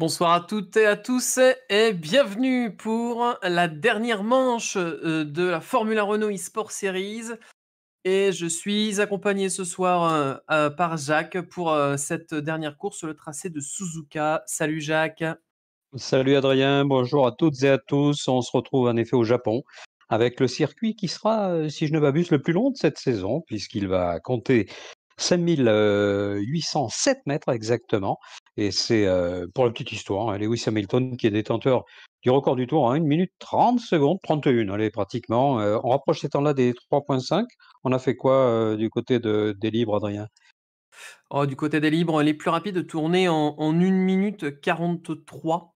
Bonsoir à toutes et à tous et bienvenue pour la dernière manche euh, de la Formula Renault eSport Series. Et je suis accompagné ce soir euh, euh, par Jacques pour cette dernière course sur le tracé de Suzuka. Salut Jacques. Salut Adrien, bonjour à toutes et à tous. On se retrouve en effet au Japon avec le circuit qui sera, si je ne m'abuse, le plus long de cette saison puisqu'il va compter 5807 mètres exactement. Et c'est pour la petite histoire, hein, Lewis Hamilton qui est détenteur du record du tour en 1 minute 30 secondes, 31, allez, pratiquement. on rapproche ces temps-là des 3.5. On a fait quoi du côté de, des libres, Adrien? Oh, Du côté des libres, les plus rapides tournaient en, en 1 minute 43.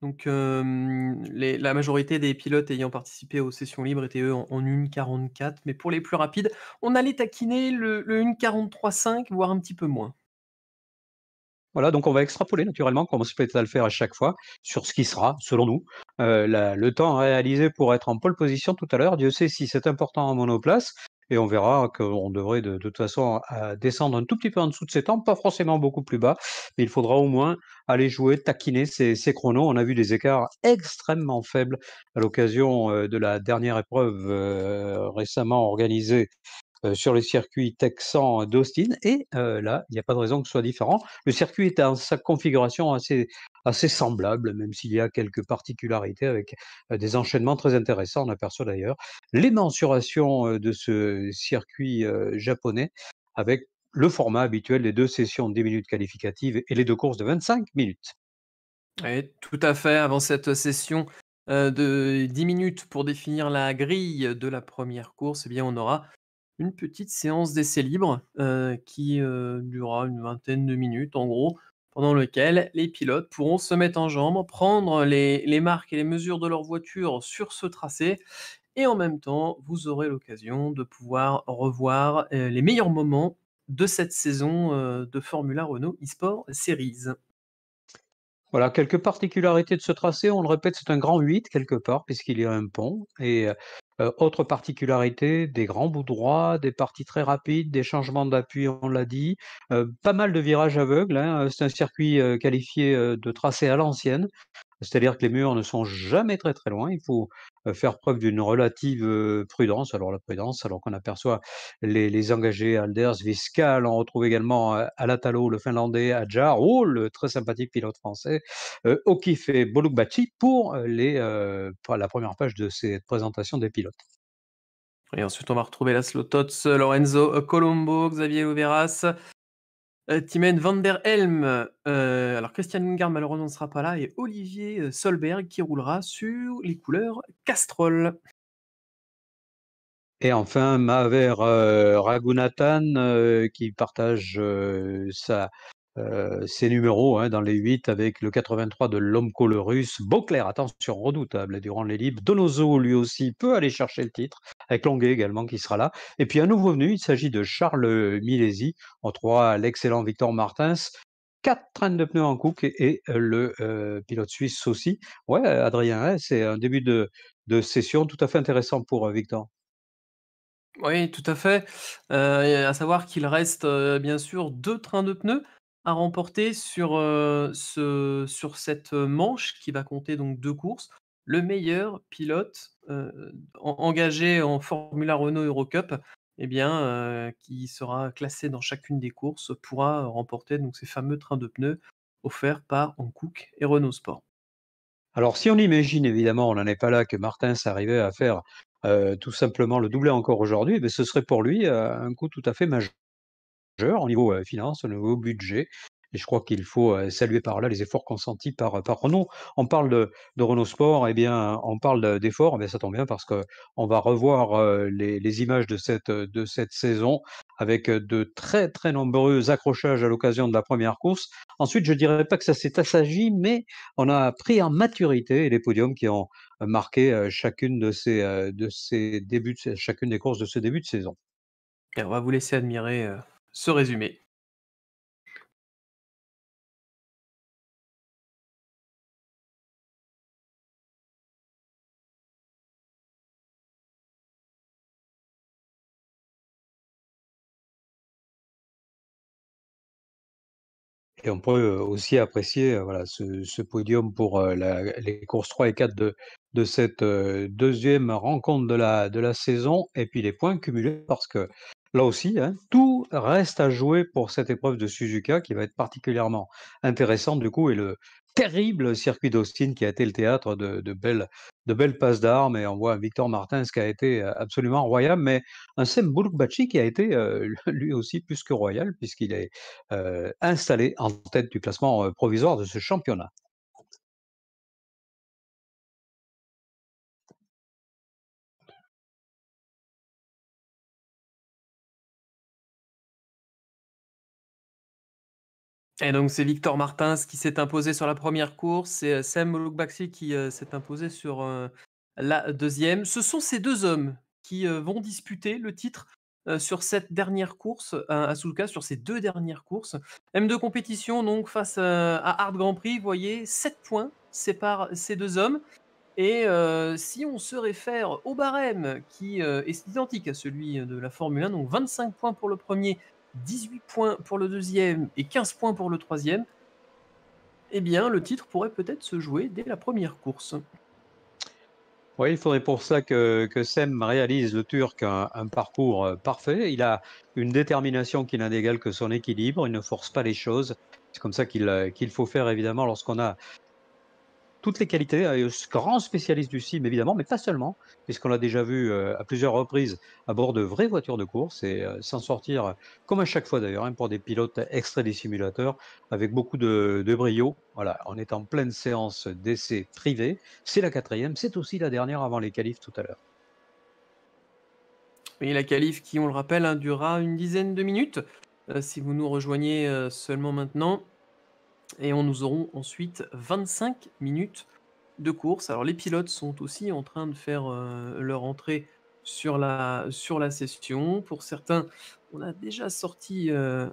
Donc, la majorité des pilotes ayant participé aux sessions libres étaient eux en, 1,44. Mais pour les plus rapides, on allait taquiner le, le 1,43,5, voire un petit peu moins. Voilà, donc on va extrapoler naturellement, comme on se fait à le faire à chaque fois, sur ce qui sera, selon nous, euh, le temps réalisé pour être en pole position tout à l'heure. Dieu sait si c'est important en monoplace. Et on verra qu'on devrait de, toute façon descendre un tout petit peu en dessous de ces temps, pas forcément beaucoup plus bas, mais il faudra au moins aller jouer, taquiner ces, chronos. On a vu des écarts extrêmement faibles à l'occasion euh, de la dernière épreuve euh, récemment organisée sur le circuit texan d'Austin. Et là, il n'y a pas de raison que ce soit différent. Le circuit est en sa configuration assez, assez semblable, même s'il y a quelques particularités avec des enchaînements très intéressants. On aperçoit d'ailleurs les mensurations de ce circuit japonais avec le format habituel des deux sessions de 10 minutes qualificatives et les deux courses de 25 minutes. Oui, tout à fait. Avant cette session de 10 minutes pour définir la grille de la première course, eh bien, on aura une petite séance d'essai libre qui durera une vingtaine de minutes en gros, pendant lequel les pilotes pourront se mettre en jambes, prendre les, marques et les mesures de leur voiture sur ce tracé, et en même temps, vous aurez l'occasion de pouvoir revoir les meilleurs moments de cette saison de Formula Renault eSport Series. Voilà, quelques particularités de ce tracé, on le répète, c'est un grand 8 quelque part, puisqu'il y a un pont. Et autre particularité, des grands bouts droits, des parties très rapides, des changements d'appui, on l'a dit, pas mal de virages aveugles. Hein, c'est un circuit qualifié de tracé à l'ancienne, c'est-à-dire que les murs ne sont jamais très très loin. Il faut faire preuve d'une relative prudence. Alors la prudence, alors qu'on aperçoit les, engagés Alders, Viscal, on retrouve également Alatalo, le Finlandais, Adjar, oh, le très sympathique pilote français, Okif et Bolukbachi pour, pour la première page de cette présentation des pilotes. Et ensuite, on va retrouver Laszlo Tots, Lorenzo Colombo, Xavier Overas, euh, Timen van der Helm, euh, alors Christian Lingard malheureusement ne sera pas là, et Olivier euh, Solberg qui roulera sur les couleurs Castrol. Et enfin, Maver Ragunathan qui partage sa, ses numéros hein, dans les 8 avec le 83 de Lomco le russe. Beauclerc, attention, redoutable durant les libres. Donozo, lui aussi, peut aller chercher le titre, avec Longuet également qui sera là. Et puis un nouveau venu, il s'agit de Charles Milesi. En 3, l'excellent Victor Martins. Quatre trains de pneus en coupe et, le pilote suisse aussi. Ouais, Adrien, hein, c'est un début de, de, session tout à fait intéressant pour Victor. Oui, tout à fait. à savoir qu'il reste bien sûr deux trains de pneus à remporter sur, ce sur cette, manche qui va compter donc deux courses. Le meilleur pilote, engagé en Formula Renault Eurocup, eh bien, qui sera classé dans chacune des courses, pourra remporter donc ces fameux trains de pneus offerts par Hankook et Renault Sport. Alors si on imagine évidemment, on n'en est pas là, que Martin s'arrivait à faire, tout simplement le doubler encore aujourd'hui, mais ce serait pour lui, un coup tout à fait majeur au niveau finance, au niveau budget. Et je crois qu'il faut saluer par là les efforts consentis par, Renault. On parle de, Renault Sport, eh bien, on parle d'efforts, mais ça tombe bien parce qu'on va revoir les, images de cette, de cette saison avec de très très nombreux accrochages à l'occasion de la première course. Ensuite, je dirais pas que ça s'est assagi, mais on a pris en maturité les podiums qui ont marqué chacune de ces, de ces débuts, chacune des courses de ce début de saison. Et on va vous laisser admirer ce résumé. Et on peut, heu, aussi apprécier, heu, voilà, ce podium pour, la les courses 3 et 4 de cette, 2e rencontre de la saison et puis les points cumulés parce que là aussi, hein, tout reste à jouer pour cette épreuve de Suzuka qui va être particulièrement intéressante du coup et le terrible circuit d'Austin qui a été le théâtre de belles passes d'armes et on voit Victor Martins qui a été, heu, absolument royal, mais un Sem qui a été, heu, lui aussi plus que royal puisqu'il est, heu, installé en tête du classement, provisoire de ce championnat. Et donc c'est Victor Martins qui s'est imposé sur la première course, c'est, heu, Sem Olugbacsi qui, heu, s'est imposé sur, heu, la deuxième. Ce sont ces 2 hommes qui, vont disputer le titre, sur cette dernière course à Suzuka, sur ces 2 dernières courses. M2 compétition donc face, à Art Grand Prix, vous voyez 7 points séparent ces 2 hommes et si on se réfère au barème qui, est identique à celui, de la Formule 1, donc 25 points pour le premier, 18 points pour le deuxième et 15 points pour le troisième. eh bien, le titre pourrait peut-être se jouer dès la première course. Oui, il faudrait pour ça que que Sem réalise le Turc un parcours, heu, parfait. Il a une détermination qui n'a d'égal que son équilibre, il ne force pas les choses. C'est comme ça qu'il, qu'il faut faire évidemment lorsqu'on a toutes les qualités, heu, s grand spécialiste du sim évidemment, mais pas seulement, puisqu'on l'a déjà vu, heu, à plusieurs reprises à bord de vraies voitures de course et heu, s'en sortir, comme à chaque fois d'ailleurs, hein, pour des pilotes extraits des simulateurs, avec beaucoup de brio. Voilà, on est en pleine séance d'essais privés. C'est la quatrième, c'est aussi la dernière avant les qualifs tout à l'heure. Et la qualif qui, on le rappelle, hein, durera une dizaine de minutes, si vous nous rejoignez, seulement maintenant et on nous aurons ensuite 25 minutes de course. Alors les pilotes sont aussi en train de faire, heu, leur entrée sur la sur la session. Pour certains, on a déjà sorti, heu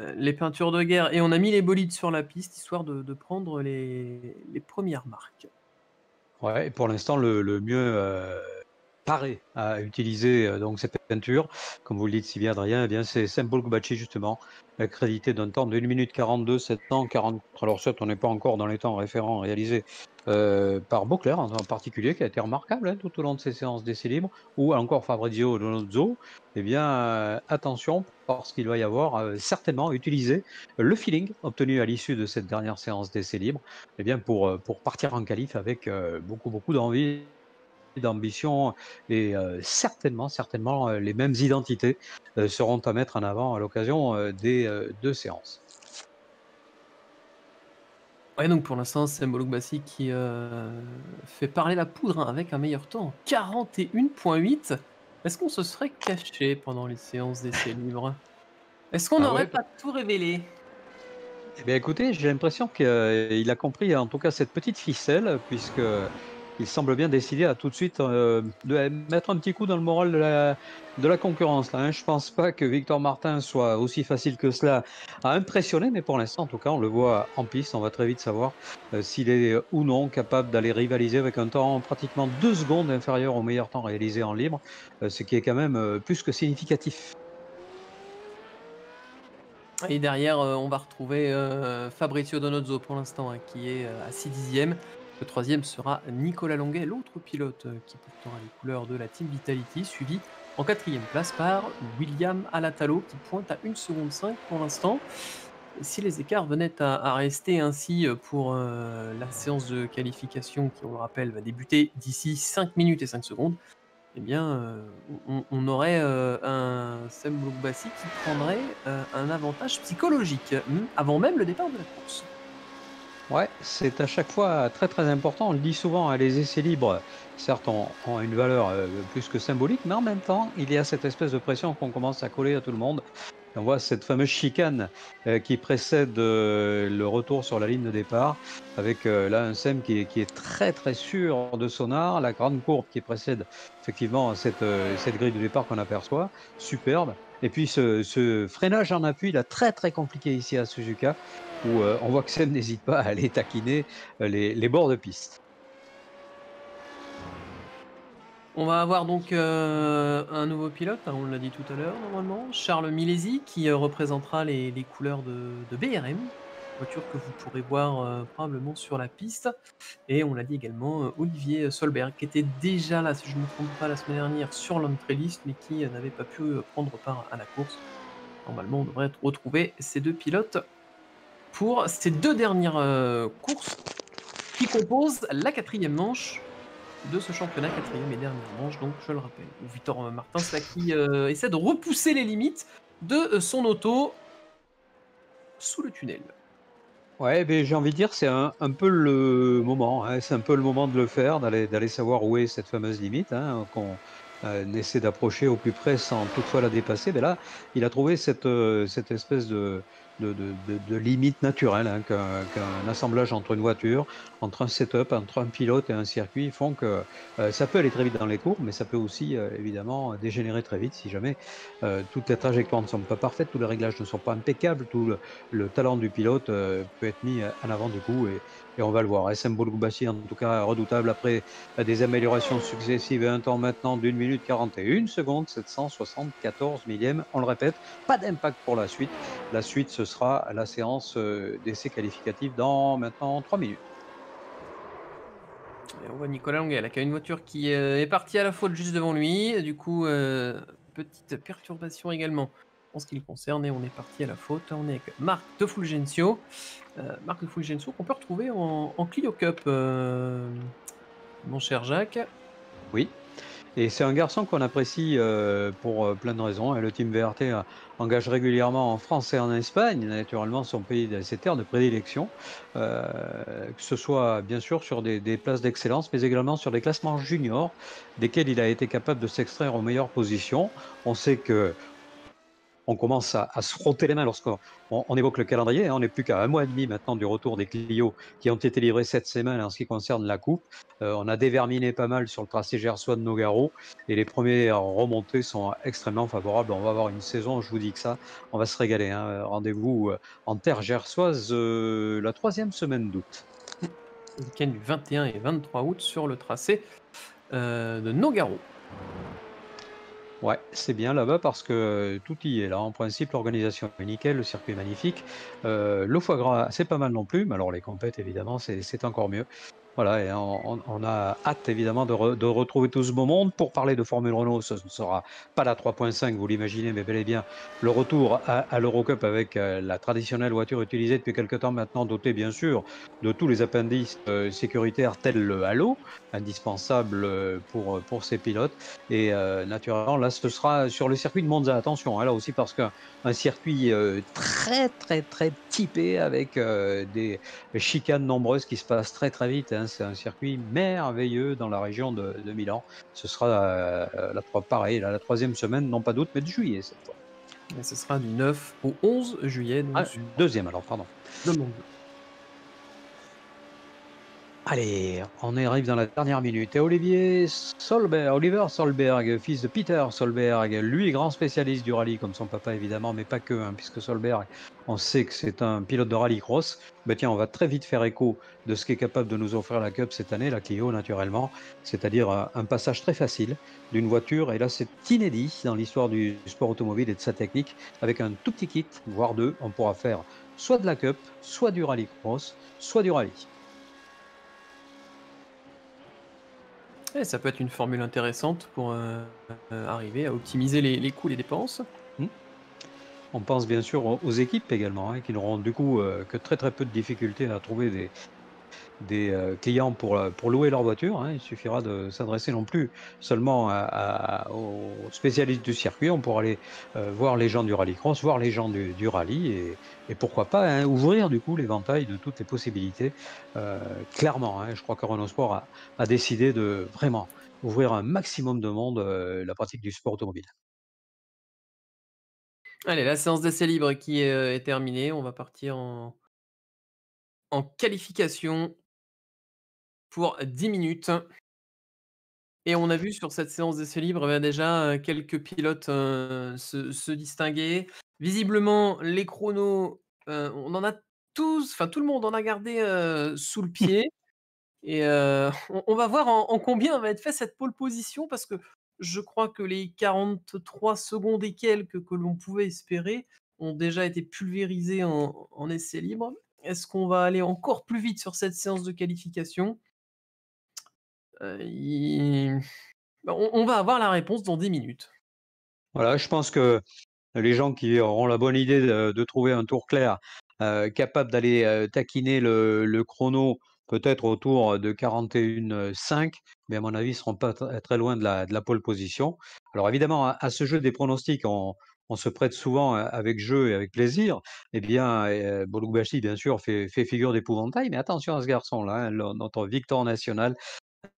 heu, les peintures de guerre et on a mis les bolides sur la piste histoire de prendre les les 1 marques. Ouais pour l'instant le le mieux, à utiliser, heu, donc cette peinture, comme vous le dites si bien Adrien, eh c'est Gubachi justement, accrédité d'un temps de 1 minute 42 744. Alors certes, on n'est pas encore dans les temps référents réalisés, heu, par Beauclerc en en particulier qui a été remarquable, hein, tout au long de ses séances d'essais libres ou encore Fabrizio Donozzo. Eh bien, heu, attention parce qu'il va y avoir, certainement utiliser le feeling obtenu à l'issue de cette dernière séance d'essais libres, eh bien pour, pour partir en qualif avec, beaucoup, beaucoup d'envie d'ambition et heu, certainement, certainement, heu, les mêmes identités, heu, seront à mettre en avant à l'occasion, des, heu, 2 séances. Ouais, donc pour l'instant, c'est Mologbassi qui, fait parler la poudre, hein, avec un meilleur temps, 41.8. Est-ce qu'on se serait caché pendant les séances d'essais libres? Est-ce qu'on Ah n'aurait ouais, pas tout révélé? Eh bien, écoutez, j'ai l'impression qu'il a compris, en tout cas, cette petite ficelle, puisque il semble bien décidé à tout de suite, heu, de mettre un petit coup dans le moral de la concurrence, là, hein. Je pense pas que Victor Martin soit aussi facile que cela à impressionner, mais pour l'instant, en tout cas, on le voit en piste. On va très vite savoir, heu, s'il est, ou non capable d'aller rivaliser avec un temps pratiquement 2 secondes inférieur au meilleur temps réalisé en libre, heu, ce qui est quand même, plus que significatif. Et derrière, on va retrouver, Fabrizio Donozzo pour l'instant, hein, qui est, à 6 dixièmes. Le troisième sera Nicolas Longuet, l'autre pilote, heu, qui portera les couleurs de la Team Vitality, suivi en quatrième place par William Alatalo qui pointe à 1 seconde 5 pour l'instant. Si les écarts venaient à rester ainsi, heu, pour, heu, la séance de qualification qui, on le rappelle, va débuter d'ici 5 minutes et 5 secondes, eh bien, on aurait, un Sem Bolugbashi qui prendrait, un avantage psychologique, mmh, avant même le départ de la course. Ouais, c'est à chaque fois très, très important. On le dit souvent, hein, les essais libres, certes, ont, une valeur euh, plus que symbolique, mais en même temps, il y a cette espèce de pression qu'on commence à coller à tout le monde. On voit cette fameuse chicane euh, qui précède euh, le retour sur la ligne de départ, avec là un SEM qui est, très très sûr de son art, la grande courbe qui précède effectivement cette, cette grille de départ qu'on aperçoit, superbe. Et puis ce, ce freinage en appui, là, très très compliqué ici à Suzuka, où euh, on voit que Sem n'hésite pas à aller taquiner euh, les, bords de piste. On va avoir donc, heu, un nouveau pilote, hein, on l'a dit tout à l'heure normalement, Charles Milesi qui, représentera les couleurs de BRM voiture que vous pourrez voir probablement sur la piste. Et on l'a dit également, Olivier Solberg, qui était déjà là, si je ne me trompe pas, la semaine dernière sur l'entrée list, mais qui n'avait pas pu prendre part à la course. Normalement, on devrait retrouver ces deux pilotes pour ces deux dernières courses qui composent la quatrième manche de ce championnat, quatrième et dernière manche, donc je le rappelle. Victor Martin, c'est qui essaie de repousser les limites de son auto sous le tunnel. Ouais, ben, j'ai envie de dire, c'est un, peu le moment, hein, c'est un peu le moment de le faire, d'aller, savoir où est cette fameuse limite, hein, qu'on euh, essaie d'approcher au plus près sans toutefois la dépasser. Mais là, il a trouvé cette, euh, cette espèce de, de, de, de, limite naturelle hein, qu'un assemblage entre une voiture, entre un setup, entre un pilote et un circuit font que euh, ça peut aller très vite dans les cours, mais ça peut aussi euh, évidemment dégénérer très vite si jamais euh, toutes les trajectoires ne sont pas parfaites, tous les réglages ne sont pas impeccables, tout le, le talent du pilote peut être mis en avant du coup et, et on va le voir. SM Bolgoubassi en tout cas redoutable après des améliorations successives et un temps maintenant d'une minute 41 secondes, 774 millième. On le répète, pas d'impact pour la suite. La suite, ce sera la séance euh, d'essai qualificatif dans maintenant 3 minutes. on voit Nicolas Longuel qui a une voiture qui euh, est partie à la faute juste devant lui. Du coup, euh, petite perturbation également en ce qui le concerne. Et on est parti à la faute. On est avec Marc de Fulgencio. Marc de Fulgencio qu'on peut retrouver en, en Clio Cup, mon cher Jacques. Oui. Et c'est un garçon qu'on apprécie pour plein de raisons. Et le Team VRT euh, engage régulièrement en France et en Espagne, naturellement son pays, terres de prédilection, euh, que ce soit bien sûr sur des, des places d'excellence, mais également sur des classements juniors, desquels il a été capable de s'extraire aux meilleures positions. On sait que on commence à, se frotter les mains lorsqu'on on, évoque le calendrier. Hein. On n'est plus qu'à un mois et demi maintenant du retour des Clio qui ont été livrés cette semaine en ce qui concerne la coupe. Euh, on a déverminé pas mal sur le tracé gersois de Nogaro et les premières remontées sont extrêmement favorables. On va avoir une saison, je vous dis que ça, on va se régaler. Hein. Rendez-vous euh, en terre gersoise euh, la troisième semaine d'août. Week-end du 21 et 23 août sur le tracé de Nogaro. Ouais, c'est bien là-bas parce que tout y est là. En principe, l'organisation est nickel, le circuit est magnifique. Euh, le foie gras, c'est pas mal non plus, mais alors les compètes, évidemment, c'est encore mieux. Voilà, et on, a hâte évidemment de, retrouver tout ce beau monde. Pour parler de Formule Renault, ce ne sera pas la 3.5, vous l'imaginez, mais bel et bien le retour à, l'Eurocup avec euh, la traditionnelle voiture utilisée depuis quelques temps maintenant, dotée bien sûr de tous les appendices euh, sécuritaires tels le halo, indispensable euh, pour, pour ces pilotes. Et naturellement, là, ce sera sur le circuit de Monza. Attention, hein, là aussi, parce qu'un circuit très, très, très typé avec des chicanes nombreuses qui se passent très, très vite. Hein, c'est un circuit merveilleux dans la région de, Milan. Ce sera euh, la, pareil, la, troisième semaine, non pas d'août, mais de juillet cette fois. Et ce sera du 9 au 11 juillet. Ah, deuxième alors, pardon. Allez, on arrive dans la dernière minute. Et Olivier Solberg, Oliver Solberg, fils de Peter Solberg, lui grand spécialiste du rallye, comme son papa évidemment, mais pas que, hein, puisque Solberg, on sait que c'est un pilote de rallycross. Ben tiens, on va très vite faire écho de ce qui est capable de nous offrir la Cup cette année, la Clio naturellement, c'est-à-dire un passage très facile d'une voiture, et là c'est inédit dans l'histoire du sport automobile et de sa technique, avec un tout petit kit, voire deux, on pourra faire soit de la Cup, soit du rallycross, soit du rallye. Ça peut être une formule intéressante pour euh, euh, arriver à optimiser les, coûts, les dépenses. Hmm. On pense bien sûr aux équipes également, hein, qui n'auront du coup euh, que très très peu de difficultés à trouver des, des euh, clients pour, euh, pour louer leur voiture. Hein. Il suffira de s'adresser non plus seulement aux spécialistes du circuit. On pourra aller euh, voir les gens du rallycross, voir les gens du, du rallye et, et, pourquoi pas hein, ouvrir du coup l'éventail de toutes les possibilités. clairement, hein, je crois que Renault Sport a, décidé de vraiment ouvrir un maximum de monde la pratique du sport automobile. Allez, la séance d'essai libre qui est terminée. On va partir en, en qualification pour 10 minutes. Et on a vu sur cette séance d'essai libre bah, déjà quelques pilotes se, distinguer. Visiblement, les chronos, on en a tous, enfin tout le monde en a gardé sous le pied. Et on, va voir en, combien va être fait cette pole position parce que je crois que les 43 secondes et quelques que l'on pouvait espérer ont déjà été pulvérisés en, en essai libre. Est-ce qu'on va aller encore plus vite sur cette séance de qualification? Il bah, on va avoir la réponse dans 10 minutes. Voilà, je pense que les gens qui auront la bonne idée de trouver un tour clair, heu, capable d'aller, heu, taquiner le chrono peut-être autour de 41,5, mais à mon avis, ils seront pas très loin de la de la pole position. Alors évidemment, à à ce jeu des pronostics, on on se prête souvent, avec jeu et avec plaisir. Eh bien, Bolugbashi, bien sûr, fait figure d'épouvantail, mais attention à ce garçon-là, hein, notre Victor national,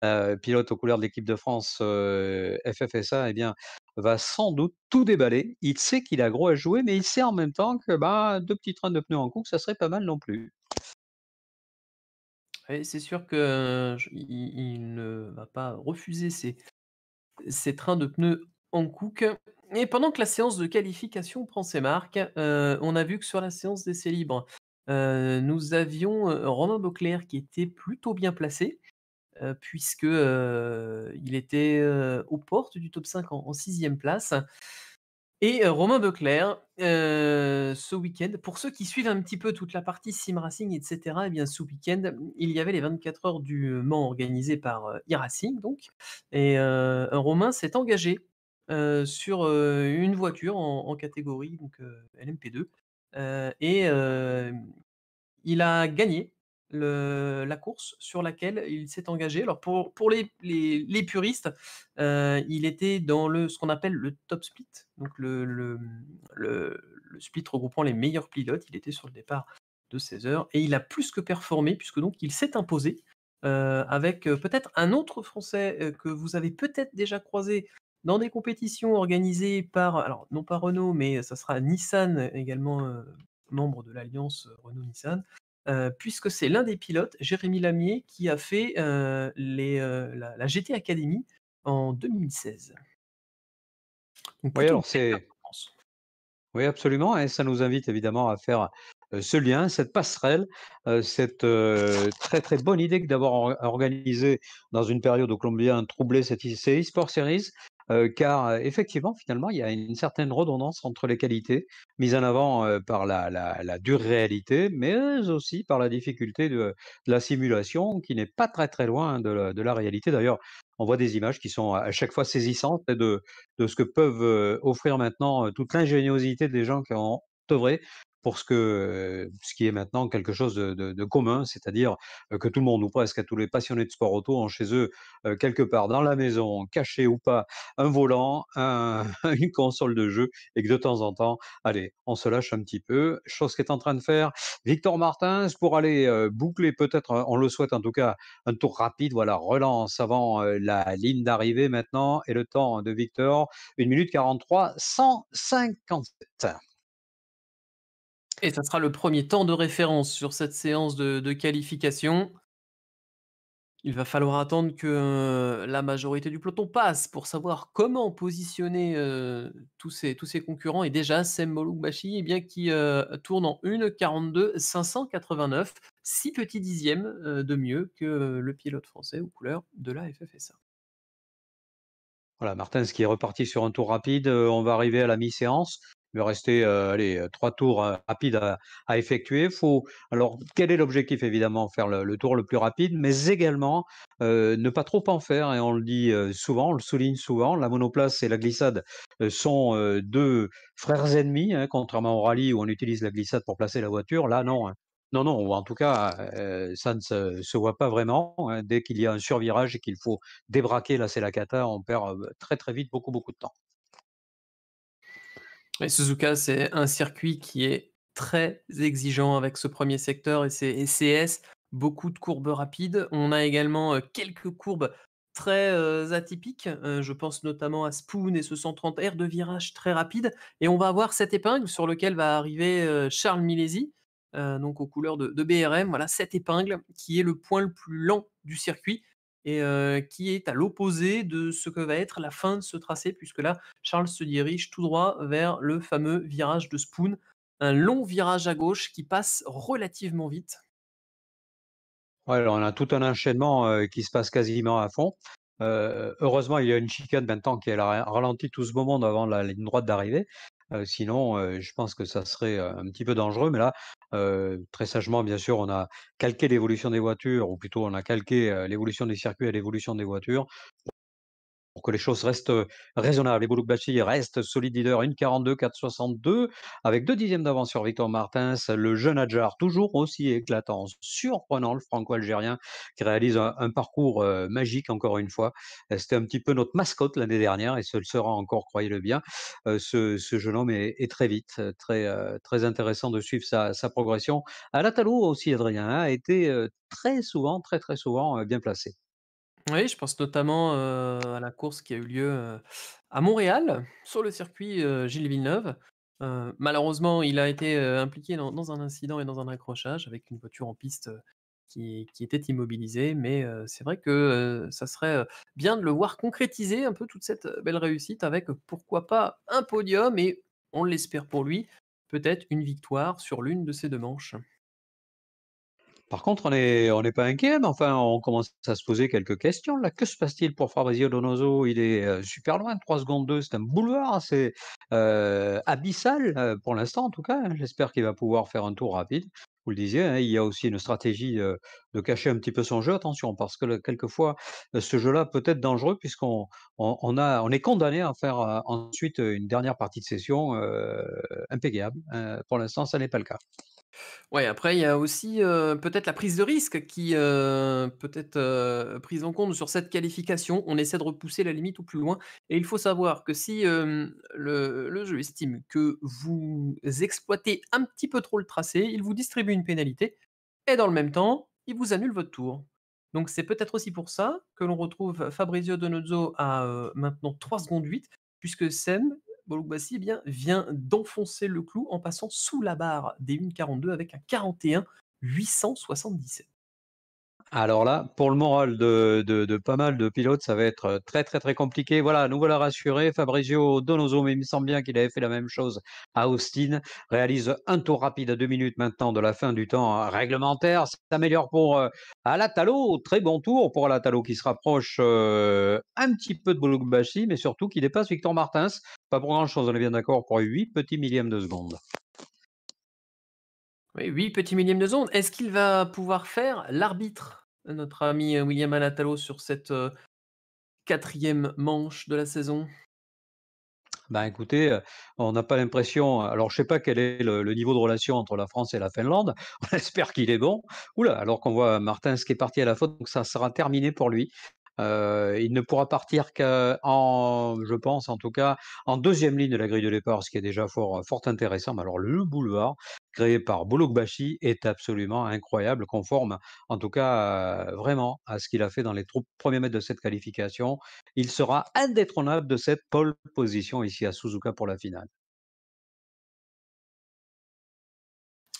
heu, pilote aux couleurs de l'équipe de France, FFSA, eh bien, va sans doute tout déballer. Il sait qu'il a gros à jouer, mais il sait en même temps que, bah, 2 petits trains de pneus en coupe, ça serait pas mal non plus. C'est sûr que je il il il ne va pas refuser ces trains de pneus en Cook et pendant que la séance de qualification prend ses marques, heu, on a vu que sur la séance d'essais libres, heu, nous avions, heu, Romain Beauclerc qui était plutôt bien placé, puisque, il était, aux portes du top 5 en 6e place. Et Romain Beauclerc, ce week-end, pour ceux qui suivent un petit peu toute la partie sim racing et cetera, et bien ce week-end, il y avait les 24 heures du Mans organisées par, e-Racing donc. Et Romain s'est engagé, heu, sur, heu, une voiture en catégorie donc heu, LMP2, heu et il a gagné la course sur laquelle il s'est engagé. Alors pour pour les les puristes, il était dans le ce qu'on appelle le top split, donc le le, le split regroupant les meilleurs pilotes. Il était sur le départ de 16 heures et il a plus que performé puisque donc il s'est imposé, avec, peut-être un autre Français, que vous avez peut-être déjà croisé dans des compétitions organisées par alors non pas Renault, mais ça sera Nissan également, membre de l'alliance, Renault-Nissan, puisque c'est l'un des pilotes, Jérémy Lamier, qui a fait, les, la la GT Academy en 2016. Donc Oui, alors c'est oui, absolument et ça nous invite évidemment à faire, ce lien, cette passerelle, cette, très, très bonne idée que d'avoir or organisé dans une période ô combien troublée cette e-sport series, car, effectivement, finalement, il y a une certaine redondance entre les qualités mises en avant, par la dure réalité, mais aussi par la difficulté de la simulation qui n'est pas très, très loin de la réalité. D'ailleurs, on voit des images qui sont à chaque fois saisissantes de de ce que peuvent, offrir maintenant, toute l'ingéniosité des gens qui ont œuvré pour ce que, ce qui est maintenant quelque chose de de de commun, c'est-à-dire, que tout le monde ou presque tous les passionnés de sport auto ont chez eux, quelque part dans la maison, caché ou pas, un volant, un une console de jeu et que de temps en temps, allez, on se lâche un petit peu. Chose qu'est en train de faire Victor Martins pour aller, boucler peut-être, on le souhaite en tout cas, un tour rapide. Voilà, relance avant, la ligne d'arrivée maintenant et le temps de Victor, 1 minute 43 157. Et ça sera le premier temps de référence sur cette séance de qualification. Il va falloir attendre que, heu, la majorité du peloton passe pour savoir comment positionner, heu, tous ses concurrents et déjà Sem Molugbashi, eh bien qui, heu, tourne en 1:42 589, 6 petits dixièmes, de mieux que le pilote français aux couleurs de la FFSA. Voilà, Martins qui est reparti sur un tour rapide, on va arriver à la mi-séance. Il va rester, allez, heu, 3 tours, heu, rapides à effectuer. Faut alors quel est l'objectif? Évidemment, faire le tour le plus rapide, mais également, ne pas trop en faire et on le dit, souvent, on le souligne souvent, la monoplace et la glissade, sont, heu, 2 frères ennemis, hein, contrairement au rallye où on utilise la glissade pour placer la voiture. Là, non, hein. Non, non, en tout cas, ça ne se voit pas vraiment, hein. Dès qu'il y a un survirage et qu'il faut débraquer, là, c'est la cata, on perd, très, très vite beaucoup, beaucoup de temps. Suzuka, c'est un circuit qui est très exigeant avec ce premier secteur et ses et ses S, beaucoup de courbes rapides. On a également, heu, quelques courbes très, heu, atypiques, heu, je pense notamment à Spoon et ce 130 R de virage très rapide et on va avoir cette épingle sur lequel va arriver, Charles Milesi, donc aux couleurs de de BRM. Voilà, cette épingle qui est le point le plus lent du circuit et qui est à l'opposé de ce que va être la fin de ce tracé puisque là, Charles se dirige tout droit vers le fameux virage de Spoon, un long virage à gauche qui passe relativement vite. Alors on a tout un enchaînement, qui se passe quasiment à fond. Heu, heureusement, il y a une chicane maintenant qui a ralenti tout ce monde avant la ligne droite d'arrivée. Sinon, je pense que ça serait, un petit peu dangereux. Mais là, très sagement, bien sûr, on a calqué l'évolution des voitures, ou plutôt on a calqué l'évolution des circuits à l'évolution des voitures que les choses restent euh, raisonnables. Et Boulouk-Bachi reste solide leader, 1,42, 4,62, avec 2 dixièmes d'avance sur Victor Martins. Le jeune Adjar, toujours aussi éclatant, surprenant, le franco-algérien, qui réalise un, parcours euh, magique, encore une fois. Euh, c'était un petit peu notre mascotte l'année dernière, et ce sera encore, croyez-le bien. ce, jeune homme est, très vite, très, très intéressant de suivre sa, progression. La aussi, Adrien, hein, a été très souvent, très très souvent bien placé. Oui, je pense notamment, à la course qui a eu lieu, à Montréal, sur le circuit, Gilles Villeneuve. Heu, malheureusement, il a été, impliqué dans un incident et dans un accrochage avec une voiture en piste, qui était immobilisée. Mais, c'est vrai que, ça serait, bien de le voir concrétiser un peu toute cette, belle réussite avec, pourquoi pas, un podium et on l'espère pour lui, peut-être une victoire sur l'une de ces 2 manches. Par contre, on n'est pas inquiet, mais enfin, on commence à se poser quelques questions là. Que se passe-t-il pour Fabrizio Donoso? Il est, heu, super loin, 3 secondes 2, c'est un boulevard, c'est, heu, abyssal, heu, pour l'instant en tout cas, hein. J'espère qu'il va pouvoir faire un tour rapide. Vous le disiez, hein, il y a aussi une stratégie, heu, de cacher un petit peu son jeu. Attention, parce que quelquefois, ce jeu-là peut être dangereux puisqu'on est condamné à faire, ensuite, une dernière partie de session. Heu, pour l'instant, ça n'est pas le cas. Ouais, après il y a aussi, peut-être la prise de risque qui, peut être, prise en compte sur cette qualification. On essaie de repousser la limite au plus loin et il faut savoir que si, le jeu estime que vous exploitez un petit peu trop le tracé, il vous distribue une pénalité et dans le même temps, il vous annule votre tour. Donc c'est peut-être aussi pour ça que l'on retrouve Fabrizio Donozzo à, maintenant 3 secondes 8 puisque Sem Bologbassi, eh vient d'enfoncer le clou en passant sous la barre des 1,42 avec un 41 877. Alors là, pour le moral de pas mal de pilotes, ça va être, très, très, très compliqué. Voilà, nous voilà rassurés. Fabrizio Donoso, mais il me semble bien qu'il avait fait la même chose à Austin, réalise un tour rapide à 2 minutes maintenant de la fin du temps réglementaire. Ça s'améliore pour, heu, Alatalo. Très bon tour pour Alatalo qui se rapproche, un petit peu de Bologbashi, mais surtout qui dépasse Victor Martins. Pas pour grand chose, on est bien d'accord, pour 8 petits millièmes de seconde. Oui, 8 petits millièmes de seconde. Est-ce qu'il va pouvoir faire l'arbitre, notre ami, William Alatalo sur cette, heu, 4 manche de la saison? Ben, écoutez, heu, on n'a pas l'impression alors je sais pas quel est le niveau de relation entre la France et la Finlande. On espère qu'il est bon. Ouh là, alors qu'on voit Martins qui est parti à la faute, donc ça sera terminé pour lui. Il ne pourra partir qu'en je pense en tout cas, en deuxième ligne de la grille de départ, ce qui est déjà fort, fort intéressant. Mais alors le boulevard créé par Bologbashi est absolument incroyable, conforme en tout cas, heu, vraiment à ce qu'il a fait dans les premiers mètres de cette qualification. Il sera indétrônable de cette pole position ici à Suzuka pour la finale.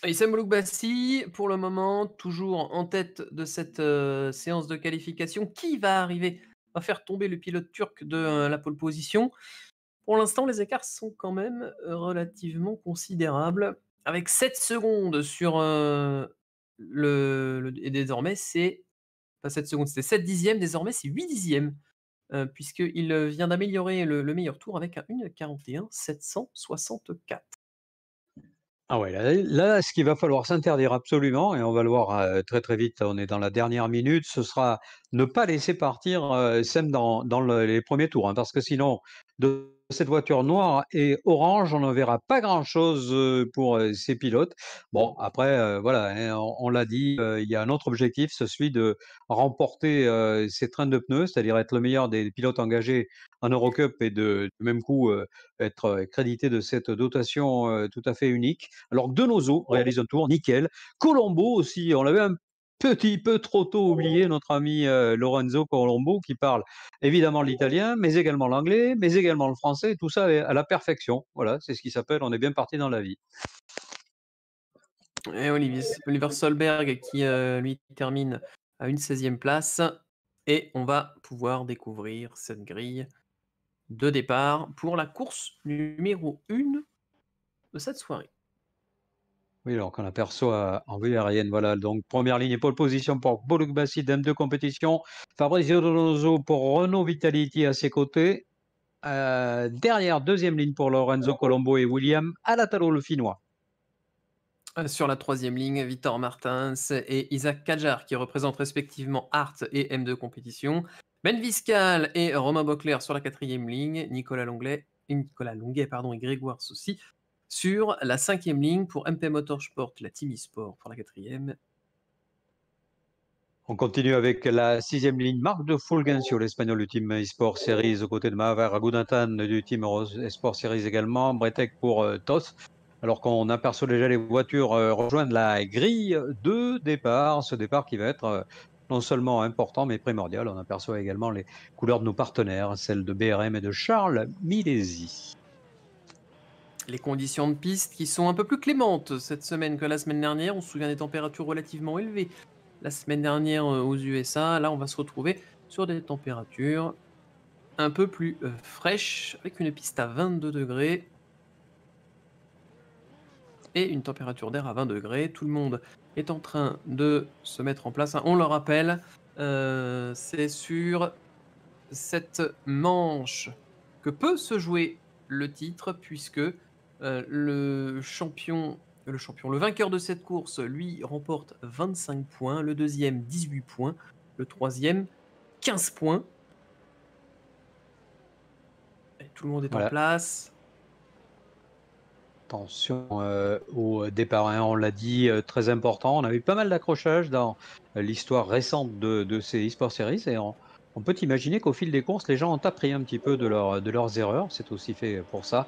Issam Bassi, pour le moment, toujours en tête de cette, heu, séance de qualification. Qui va arriver à faire tomber le pilote turc de, euh, la pole position? Pour l'instant, les écarts sont quand même, relativement considérables. Avec 7 secondes sur, le et désormais c'est pas 7 secondes, c'était 7 dixièmes, désormais c'est 8 dixièmes, heu, puisqu'il, vient d'améliorer le le meilleur tour avec un 1 764. Ah ouais, là ce qu'il va falloir s'interdire absolument et on va le voir, très, très vite, on est dans la dernière minute, ce sera ne pas laisser partir, heu, Sem dans dans le les premiers tours, hein, parce que sinon, de cette voiture noire et orange, on ne verra pas grand-chose, pour, ces pilotes. Bon, après, voilà, hein, on l'a dit, il y a un autre objectif, c'est celui de remporter, ces trains de pneus, c'est-à-dire être le meilleur des pilotes engagés en Eurocup et de du même coup, être crédité de cette dotation, tout à fait unique. Alors Donoso réalise un tour, nickel. Colombo aussi, on l'avait un petit peu trop tôt oublié, notre ami, heu, Lorenzo Colombo qui parle évidemment l'italien, mais également l'anglais, mais également le français, tout ça à la perfection. Voilà, c'est ce qui s'appelle on est bien parti dans la vie. Et Olivier Oliver Solberg qui, heu, lui termine à une 16e place et on va pouvoir découvrir cette grille de départ pour la course numéro 1 de cette soirée. Oui, alors qu'on aperçoit en vue aérienne, voilà, donc première ligne et pole position pour Boluk Bassi, dame de compétition. Fabrizio Donoso pour Renault Vitality à ses côtés. Euh, derrière, deuxième ligne pour Lorenzo Colombo et William Alatalo, le Finnois. Heu, sur la troisième ligne, Victor Martins et Isaac Kadjar qui représentent respectivement Art et M2 Compétition. Ben Viscal et Romain Bocler sur la quatrième ligne, Nicolas Longlet et Nicolas Longuet pardon et Grégoire Saucy sur la cinquième ligne pour MP Motorsport, la Team eSport pour la quatrième. On continue avec la sixième ligne, Marc de Fulgencio, l'espagnol du team eSport Series, aux côtés de Mahaver Agudatan du team eSport Series également, Bretek pour euh, TOS, alors qu'on aperçoit déjà les voitures euh, rejoindre la grille de départ, ce départ qui va être euh, non seulement important mais primordial. On aperçoit également les couleurs de nos partenaires, celles de BRM et de Charles Milesi. Les conditions de piste qui sont un peu plus clémentes cette semaine que la semaine dernière. On se souvient des températures relativement élevées la semaine dernière euh, aux USA. Là, on va se retrouver sur des températures un peu plus fraîches avec une piste à 22 degrés et une température d'air à 20 degrés. Tout le monde est en train de se mettre en place. On le rappelle, euh, c'est sur cette manche que peut se jouer le titre, puisque euh, le champion, le champion, le vainqueur de cette course, lui, remporte 25 points, le deuxième 18 points, le troisième 15 points. tout le monde est en place. Attention euh, au départ, hein, on l'a dit, euh, très important. On a eu pas mal d'accrochages dans l'histoire récente de, ces e-sport series et on, peut imaginer qu'au fil des courses, les gens ont appris un petit peu de, de leurs erreurs. C'est aussi fait pour ça.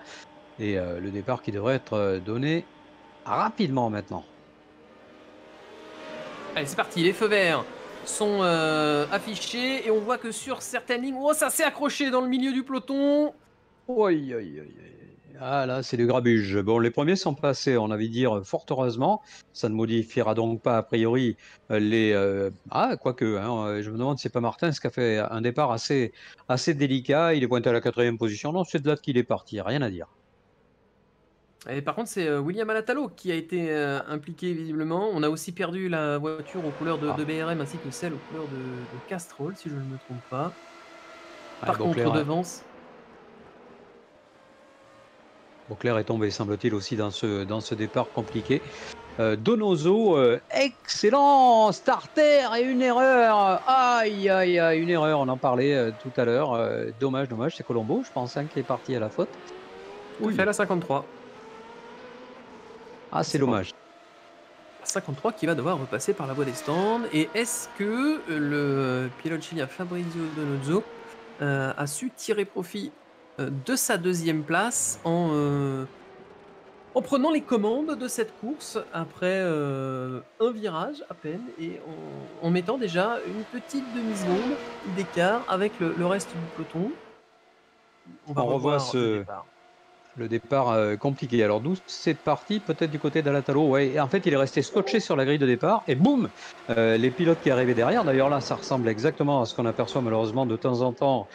Et le départ qui devrait être donné rapidement maintenant. Allez, c'est parti, les feux verts sont affichés et on voit que sur certaines lignes, oh, ça s'est accroché dans le milieu du peloton. Oui, oui, oui, ah là, c'est du grabuge. Bon, les premiers sont passés, on avait dire fort heureusement. Ça ne modifiera donc pas a priori euh, les. Euh, ah, quoique, hein, euh, je me demande si c'est pas Martin ce qui a fait un départ assez, assez délicat. Il est pointé à la quatrième position. Non, c'est de là qu'il est parti, rien à dire. Et par contre, c'est William Alatalo qui a été impliqué visiblement. On a aussi perdu la voiture aux couleurs de, ah. BRM ainsi que celle aux couleurs de, Castrol, si je ne me trompe pas. Ah, par contre, devance. Beauclerc est tombé, semble-t-il, aussi dans ce, dans ce départ compliqué. Euh, Donoso, euh, excellent starter et une erreur. Aïe, aïe, aïe, une erreur. On en parlait euh, tout à l'heure. dommage, dommage. C'est Colombo, je pense, hein, qui est parti à la faute. Oui, fait la 53. Ah, c'est dommage. 53 qui va devoir repasser par la voie des stands. Et est-ce que le pilote chilien Fabrizio Donoso a su tirer profit euh, de sa deuxième place en, euh, en prenant les commandes de cette course après euh, un virage à peine et en, mettant déjà une petite demi-seconde d'écart avec le, reste du peloton? On va revoir ce, le départ euh, compliqué. Alors d'où c'est parti Peut-être du côté d'Alatalo? Ouais, en fait, il est resté scotché sur la grille de départ et boum euh, Les pilotes qui arrivaient derrière. D'ailleurs, là, ça ressemble exactement à ce qu'on aperçoit malheureusement de temps en temps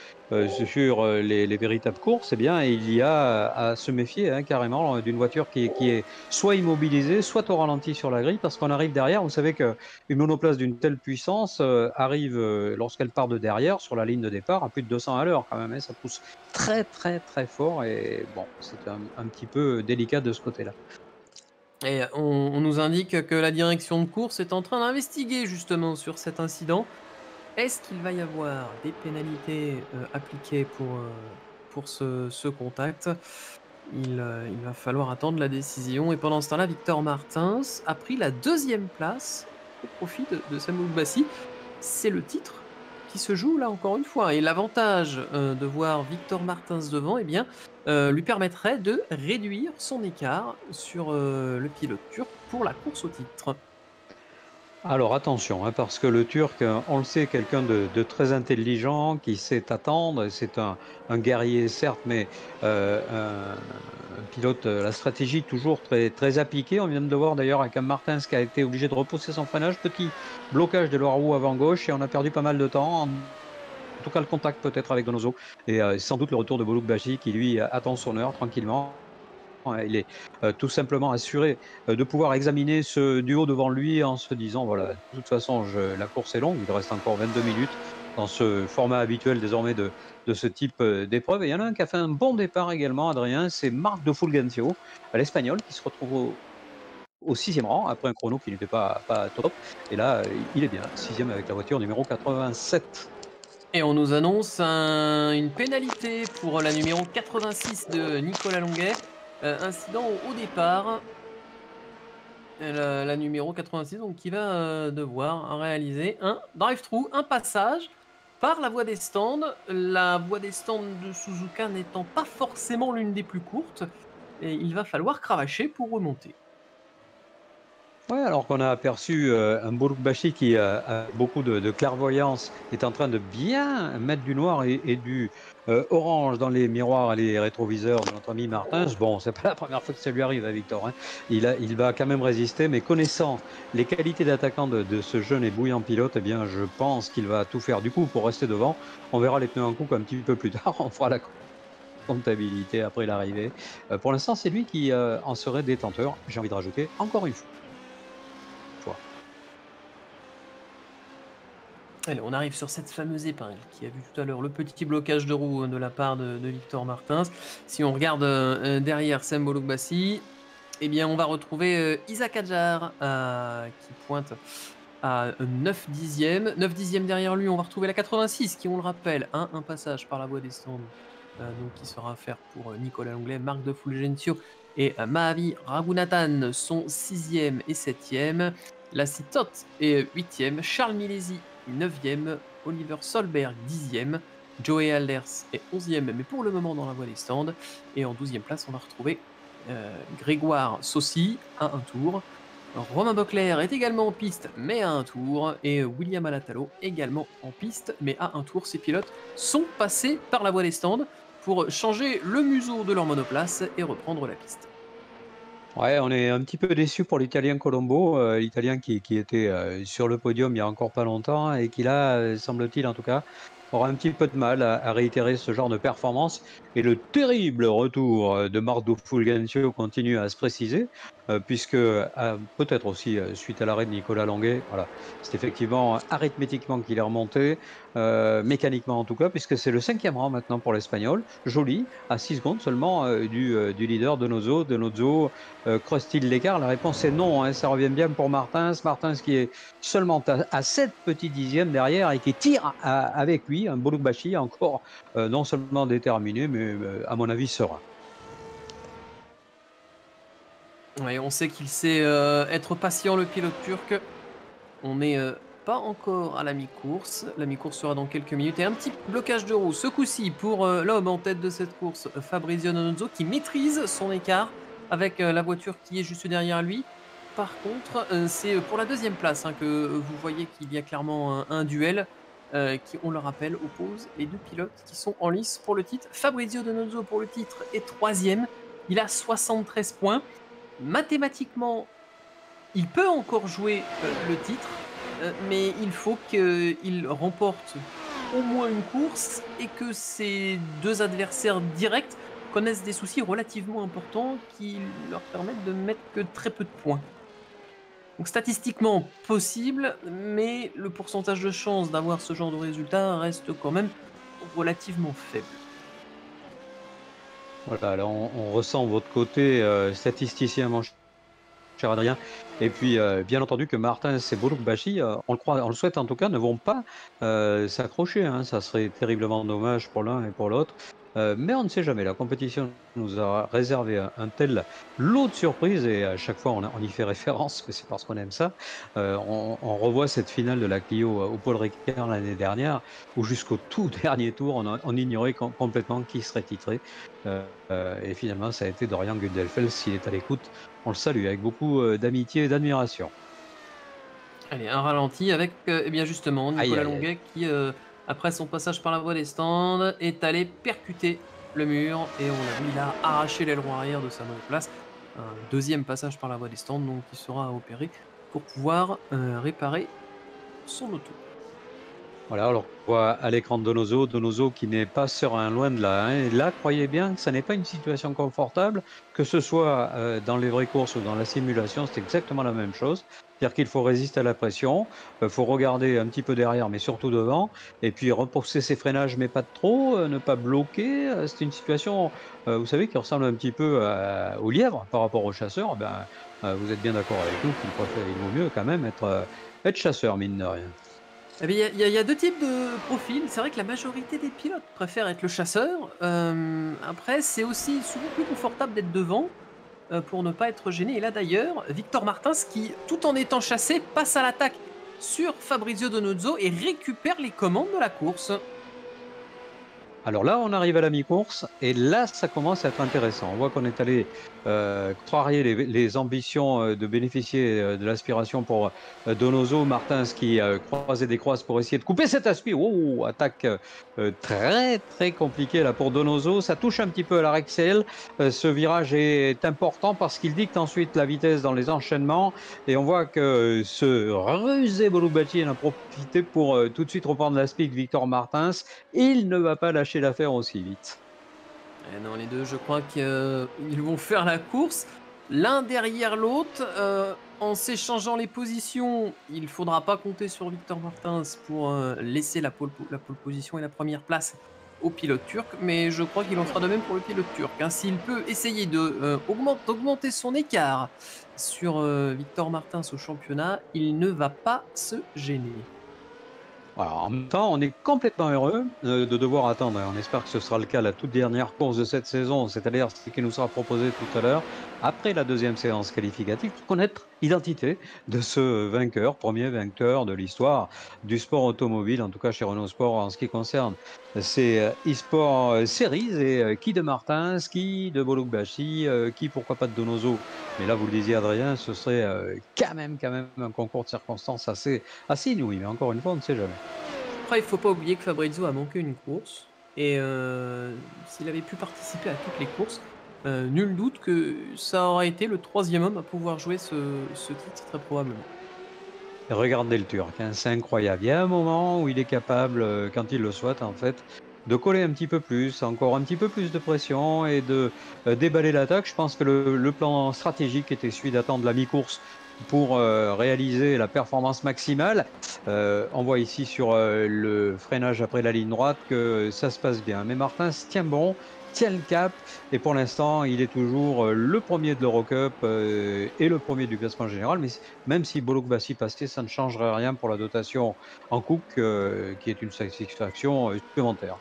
sur les, véritables courses. Eh bien, il y a à se méfier hein, carrément d'une voiture qui, qui, est soit immobilisée, soit au ralenti sur la grille parce qu'on arrive derrière. Vous savez qu'une monoplace d'une telle puissance arrive lorsqu'elle part de derrière sur la ligne de départ à plus de 200 à l'heure quand même. Hein. ça pousse très très très fort et bon, c'est un, petit peu délicat de ce côté-là. Et on, nous indique que la direction de course est en train d'investiguer justement sur cet incident. Est-ce qu'il va y avoir des pénalités euh, appliquées pour, euh, ce, contact? Il, euh, il, va falloir attendre la décision. Et pendant ce temps-là, Victor Martins a pris la deuxième place au profit de, de Samuel Bassi. C'est le titre qui se joue là encore une fois. Et l'avantage de voir Victor Martins devant, eh bien, lui permettrait de réduire son écart sur le pilote turc pour la course au titre. Alors attention, hein, parce que le Turc, on le sait, quelqu'un de, très intelligent, qui sait attendre. C'est un, guerrier, certes, mais un, pilote, la stratégie toujours très, appliquée. On vient de le voir d'ailleurs avec un Martins qui a été obligé de repousser son freinage. Petit blocage de roue avant gauche et on a perdu pas mal de temps. En tout cas, le contact peut-être avec Donoso. Et sans doute le retour de Bolouk Bachi qui lui attend son heure tranquillement. Il est euh, tout simplement assuré euh, de pouvoir examiner ce duo devant lui en se disant voilà, de toute façon, la course est longue, il reste encore 22 minutes dans ce format habituel désormais de, ce type euh, d'épreuve. Et il y en a un qui a fait un bon départ également, Adrien, c'est Marc de Fulgencio, l'Espagnol, qui se retrouve au sixième rang, après un chrono qui n'était pas top. Et là, il est bien, sixième avec la voiture numéro 87. Et on nous annonce une pénalité pour la numéro 86 de Nicolas Longuet. Euh, incident au, départ. La, numéro 86, donc qui va euh, devoir réaliser un drive-through, un passage par la voie des stands. La voie des stands de Suzuka n'étant pas forcément l'une des plus courtes. Et il va falloir cravacher pour remonter. Ouais, alors qu'on a aperçu euh, un Bashi qui a beaucoup de, clairvoyance, est en train de bien mettre du noir et, du euh, orange dans les miroirs et les rétroviseurs de notre ami Martins. Bon, c'est pas la première fois que ça lui arrive à Victor. Hein. Il, va quand même résister, mais connaissant les qualités d'attaquant de, ce jeune et bouillant pilote, eh bien, je pense qu'il va tout faire du coup pour rester devant. On verra les pneus en coupe un petit peu plus tard. On fera la comptabilité après l'arrivée. Euh, pour l'instant, c'est lui qui en serait détenteur. J'ai envie de rajouter encore une fois. On arrive sur cette fameuse épingle qui a vu tout à l'heure le petit blocage de roue de la part de, Victor Martins. Si on regarde euh, derrière Sembo Bassi, eh bien on va retrouver euh, Isaac Adjar euh, qui pointe à 9 dixièmes. 9 dixièmes derrière lui, on va retrouver la 86 qui, on le rappelle, un passage par la voie des stands donc qui sera à faire pour Nicolas Longlet, Marc de Fulgentio et Mahavi Raghunathan sont 6e et 7e. La Citot est 8e, Charles Milesi 9e, Oliver Solberg 10e, Joey Alders est 11e, mais pour le moment dans la voie des stands. Et en 12e place, on va retrouver euh, Grégoire Saucy à un tour. Romain Bocler est également en piste, mais à un tour. Et William Alatalo également en piste, mais à un tour. Ces pilotes sont passés par la voie des stands pour changer le museau de leur monoplace et reprendre la piste. Ouais, on est un petit peu déçu pour l'Italien Colombo, euh, l'Italien qui, était euh, sur le podium il y a encore pas longtemps et qui là, euh, semble-t-il en tout cas, aura un petit peu de mal à, réitérer ce genre de performance. Et le terrible retour de Marco Fulgencio continue à se préciser. Puisque peut-être aussi suite à l'arrêt de Nicolas Languet, voilà, c'est effectivement arithmétiquement qu'il est remonté, mécaniquement en tout cas, puisque c'est le cinquième rang maintenant pour l'Espagnol, joli, à 6 secondes seulement du, du, leader de Nozo, de Nozo, creuse-t-il l'écart La réponse est non, hein, ça revient bien pour Martins, Martins qui est seulement à, 7 petits dixièmes derrière et qui tire avec lui un Bolukbashi encore non seulement déterminé, mais à mon avis serein. on sait qu'il sait euh, être patient, le pilote turc. On euh, encore à la mi-course. La mi-course sera dans quelques minutes. Et un petit blocage de roue, ce coup-ci, pour euh, l'homme en tête de cette course, Fabrizio Nonzo, qui maîtrise son écart avec la voiture qui est juste derrière lui. Par contre, c'est pour la deuxième place hein, que vous voyez qu'il y a clairement un, duel. qui, on le rappelle, oppose les deux pilotes qui sont en lice pour le titre. Fabrizio Donozzo pour le titre est troisième. Il a 73 points mathématiquement, il peut encore jouer euh, le titre, euh, mais il faut qu'il remporte au moins une course et que ses deux adversaires directs connaissent des soucis relativement importants qui leur permettent de mettre que très peu de points. Donc statistiquement possible, mais le pourcentage de chance d'avoir ce genre de résultat reste quand même relativement faible. Voilà, alors on, ressent votre côté euh, statisticien, cher Adrien. Et puis, euh, bien entendu, que Martin et Boulouk Bachi, euh, on le croit, on le souhaite en tout cas, ne vont pas s'accrocher. Hein. Ça serait terriblement dommage pour l'un et pour l'autre. Euh, mais on ne sait jamais, la compétition nous a réservé un, tel lot de surprises et à chaque fois on, y fait référence, mais c'est parce qu'on aime ça. Euh, on, revoit cette finale de la Clio au Paul Ricard l'année dernière où jusqu'au tout dernier tour on, ignorait complètement qui serait titré. Euh, et finalement ça a été Dorian Gundelfels, s'il est à l'écoute, on le salue avec beaucoup d'amitié et d'admiration. Allez, un ralenti avec, eh bien justement, Nicolas Longuet qui après son passage par la voie des stands, est allé percuter le mur et on a vu, il a arraché l'aileron arrière de sa place. Un deuxième passage par la voie des stands donc qui sera opéré pour pouvoir euh, réparer son auto. Voilà, alors on voit à l'écran Donoso, Donoso qui n'est pas serein, loin de là. hein. Et là, croyez bien ça n'est pas une situation confortable, que ce soit euh, dans les vraies courses ou dans la simulation, c'est exactement la même chose. C'est-à-dire qu'il faut résister à la pression, il faut regarder un petit peu derrière, mais surtout devant, et puis repousser ses freinages, mais pas trop, euh, ne pas bloquer. Euh, C'est une situation, euh, vous savez, qui ressemble un petit peu à- au lièvre par rapport au chasseur. Ben, euh, vous êtes bien d'accord avec nous qu'il vaut mieux quand même être, euh, être chasseur, mine de rien. Eh bien, Il y, a- il y a deux types de profils. C'est vrai que la majorité des pilotes préfèrent être le chasseur. Euh, après, c'est aussi souvent plus confortable d'être devant euh, pour ne pas être gêné. Et là d'ailleurs, Victor Martins, qui tout en étant chassé, passe à l'attaque sur Fabrizio Donozzo et récupère les commandes de la course. Alors là, on arrive à la mi-course et là, ça commence à être intéressant. On voit qu'on est allé euh, contrarier les, ambitions euh, de bénéficier euh, de l'aspiration pour euh, Donoso, Martins qui croisait des croises pour essayer de couper cet aspi. Oh, attaque très très compliquée là pour Donoso. Ça touche un petit peu à la Rexel. Ce virage est important parce qu'il dicte ensuite la vitesse dans les enchaînements et on voit que ce rusé Bolubati en a profité pour tout de suite reprendre l'aspi de Victor Martins. Il ne va pas lâcher l'affaire aussi vite. Eh non, les deux, je crois qu'ils vont faire la course l'un derrière l'autre euh, en s'échangeant les positions. Il faudra pas compter sur Victor Martins pour euh, laisser la pole, position et la première place au pilote turc, mais je crois qu'il en fera de même pour le pilote turc. hein. S'il peut essayer euh, d'augmenter son écart sur euh, Victor Martins au championnat, il ne va pas se gêner. Voilà, en même temps, on est complètement heureux euh, de devoir attendre, on espère que ce sera le cas la toute dernière course de cette saison, c'est-à-dire ce qui nous sera proposé tout à l'heure, après la deuxième séance qualificative, pour connaître l'identité de ce vainqueur, premier vainqueur de l'histoire du sport automobile, en tout cas chez Renault Sport en ce qui concerne ces euh, e-sport euh, series, et euh, qui de Martins, qui de Bolugbashi, euh, qui pourquoi pas de Donoso. Mais là, vous le disiez Adrien, ce serait euh, quand même, quand même un concours de circonstances assez, assez inouï, mais encore une fois, on ne sait jamais. Après, il faut pas oublier que Fabrizio a manqué une course. Et euh, s'il avait pu participer à toutes les courses, euh, nul doute que ça aurait été le troisième homme à pouvoir jouer ce, titre, très probablement. Regardez le Turc, c'est incroyable. Il y a un moment où il est capable, euh, quand il le souhaite en fait, de coller un petit peu plus, encore un petit peu plus de pression et de euh, déballer l'attaque. Je pense que le, plan stratégique était celui d'attendre la mi-course pour réaliser la performance maximale. On voit ici sur le freinage après la ligne droite que ça se passe bien. Mais Martin se tient bon, tient le cap et pour l'instant il est toujours euh, le premier de l'Eurocup euh, et le premier du classement général. Mais même si Bolok Bassi passait, ça ne changerait rien pour la dotation en coupe, euh, qui est une satisfaction supplémentaire.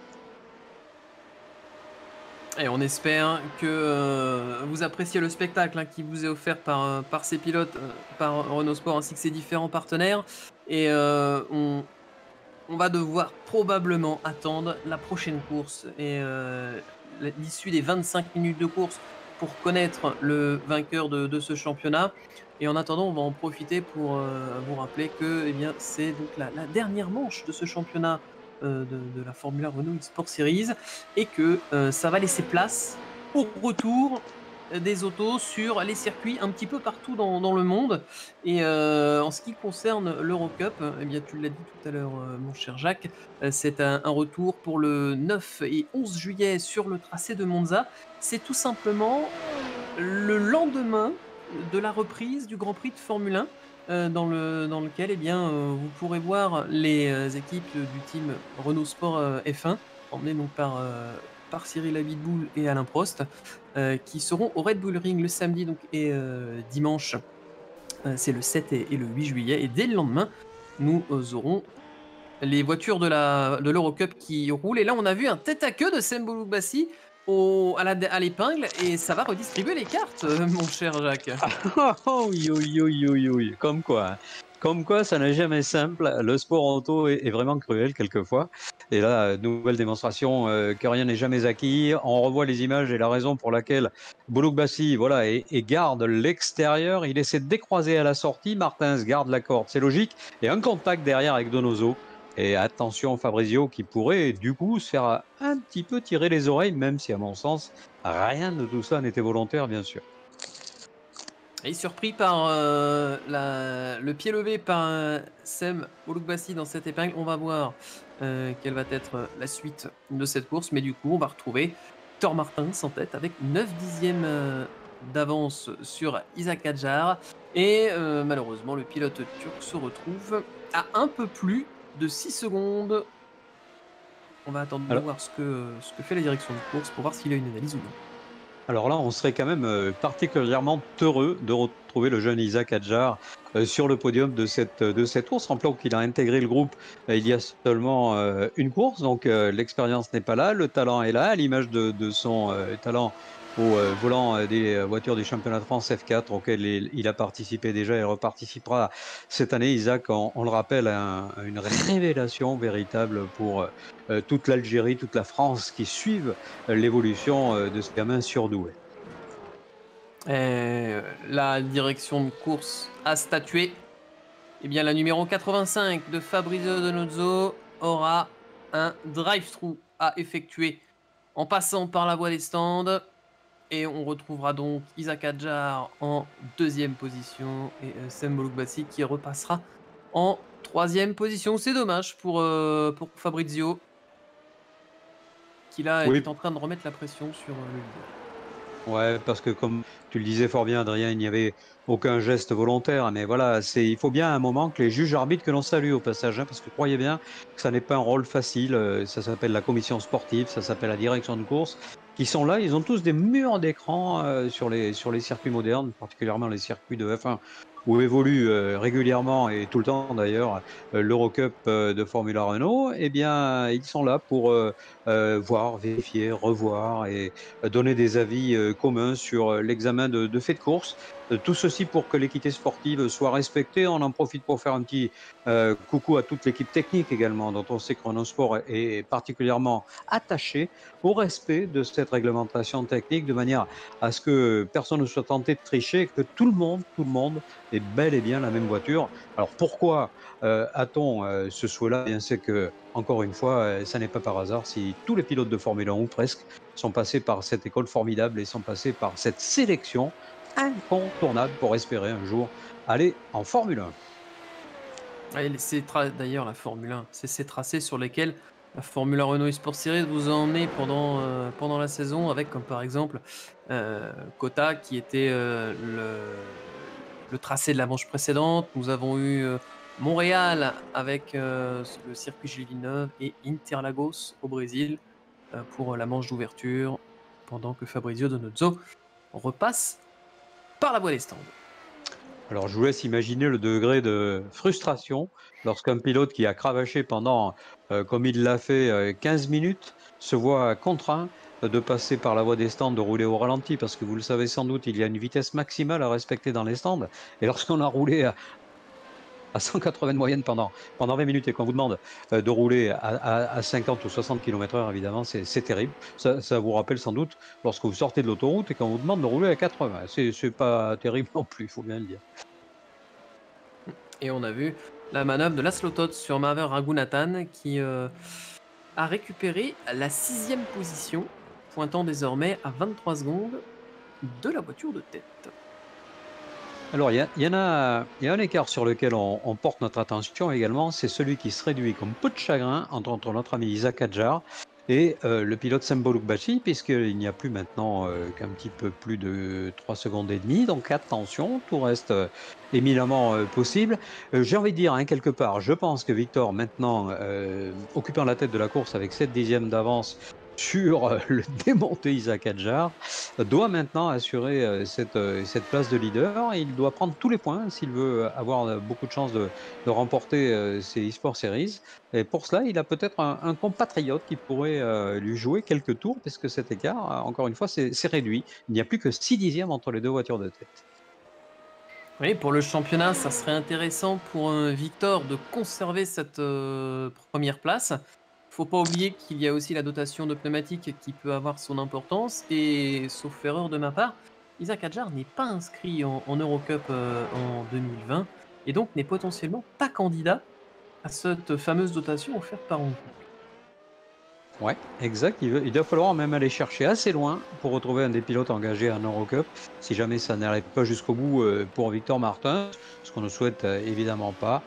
Et on espère que vous appréciez le spectacle hein, qui vous est offert par, ces pilotes, par Renault Sport ainsi que ses différents partenaires. Et on, va devoir probablement attendre la prochaine course et l'issue des 25 minutes de course pour connaître le vainqueur de, ce championnat. Et en attendant, on va en profiter pour euh, vous rappeler que eh c'est donc la, dernière manche de ce championnat euh, de, la Formule 1 Renault Sport Series et que euh, ça va laisser place au retour des autos sur les circuits un petit peu partout dans, le monde. Et euh, en ce qui concerne l'Eurocup, eh tu l'as dit tout à l'heure, euh, mon cher Jacques, euh, c'est un, retour pour le 9 et 11 juillet sur le tracé de Monza. C'est tout simplement le lendemain de la reprise du Grand Prix de Formule 1. euh, dans, le, dans lequel eh bien, vous pourrez voir les équipes du team Renault Sport euh, F1, emmenées donc par, par Cyril Abitboul et Alain Prost, euh, qui seront au Red Bull Ring le samedi donc, et euh, dimanche. Euh, C'est le 7 et, le 8 juillet. Et dès le lendemain, nous aurons les voitures de la de l'Eurocup qui roulent. Et là, on a vu un tête à queue de Sembolo Bassi à l'épingle et ça va redistribuer les cartes, euh, mon cher Jacques. Oh. Comme quoi, hein. comme quoi, ça n'est jamais simple. Le sport auto est, vraiment cruel quelquefois. Et là, euh, nouvelle démonstration euh, que rien n'est jamais acquis. On revoit les images et la raison pour laquelle Boulouk Bassi, voilà, et garde l'extérieur. Il essaie de décroiser à la sortie. Martins garde la corde, c'est logique. Et un contact derrière avec Donoso. Et attention Fabrizio qui pourrait du coup se faire un petit peu tirer les oreilles, même si à mon sens, rien de tout ça n'était volontaire, bien sûr. Et surpris par euh, le pied levé par euh, Sem Oloukbassi dans cette épingle, on va voir euh, quelle va être la suite de cette course. Mais du coup, on va retrouver Thor Martins en tête avec 9 dixièmes euh, d'avance sur Isaac Adjar. Et malheureusement, le pilote turc se retrouve à un peu plus de 6 secondes. On va attendre de voir ce que, ce que fait la direction de course pour voir s'il a une analyse ou non. Alors là, on serait quand même euh, particulièrement heureux de retrouver le jeune Isaac Adjar euh, sur le podium de cette, de cette course. Rappelons qu'il a intégré le groupe euh, il y a seulement une course, donc l'expérience n'est pas là, le talent est là, à l'image de, de son talent au euh, volant euh, des euh, voitures du championnat de France F4 auquel il, a participé déjà et reparticipera cette année. Isaac, on, le rappelle, un- une révélation véritable pour toute l'Algérie, toute la France qui suivent l'évolution de ce gamin surdoué. La direction de course a statué. Eh bien, la numéro 85 de Fabrizio Donozzo aura un drive-through à effectuer en passant par la voie des stands. Et on retrouvera donc Isaac Adjar en deuxième position et euh, Bolukbassi qui repassera en troisième position. C'est dommage pour, euh, pour Fabrizio qui là Oui. est en train de remettre la pression sur euh, le leader. Ouais, parce que comme tu le disais fort bien, Adrien, il n'y avait aucun geste volontaire. Mais voilà, c'est, il faut bien à un moment que les juges arbitres que l'on salue au passage, hein, parce que croyez bien que ça n'est pas un rôle facile. Ça s'appelle la commission sportive, ça s'appelle la direction de course, qui sont là. Ils ont tous des murs d'écran euh, sur les circuits modernes, particulièrement les circuits de F1 où évolue euh, régulièrement et tout le temps d'ailleurs euh, l'Eurocup de Formula Renault. Eh bien, ils sont là pour voir, vérifier, revoir et donner des avis communs sur l'examen de, faits de course. Euh, Tout ceci pour que l'équité sportive soit respectée. On en profite pour faire un petit euh, coucou à toute l'équipe technique également, dont on sait que Chronosport est particulièrement attaché au respect de cette réglementation technique, de manière à ce que personne ne soit tenté de tricher, que tout le monde, tout le monde ait bel et bien la même voiture. Alors pourquoi euh, a-t-on ce souhait-là? Eh Bien, c'est que encore une fois, ça n'est pas par hasard si tous les pilotes de Formule 1 ou presque sont passés par cette école formidable et sont passés par cette sélection incontournable pour espérer un jour aller en Formule 1. Ouais, c'est tra- d'ailleurs la Formule 1, c'est ces tracés sur lesquels la Formule 1 Renault Esport Series vous a emmené pendant, euh, pendant la saison, avec comme par exemple euh, Kota qui était euh, le, tracé de la manche précédente. Nous avons eu euh, Montréal avec le circuit Gilles Villeneuve et Interlagos au Brésil pour la manche d'ouverture, pendant que Fabrizio Donozzo repasse par la voie des stands. Alors, je vous laisse imaginer le degré de frustration lorsqu'un pilote qui a cravaché pendant, euh, comme il l'a fait, euh, 15 minutes, se voit contraint de passer par la voie des stands, de rouler au ralenti, parce que vous le savez sans doute, il y a une vitesse maximale à respecter dans les stands. Et lorsqu'on a roulé à, à 180 de moyenne pendant, pendant 20 minutes et qu'on vous demande euh, de rouler à, à- à 50 ou 60 km/h, évidemment, c'est terrible. Ça, vous rappelle sans doute lorsque vous sortez de l'autoroute et qu'on vous demande de rouler à 80. C'est pas terrible non plus, il faut bien le dire. Et on a vu la manœuvre de Laszlo Toth sur Maver Raghunathan qui euh, a récupéré la sixième position, pointant désormais à 23 secondes de la voiture de tête. Alors, il y, a- un écart sur lequel on, porte notre attention également, c'est celui qui se réduit comme peu de chagrin entre, notre ami Isaac Adjar et euh, le pilote Sembo Lukbashi, puisqu'il n'y a plus maintenant euh, qu'un petit peu plus de 3 secondes et demie, donc attention, tout reste euh, éminemment possible. J'ai envie de dire, hein, quelque part, je pense que Victor, maintenant, occupant la tête de la course avec 7 dixièmes d'avance sur euh, le démonté Isaac Adjar, doit maintenant assurer euh, cette, euh, cette place de leader. Il doit prendre tous les points s'il veut avoir beaucoup de chances de, de remporter ces eSport Series. Et pour cela, il a peut-être un, compatriote qui pourrait lui jouer quelques tours, parce que cet écart, encore une fois, c'est réduit. Il n'y a plus que 6 dixièmes entre les deux voitures de tête. Oui, pour le championnat, ça serait intéressant pour Victor de conserver cette première place. Faut pas oublier qu'il y a aussi la dotation de pneumatiques qui peut avoir son importance. Et sauf erreur de ma part, Isaac Adjar n'est pas inscrit en, Eurocup euh, en 2020 et donc n'est potentiellement pas candidat à cette fameuse dotation offerte par Hong Kong. Ouais, exact. Il, veut- il doit falloir même aller chercher assez loin pour retrouver un des pilotes engagés en Eurocup. Si jamais ça n'arrive pas jusqu'au bout euh, pour Victor Martin, ce qu'on ne souhaite euh, évidemment pas.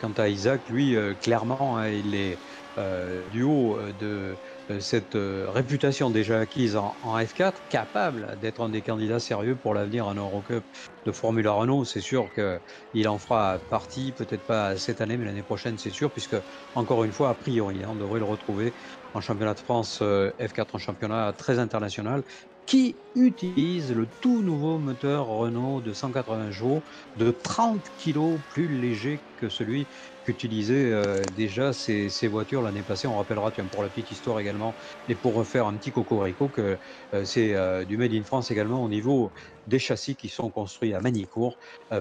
Quant à Isaac, lui, clairement, hein, il est du haut euh, de euh, cette euh, réputation déjà acquise en, en F4, capable d'être un des candidats sérieux pour l'avenir en Eurocup de Formula Renault. C'est sûr qu'il en fera partie, peut-être pas cette année, mais l'année prochaine, c'est sûr, puisque, encore une fois, a priori, hein, on devrait le retrouver en championnat de France euh, F4, en championnat très international, qui utilise le tout nouveau moteur Renault de 180 chevaux de 30 kg plus léger que celui qu'utilisaient euh, déjà ces, voitures l'année passée. On rappellera, tiens, pour la petite histoire également, et pour refaire un petit cocorico, que euh, c'est euh, du Made in France également au niveau des châssis qui sont construits à Manicourt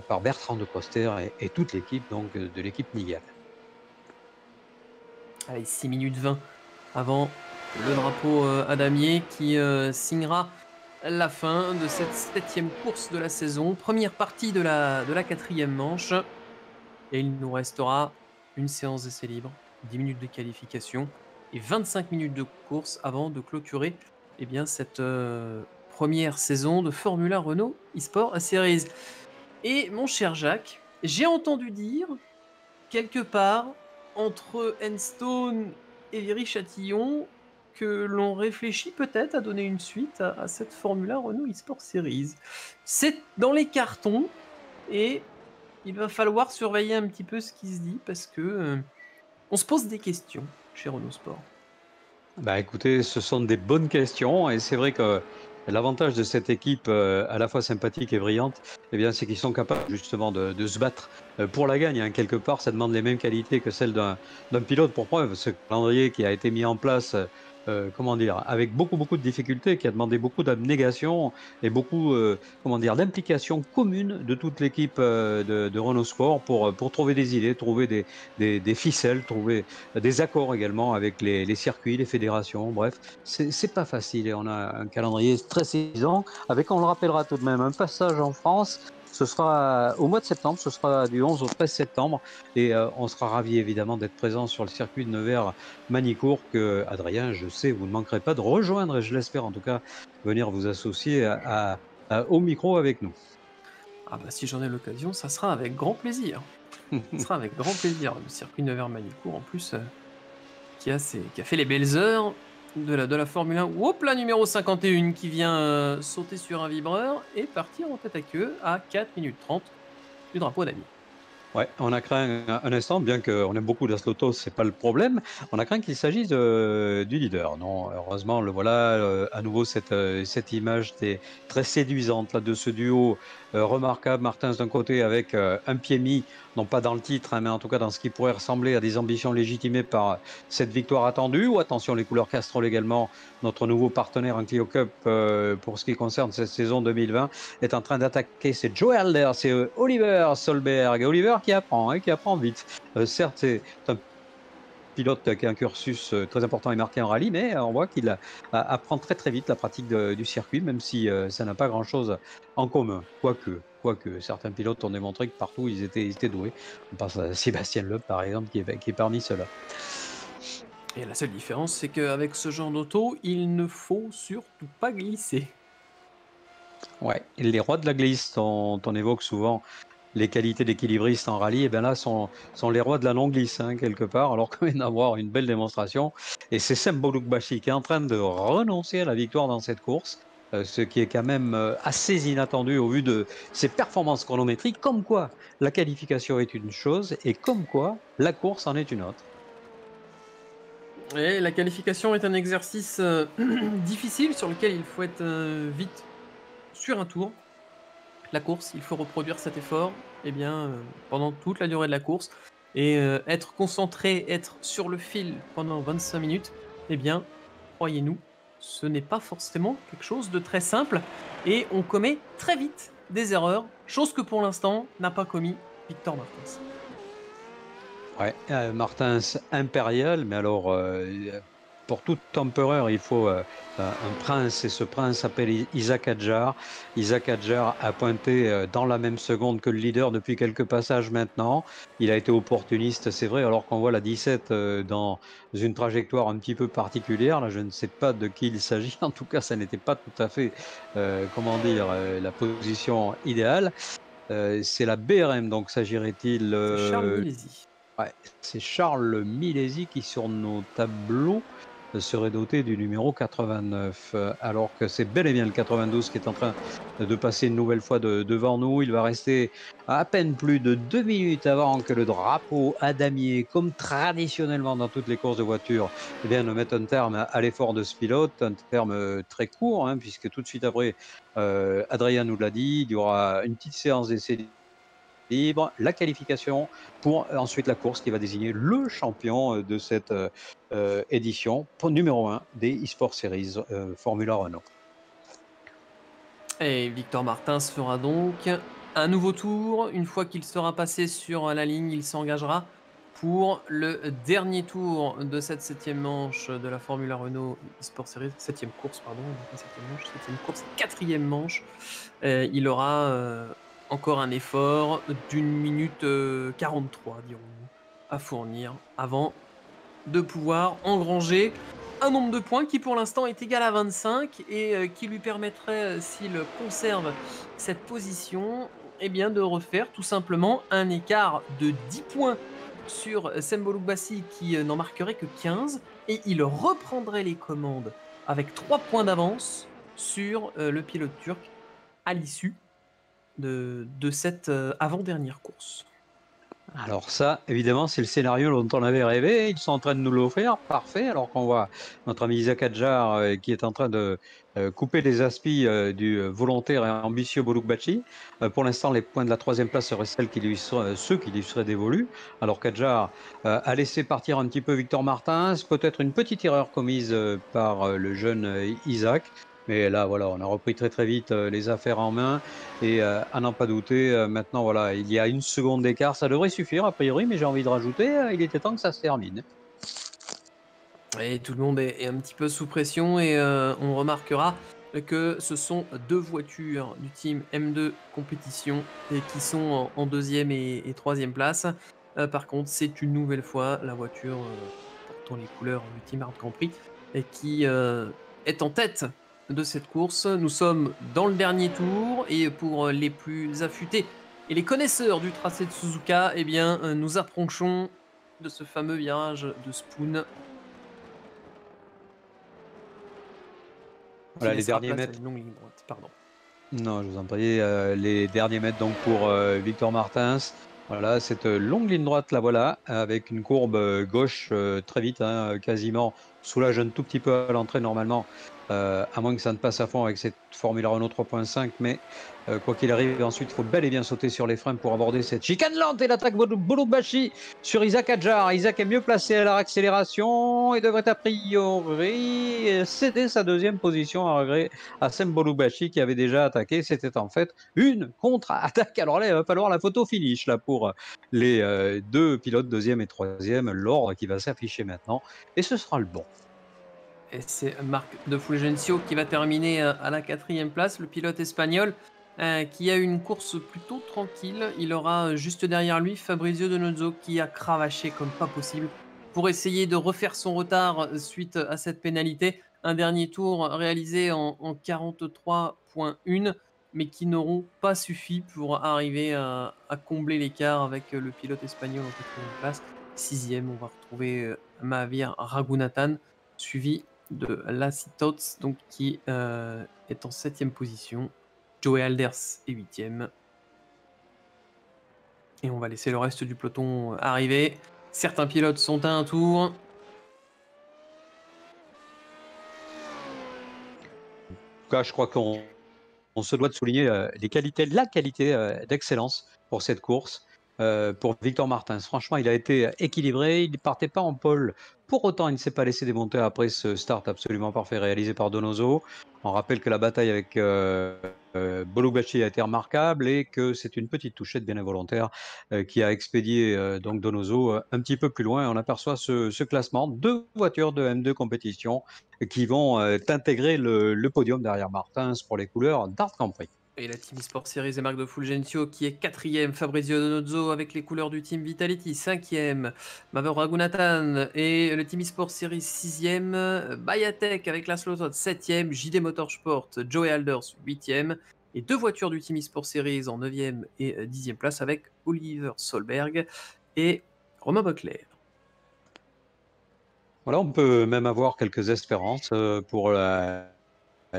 par Bertrand de Coster et, toute l'équipe donc de l'équipe Nigal. Allez, 6 minutes 20 avant le drapeau euh, à damier qui signera la fin de cette septième course de la saison. Première partie de la, de la quatrième manche. Et il nous restera une séance d'essai libre, 10 minutes de qualification et 25 minutes de course avant de clôturer eh bien, cette euh, première saison de Formula Renault eSport Series. Et mon cher Jacques, j'ai entendu dire quelque part entre Enstone et Viry-Châtillon que l'on réfléchit peut-être à donner une suite à, à cette Formula Renault eSport Series. C'est dans les cartons et il va falloir surveiller un petit peu ce qui se dit parce que euh, on se pose des questions chez Renault Sport. Bah écoutez, ce sont des bonnes questions et c'est vrai que l'avantage de cette équipe euh, à la fois sympathique et brillante, eh bien, c'est qu'ils sont capables justement de, se battre euh, pour la gagne. hein. Quelque part, ça demande les mêmes qualités que celles d'un pilote. Pour preuve, ce calendrier qui a été mis en place, euh, comment dire, avec beaucoup beaucoup de difficultés, qui a demandé beaucoup d'abnégation et beaucoup, euh, comment dire, d'implication commune de toute l'équipe euh, de, Renault Sport pour pour trouver des idées, trouver des ficelles, trouver des accords également avec les, les circuits, les fédérations. Bref, c'est pas facile et on a un calendrier très saisissant avec, on le rappellera tout de même, un passage en France. Ce sera au mois de septembre, ce sera du 11 au 13 septembre et euh, on sera ravi évidemment d'être présent sur le circuit de Nevers Manicourt que Adrien, je sais, vous ne manquerez pas de rejoindre et je l'espère en tout cas venir vous associer à, à- à- au micro avec nous. Ah bah si j'en ai l'occasion, ça sera avec grand plaisir. Ça sera avec grand plaisir. Le circuit Nevers-Manicourt en plus, euh, qui, a ses- qui a fait les belles heures de la, Formule 1. Hop là, numéro 51 qui vient euh, sauter sur un vibreur et partir en tête à queue à 4 minutes 30 du drapeau d'ami. Ouais, on a craint un, instant, bien qu'on aime beaucoup Daslotos, c'est pas le problème. On a craint qu'il s'agisse de- du leader. Non, heureusement, le voilà euh, à nouveau cette, euh, cette image très séduisante là, de ce duo euh, remarquable. Martins d'un côté avec euh, un pied mis, non pas dans le titre, hein, mais en tout cas dans ce qui pourrait ressembler à des ambitions légitimées par cette victoire attendue. Ou attention, les couleurs Castrol également, notre nouveau partenaire en Clio Cup euh, pour ce qui concerne cette saison 2020 est en train d'attaquer. C'est Joe Helder, c'est euh, Oliver Solberg. Oliver qui apprend, hein, qui apprend vite. Euh, certes, c'est un pilote qui a un cursus euh, très important et marqué en rallye, mais euh, on voit qu'il apprend très très vite la pratique de- du circuit, même si ça n'a pas grand-chose en commun. Quoique, quoique, certains pilotes ont démontré que partout ils étaient, ils étaient doués. On pense à Sébastien Loeb, par exemple, qui est, qui est parmi ceux-là. Et la seule différence, c'est qu'avec ce genre d'auto, il ne faut surtout pas glisser. Ouais, et les rois de la glisse, on évoque souvent les qualités d'équilibriste en rallye, et bien là sont, les rois de la non-glisse, hein, quelque part, alors qu'on vient d'avoir une belle démonstration. Et c'est Sembo Lukbashi qui est en train de renoncer à la victoire dans cette course, euh, ce qui est quand même euh, assez inattendu au vu de ses performances chronométriques, comme quoi la qualification est une chose, et comme quoi la course en est une autre. La qualification est un exercice euh, difficile sur lequel il faut être vite sur un tour. La course, il faut reproduire cet effort eh bien, euh, pendant toute la durée de la course et euh, être concentré, être sur le fil pendant 25 minutes. Eh bien, croyez-nous, ce n'est pas forcément quelque chose de très simple et on commet très vite des erreurs, chose que pour l'instant n'a pas commis Victor Martins. Ouais, euh, Martins impérial, mais alors pour tout empereur, il faut euh, un prince, et ce prince s'appelle Isaac Adjar. Isaac Adjar a pointé euh, dans la même seconde que le leader depuis quelques passages maintenant. Il a été opportuniste, c'est vrai, alors qu'on voit la 17 euh, dans une trajectoire un petit peu particulière. Là, je ne sais pas de qui il s'agit. En tout cas, ça n'était pas tout à fait, comment dire, la position idéale. c'est la BRM, donc s'agirait-il. Charles Milesi. Ouais, c'est Charles Milesi qui, sur nos tableaux, serait doté du numéro 89, alors que c'est bel et bien le 92 qui est en train de passer une nouvelle fois devant nous. Il va rester à peine plus de deux minutes avant que le drapeau à damier, comme traditionnellement dans toutes les courses de voiture, eh bien, ne mette un terme à l'effort de ce pilote, un terme très court, hein, puisque tout de suite après, euh, Adrien nous l'a dit, il y aura une petite séance d'essai la qualification pour ensuite la course qui va désigner le champion de cette euh, édition numéro 1 des eSport Series euh, Formula Renault. Et Victor Martins fera donc un nouveau tour. Une fois qu'il sera passé sur la ligne, il s'engagera pour le dernier tour de cette septième manche de la Formula Renault eSport Series. Septième course, pardon. Septième manche, septième course, quatrième manche. Euh, il aura encore un effort d'une minute 43, dirons-nous, à fournir avant de pouvoir engranger un nombre de points qui pour l'instant est égal à 25 et euh, qui lui permettrait, euh, s'il conserve cette position, eh de refaire tout simplement un écart de 10 points sur Bassi qui euh, n'en marquerait que 15 et il reprendrait les commandes avec 3 points d'avance sur le pilote turc à l'issue de, cette avant-dernière course. Alors ça, évidemment, c'est le scénario dont on avait rêvé. Ils sont en train de nous l'offrir, parfait. Alors qu'on voit notre ami Isaac Adjar euh, qui est en train de euh, couper les aspis euh, du volontaire et ambitieux Bolukbachi. pour l'instant, les points de la troisième place seraient ceux qui lui seraient dévolus. Alors qu'Adjar a laissé partir un petit peu Victor Martins. Peut-être une petite erreur commise par le jeune Isaac. Mais là, voilà, on a repris très très vite euh, les affaires en main. Et euh, à n'en pas douter, euh, maintenant, voilà, il y a une seconde d'écart. Ça devrait suffire, a priori, mais j'ai envie de rajouter, il était temps que ça se termine. Et tout le monde est, un petit peu sous pression et on remarquera que ce sont deux voitures du team M2 compétition qui sont en, deuxième et, troisième place. par contre, c'est une nouvelle fois la voiture portant les couleurs du team Hard Grand Prix qui est en tête de cette course. Nous sommes dans le dernier tour et pour les plus affûtés et les connaisseurs du tracé de Suzuka, eh bien, nous approchons de ce fameux virage de Spoon. Voilà les derniers mètres. Pardon. Non, je vous en prie. Euh, les derniers mètres donc pour euh, Victor Martins. Voilà, cette longue ligne droite, la voilà, avec une courbe gauche euh, très vite, hein, quasiment soulage un tout petit peu à l'entrée normalement euh, à moins que ça ne passe à fond avec cette Formule Renault 3.5. Mais euh, quoi qu'il arrive, ensuite, il faut bel et bien sauter sur les freins pour aborder cette chicane lente et l'attaque Bouloubachi sur Isaac Adjar. Isaac est mieux placé à la accélération et devrait a priori céder sa deuxième position à regret à Sem Bouloubachi qui avait déjà attaqué. C'était en fait une contre-attaque. Alors là, il va falloir la photo finish là, pour les euh, deux pilotes, deuxième et troisième, l'ordre qui va s'afficher maintenant. Et ce sera le bon. Et c'est Marc de Fulgencio qui va terminer euh, à la quatrième place, le pilote espagnol, euh, qui a une course plutôt tranquille. Il aura euh, juste derrière lui Fabrizio Donozzo qui a cravaché comme pas possible pour essayer de refaire son retard suite à cette pénalité. Un dernier tour réalisé en, 43.1, mais qui n'auront pas suffi pour arriver à, combler l'écart avec le pilote espagnol en quatrième place. Sixième, on va retrouver Mahavir Raghunathan, suivi de Lassie Tots, donc qui euh, est en septième position. Joey Alders est huitième. Et on va laisser le reste du peloton arriver. Certains pilotes sont à un tour. En tout cas, je crois qu'on se doit de souligner euh, les qualités, la qualité euh, d'excellence pour cette course. Pour Victor Martins. Franchement, il a été équilibré, il ne partait pas en pole. Pour autant, il ne s'est pas laissé démonter après ce start absolument parfait réalisé par Donoso. On rappelle que la bataille avec euh, heu, a été remarquable et que c'est une petite touchette bien involontaire, heu, qui a expédié, heu, donc Donoso, un petit peu plus loin. On aperçoit ce classement. Deux voitures de M2 compétition qui vont, intégrer le podium derrière Martins pour les couleurs d'Art Prix. Et la Team Sport Series et Marc de Fulgentio qui est quatrième, Fabrizio Donozzo avec les couleurs du Team Vitality, cinquième, Mavero Ragunathan et le Team Sport Series sixième, Bayatek avec la Slotot septième, JD Motorsport, Joey Alders huitième, et deux voitures du Team Sport Series en neuvième et dixième place avec Oliver Solberg et Romain Bocler. Voilà, on peut même avoir quelques espérances euh, pour la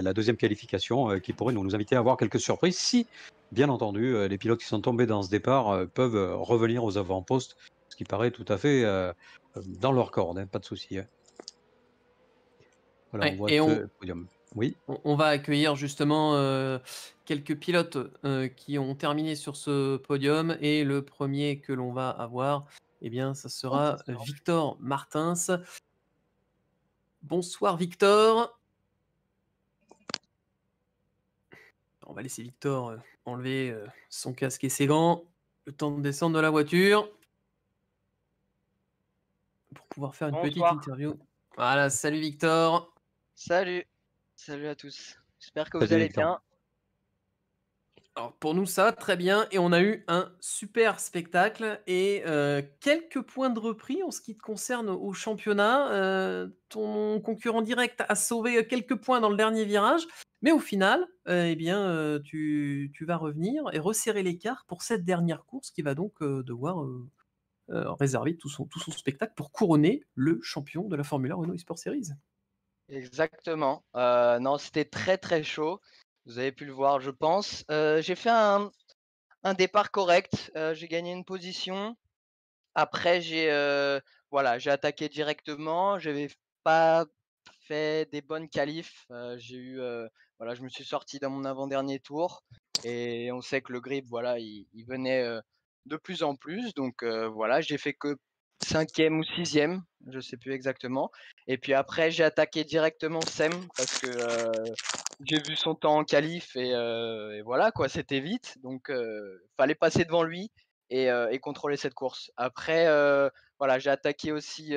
la deuxième qualification euh, qui pourrait nous inviter à avoir quelques surprises si, bien entendu, euh, les pilotes qui sont tombés dans ce départ euh, peuvent revenir aux avant-postes, ce qui paraît tout à fait dans leur corde, hein, pas de souci. Hein. Voilà, on voit podium. Oui. On va accueillir justement quelques pilotes qui ont terminé sur ce podium et le premier que l'on va avoir, eh bien, ça sera Victor Martins. Bonsoir Victor. On va laisser Victor euh, enlever euh, son casque et ses gants. Le temps de descendre de la voiture. Pour pouvoir faire une petite interview. Voilà, salut Victor. Salut. Salut à tous. J'espère que vous allez bien. Alors pour nous ça va très bien et on a eu un super spectacle et euh, quelques points de repris en ce qui te concerne au championnat. ton concurrent direct a sauvé quelques points dans le dernier virage, mais au final, euh, eh bien, euh, tu, vas revenir et resserrer l'écart pour cette dernière course qui va donc euh, devoir réserver tout son, spectacle pour couronner le champion de la Formule 1 Renault Esport Series. Exactement. non, c'était très très chaud. Vous avez pu le voir, je pense. j'ai fait un, départ correct. j'ai gagné une position. Après, j'ai voilà, j'ai attaqué directement. J'avais pas fait des bonnes qualifs. j'ai eu voilà, je me suis sorti dans mon avant-dernier tour et on sait que le grip, voilà, il, venait de plus en plus. Donc voilà, j'ai fait que cinquième ou sixième, je sais plus exactement. Et puis après, j'ai attaqué directement Sem parce que j'ai vu son temps en qualif et, voilà quoi, c'était vite. Donc fallait passer devant lui et, et, contrôler cette course. Après, voilà, j'ai attaqué aussi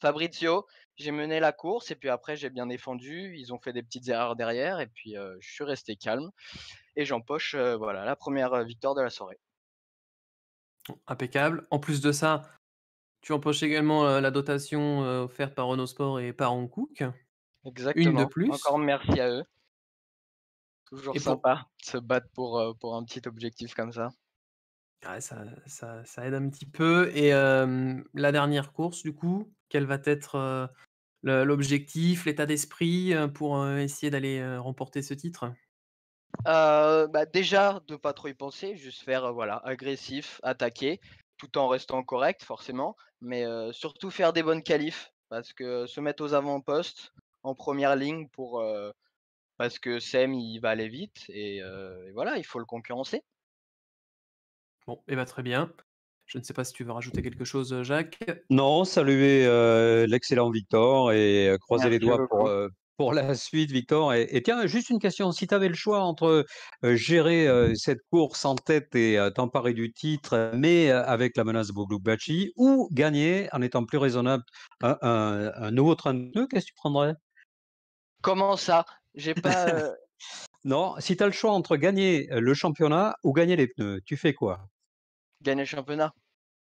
Fabrizio j'ai mené la course et puis après j'ai bien défendu. Ils ont fait des petites erreurs derrière et puis je suis resté calme et j'empoche voilà la première victoire de la soirée. Impeccable. En plus de ça, tu empoches également la dotation offerte par Renault Sport et par Hankook. Exactement. Une de plus. Encore merci à eux. Toujours sympa de se battre pour, pour un petit objectif comme ça. Ouais, ça, ça, aide un petit peu. Et la dernière course, du coup, quel va être l'objectif, l'état d'esprit pour essayer d'aller remporter ce titre? Bah, Déjà, de pas trop y penser, juste faire voilà, agressif, attaquer, tout en restant correct, forcément, mais surtout faire des bonnes qualifs, parce que se mettre aux avant-postes, en première ligne, pour, parce que Sem, il va aller vite, et voilà, il faut le concurrencer. Bon, et eh bah, très bien. Je ne sais pas si tu veux rajouter quelque chose, Jacques? Non, saluer, euh, l'excellent Victor et euh, croiser les doigts pour, euh, pour la suite, Victor et tiens, juste une question, si tu avais le choix entre, gérer, cette course en tête et t'emparer du titre, mais avec la menace de Boglubachi ou gagner en étant plus raisonnable un un nouveau train de pneus, qu'est-ce que tu prendrais? Comment ça? J'ai pas, Non, si tu as le choix entre gagner, le championnat ou gagner les pneus, tu fais quoi? Gagner le championnat.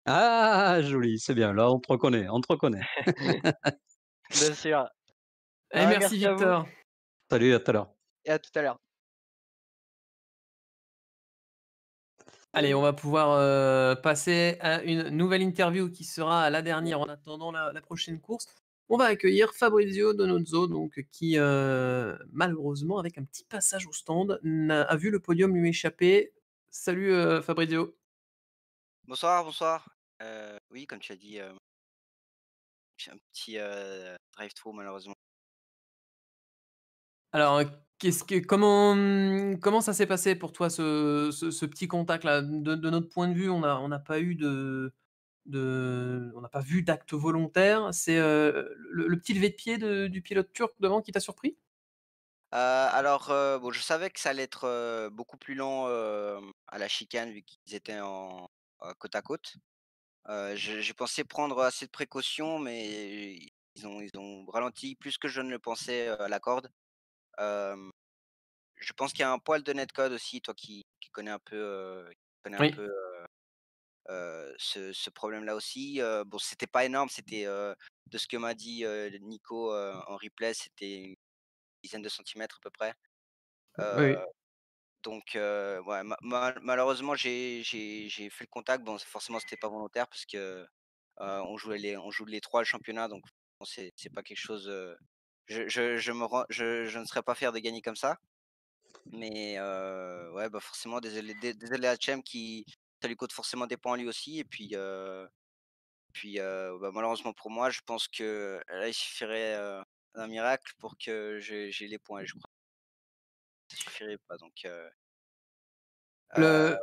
Ah, joli, c'est bien. Là, on te reconnaît, on te reconnaît. Bien sûr. Eh, ah, merci, Victor. Salut, à tout à l'heure. Et à tout à l'heure. Allez, on va pouvoir euh, passer à une nouvelle interview qui sera la dernière en attendant la, prochaine course. On va accueillir Fabrizio Donozzo, donc, qui euh, malheureusement, avec un petit passage au stand, a, vu le podium lui échapper. Salut euh, Fabrizio. Bonsoir, bonsoir. oui, comme tu as dit, j'ai un petit drive-through malheureusement. Alors, qu'est-ce que comment, mmh, comment ça s'est passé pour toi ce ce petit contact-là? De notre point de vue, on n'a on pas eu de de on n'a pas vu d'acte volontaire. C'est, le petit lever de pied du pilote turc devant qui t'a surpris? Alors, bon, je savais que ça allait être, beaucoup plus lent, hem, à la chicane vu qu'ils étaient en côte à côte. Je j'ai pensé prendre assez de précautions, mais ils ont ils ont ralenti plus que je ne le pensais, heu, à la corde. Je pense qu'il y a un poil de netcode aussi, toi qui qui connais un peu, qui connais un peu, ce ce problème-là aussi. Bon, c'était pas énorme, c'était, de ce que m'a dit, Nico, en replay, c'était une dizaine de centimètres à peu près. Oui. Donc ouais, ma mal malheureusement, j'ai fait le contact. Bon, forcément, c'était pas volontaire parce que, joue les 3 le championnat, donc bon, c'est pas quelque chose, je je je me je ne serais pas fier de gagner comme ça. Mais ouais, bah, forcément désolé dé désolé à Chem qui ça lui coûte forcément des points lui aussi et puis, heu, puis, bah, malheureusement pour moi, je pense que là, il suffirait, d'un miracle pour que j'ai les points, je crois. Suffirait pas donc Le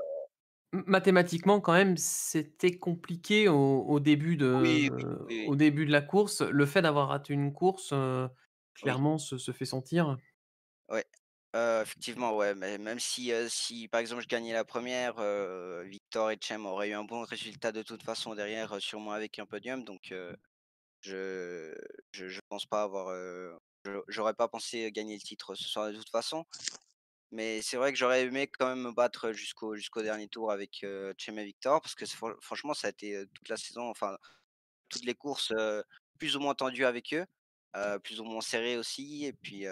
mathématiquement quand même, c'était compliqué au au début oui, oui, de oui, oui, au début de la course. Le fait d'avoir raté une course, oui, clairement se se fait sentir. ouais. Heu, effectivement, ouais, mais même si, par exemple je gagnais la première, re Victor et Chem auraient eu un bon résultat de toute façon derrière, sûrement avec un podium donc Je je je pense pas avoir, j'aurais pas pensé gagner le titre ce soir de toute façon. Mais c'est vrai que j'aurais aimé quand même me battre jusqu'au jusqu'au dernier tour avec, heu, Chem et Victor parce que franchement ça a été, heu, toute la saison, enfin toutes les courses, heu, plus ou moins tendues avec eux, heu, plus ou moins serrées aussi et puis,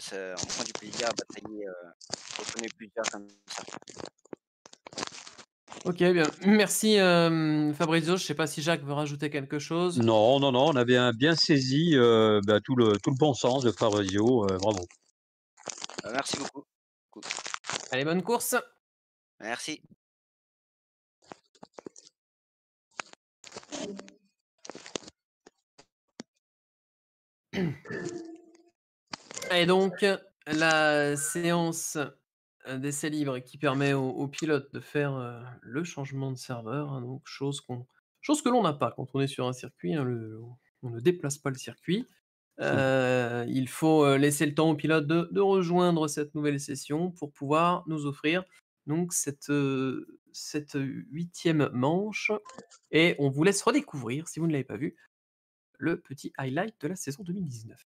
ça on prend du plaisir à batailler, on est plusieurs comme ça. OK, bien. Merci, hem, Fabrizio. Je sais pas si Jacques veut rajouter quelque chose? Non, non, non, on avait bien saisi, heu, bah, tout le tout le bon sens de Fabrizio, heu, bravo. Merci beaucoup. Cool. Allez, bonne course! Merci. Et donc, la séance, heu, d'essais libres qui permet au au pilote de faire, heu, le changement de serveur, hein, donc chose qu'on chose que l'on n'a pas quand on est sur un circuit, hein, le on ne déplace pas le circuit. Heu, il faut, heu, laisser le temps au pilote de de rejoindre cette nouvelle session pour pouvoir nous offrir donc cette, cette 8e manche et on vous laisse redécouvrir, si vous ne l'avez pas vu, le petit highlight de la saison 2019.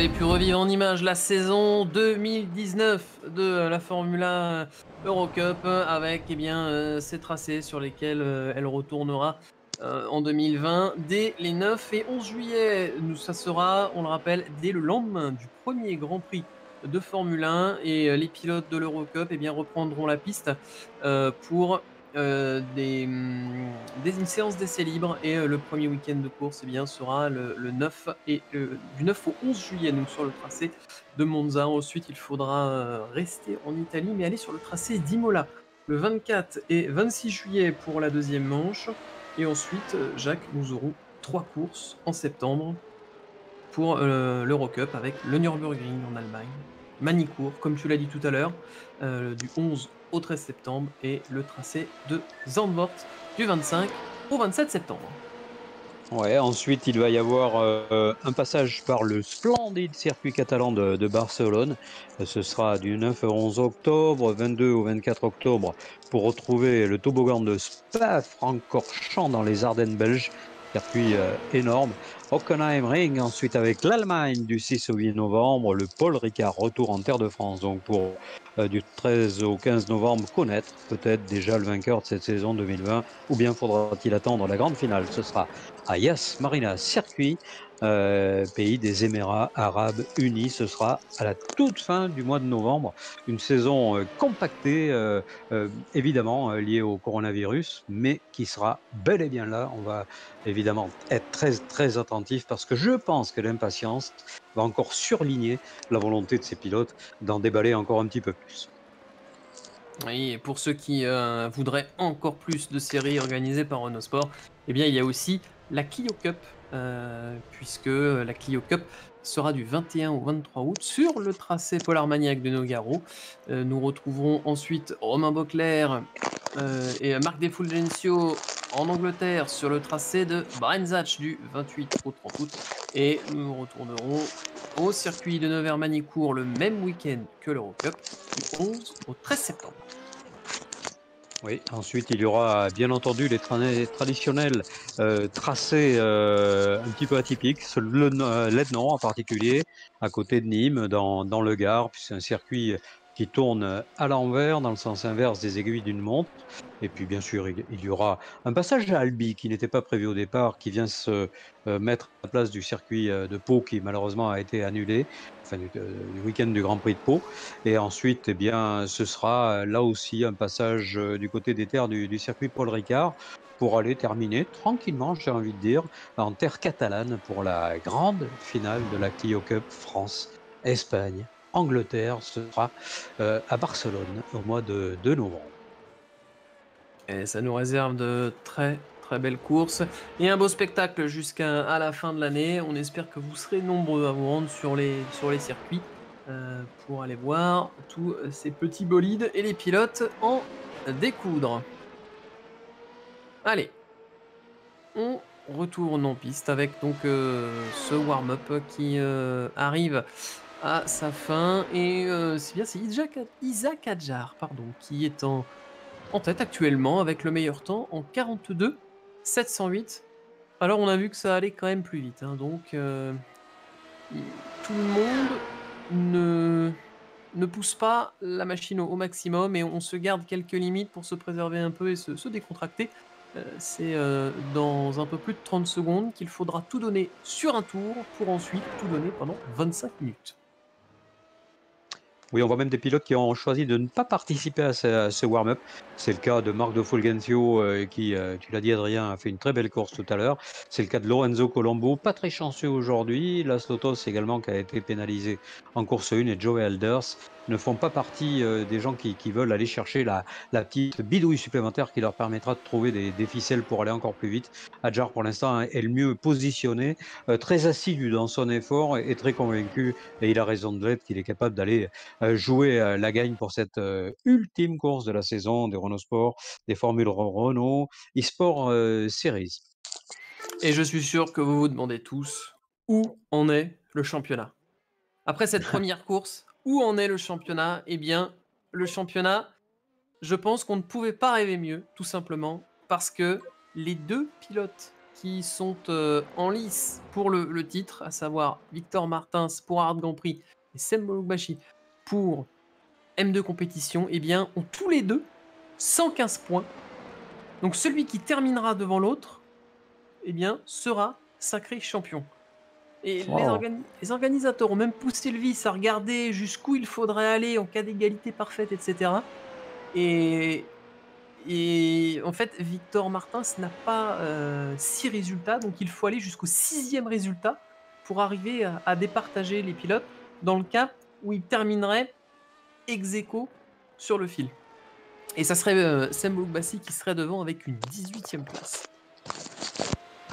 Avez pu revivre en image la saison 2019 de la Formula Eurocup avec eh bien, euh, ces tracés sur lesquels euh, elle retournera euh, en 2020 dès les 9 et 11 juillet. Nous, ça sera, on le rappelle, dès le lendemain du premier Grand Prix de Formule 1 et les pilotes de l'Eurocup eh bien, reprendront la piste pour euh, des, hum, des, une séance d'essai libre et euh, le premier week-end de course eh bien, sera le, 9 et du 9 au 11 juillet donc sur le tracé de Monza. Ensuite, il faudra euh, rester en Italie mais aller sur le tracé d'Imola le 24 et 26 juillet pour la deuxième manche. Et ensuite, Jacques, nous aurons trois courses en septembre pour l'Eurocup avec le Nürburgring en Allemagne, Manicourt, comme tu l'as dit tout à l'heure, du 11 au 13 septembre et le tracé de Zandvoort du 25 au 27 septembre. Ouais, ensuite il va y avoir euh, un passage par le splendide circuit catalan de, Barcelone. Ce sera du 9 au 11 octobre, 22 au 24 octobre pour retrouver le toboggan de Spa-Francorchamps dans les Ardennes belges. Circuit euh, énorme. Hockenheim Ring, ensuite avec l'Allemagne du 6 au 8 novembre, le Paul Ricard retour en Terre de France. Donc pour euh, du 13 au 15 novembre connaître peut-être déjà le vainqueur de cette saison 2020 ou bien faudra-t-il attendre la grande finale? Ce sera à Yas Marina Circuit euh, pays des Émirats arabes unis. Ce sera à la toute fin du mois de novembre, une saison euh, compactée, euh, évidemment liée au coronavirus, mais qui sera bel et bien là. On va évidemment être très très attentif parce que je pense que l'impatience va encore surligner la volonté de ces pilotes d'en déballer encore un petit peu plus. Oui, et pour ceux qui voudraient encore plus de séries organisées par Renault Sport, eh bien, il y a aussi la Clio Cup puisque la Clio Cup sera du 21 au 23 août sur le tracé Polar Maniac de Nogaro. Euh, nous retrouverons ensuite Romain euh, et Marc Defulgencio en Angleterre sur le tracé de Brenzach du 28 au 30 août. Et nous retournerons au circuit de Nevers-Manicourt le même week-end que l'Eurocup, du 11 au 13 septembre. Oui, ensuite il y aura bien entendu les traditionnels euh, tracés euh, un petit peu atypiques, le Letnan en particulier, à côté de Nîmes, dans, dans le Gard, puis c'est un circuit qui tourne à l'envers, dans le sens inverse des aiguilles d'une montre. Et puis, bien sûr, il, y aura un passage à Albi qui n'était pas prévu au départ, qui vient se euh, mettre à la place du circuit euh, de Pau qui malheureusement a été annulé, enfin du, euh, week-end du Grand Prix de Pau. Et ensuite, eh bien, ce sera là aussi un passage du côté des terres du, du circuit Paul Ricard pour aller terminer tranquillement, j'ai envie de dire, en terre catalane pour la grande finale de la Clio Cup France-Espagne. Angleterre, ce sera à Barcelone au mois de, novembre. Et ça nous réserve de très très belles courses et un beau spectacle jusqu'à la fin de l'année. On espère que vous serez nombreux à vous rendre sur les, sur les circuits euh, pour aller voir tous ces petits bolides et les pilotes en découdre. Allez, on retourne en piste avec donc euh, ce warm-up qui arrive à sa fin. Et euh, c'est bien, c'est Isaac, Isaac Adjar pardon, qui est en, en tête actuellement avec le meilleur temps en 42 708. Alors on a vu que ça allait quand même plus vite. Hein, donc euh, tout le monde ne, pousse pas la machine au, maximum et on se garde quelques limites pour se préserver un peu et se, décontracter. Euh, c'est dans un peu plus de 30 secondes qu'il faudra tout donner sur un tour pour ensuite tout donner pendant 25 minutes. Oui, on voit même des pilotes qui ont choisi de ne pas participer à ce, warm-up. C'est le cas de Marc de Fulgencio, euh, qui, euh, tu l'as dit Adrien, a fait une très belle course tout à l'heure. C'est le cas de Lorenzo Colombo, pas très chanceux aujourd'hui. Las Lotos également, qui a été pénalisé en course 1, et Joe Elders ne font pas partie euh, des gens qui, veulent aller chercher la, petite bidouille supplémentaire qui leur permettra de trouver des, ficelles pour aller encore plus vite. Adjar, pour l'instant, est le mieux positionné, euh, très assidu dans son effort et, très convaincu, et il a raison de l'être, qu'il est capable d'aller euh, jouer la gagne pour cette ultime course de la saison des Renault Sport, des Formules Renault, eSport Series. Et je suis sûr que vous vous demandez tous où en est le championnat. Après cette première course, où en est le championnat? Eh bien, le championnat, je pense qu'on ne pouvait pas rêver mieux, tout simplement, parce que les deux pilotes qui sont euh, en lice pour le, titre, à savoir Victor Martins pour Art Grand Prix et Sem pour M2 compétition, eh bien, ont tous les deux 115 points. Donc celui qui terminera devant l'autre, eh bien, sera sacré champion. Et les, Wow. organi- les organisateurs ont même poussé le vice à regarder jusqu'où il faudrait aller en cas d'égalité parfaite, etc. Et, et en fait, Victor Martins n'a pas 6 résultats, donc il faut aller jusqu'au sixième résultat pour arriver à, à départager les pilotes dans le cas où il terminerait ex aequo sur le fil. Et ça serait euh, Sam qui serait devant avec une 18e place.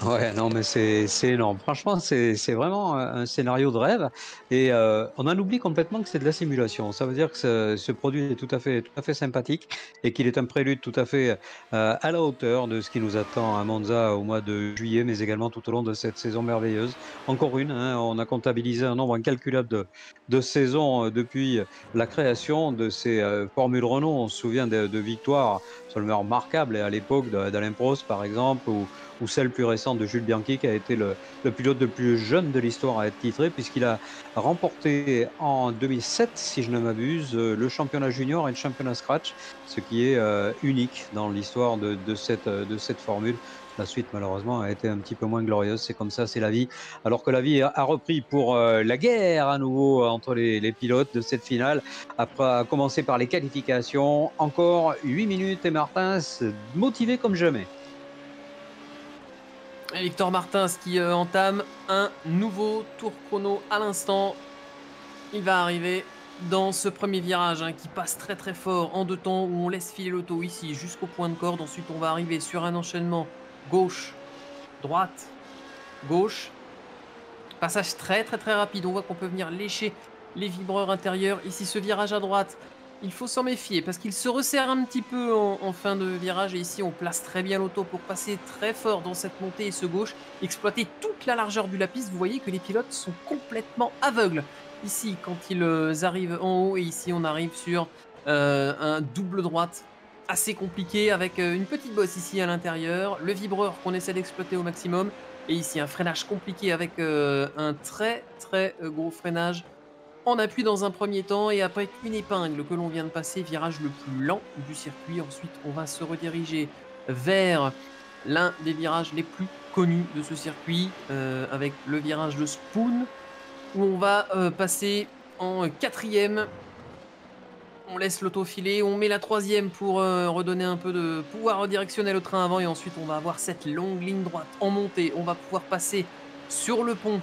Ouais, non, mais c'est énorme. Franchement, c'est vraiment un un scénario de rêve. Et euh, on en oublie complètement que c'est de la simulation. Ça veut dire que ce, produit est tout à fait, tout à fait sympathique et qu'il est un prélude tout à fait euh, à la hauteur de ce qui nous attend à Monza au mois de juillet, mais également tout au long de cette saison merveilleuse. Encore une, hein, on a comptabilisé un nombre incalculable de, de saisons euh, depuis la création de ces euh, formules Renault. On se souvient de victoires absolument remarquables à l'époque d'Alain Prost, par exemple, ou celle plus récente de Jules Bianchi, qui a été le, pilote le plus jeune de l'histoire à être titré, puisqu'il a remporté en 2007, si je ne m'abuse, euh, le championnat junior et le championnat scratch, ce qui est euh, unique dans l'histoire de, euh, de cette formule. La suite, malheureusement, a été un petit peu moins glorieuse. C'est comme ça, c'est la vie. Alors que la vie a repris pour euh, la guerre à nouveau entre les, pilotes de cette finale, après à commencer par les qualifications. Encore 8 minutes et Martins motivé comme jamais. Victor Martins qui euh, entame un nouveau tour chrono à l'instant. Il va arriver dans ce premier virage hein, qui passe très très fort en deux temps où on laisse filer l'auto ici jusqu'au point de corde. Ensuite on va arriver sur un enchaînement gauche, droite, gauche. Passage très très très rapide. On voit qu'on peut venir lécher les vibreurs intérieurs. Ici ce virage à droite. Il faut s'en méfier parce qu'il se resserre un petit peu en, fin de virage et ici on place très bien l'auto pour passer très fort dans cette montée et ce gauche, exploiter toute la largeur du lapis. Vous voyez que les pilotes sont complètement aveugles ici quand ils euh, arrivent en haut et ici on arrive sur euh, un double droite assez compliqué avec euh, une petite bosse ici à l'intérieur, le vibreur qu'on essaie d'exploiter au maximum et ici un freinage compliqué avec euh, un très très euh, gros freinage en appui dans un premier temps et après une épingle que l'on vient de passer, virage le plus lent du circuit. Ensuite, on va se rediriger vers l'un des virages les plus connus de ce circuit, avec le virage de Spoon, où on va passer en quatrième. On laisse l'auto filer, on met la troisième pour euh, redonner un peu de pouvoir redirectionnel au train avant et ensuite on va avoir cette longue ligne droite en montée. On va pouvoir passer sur le pont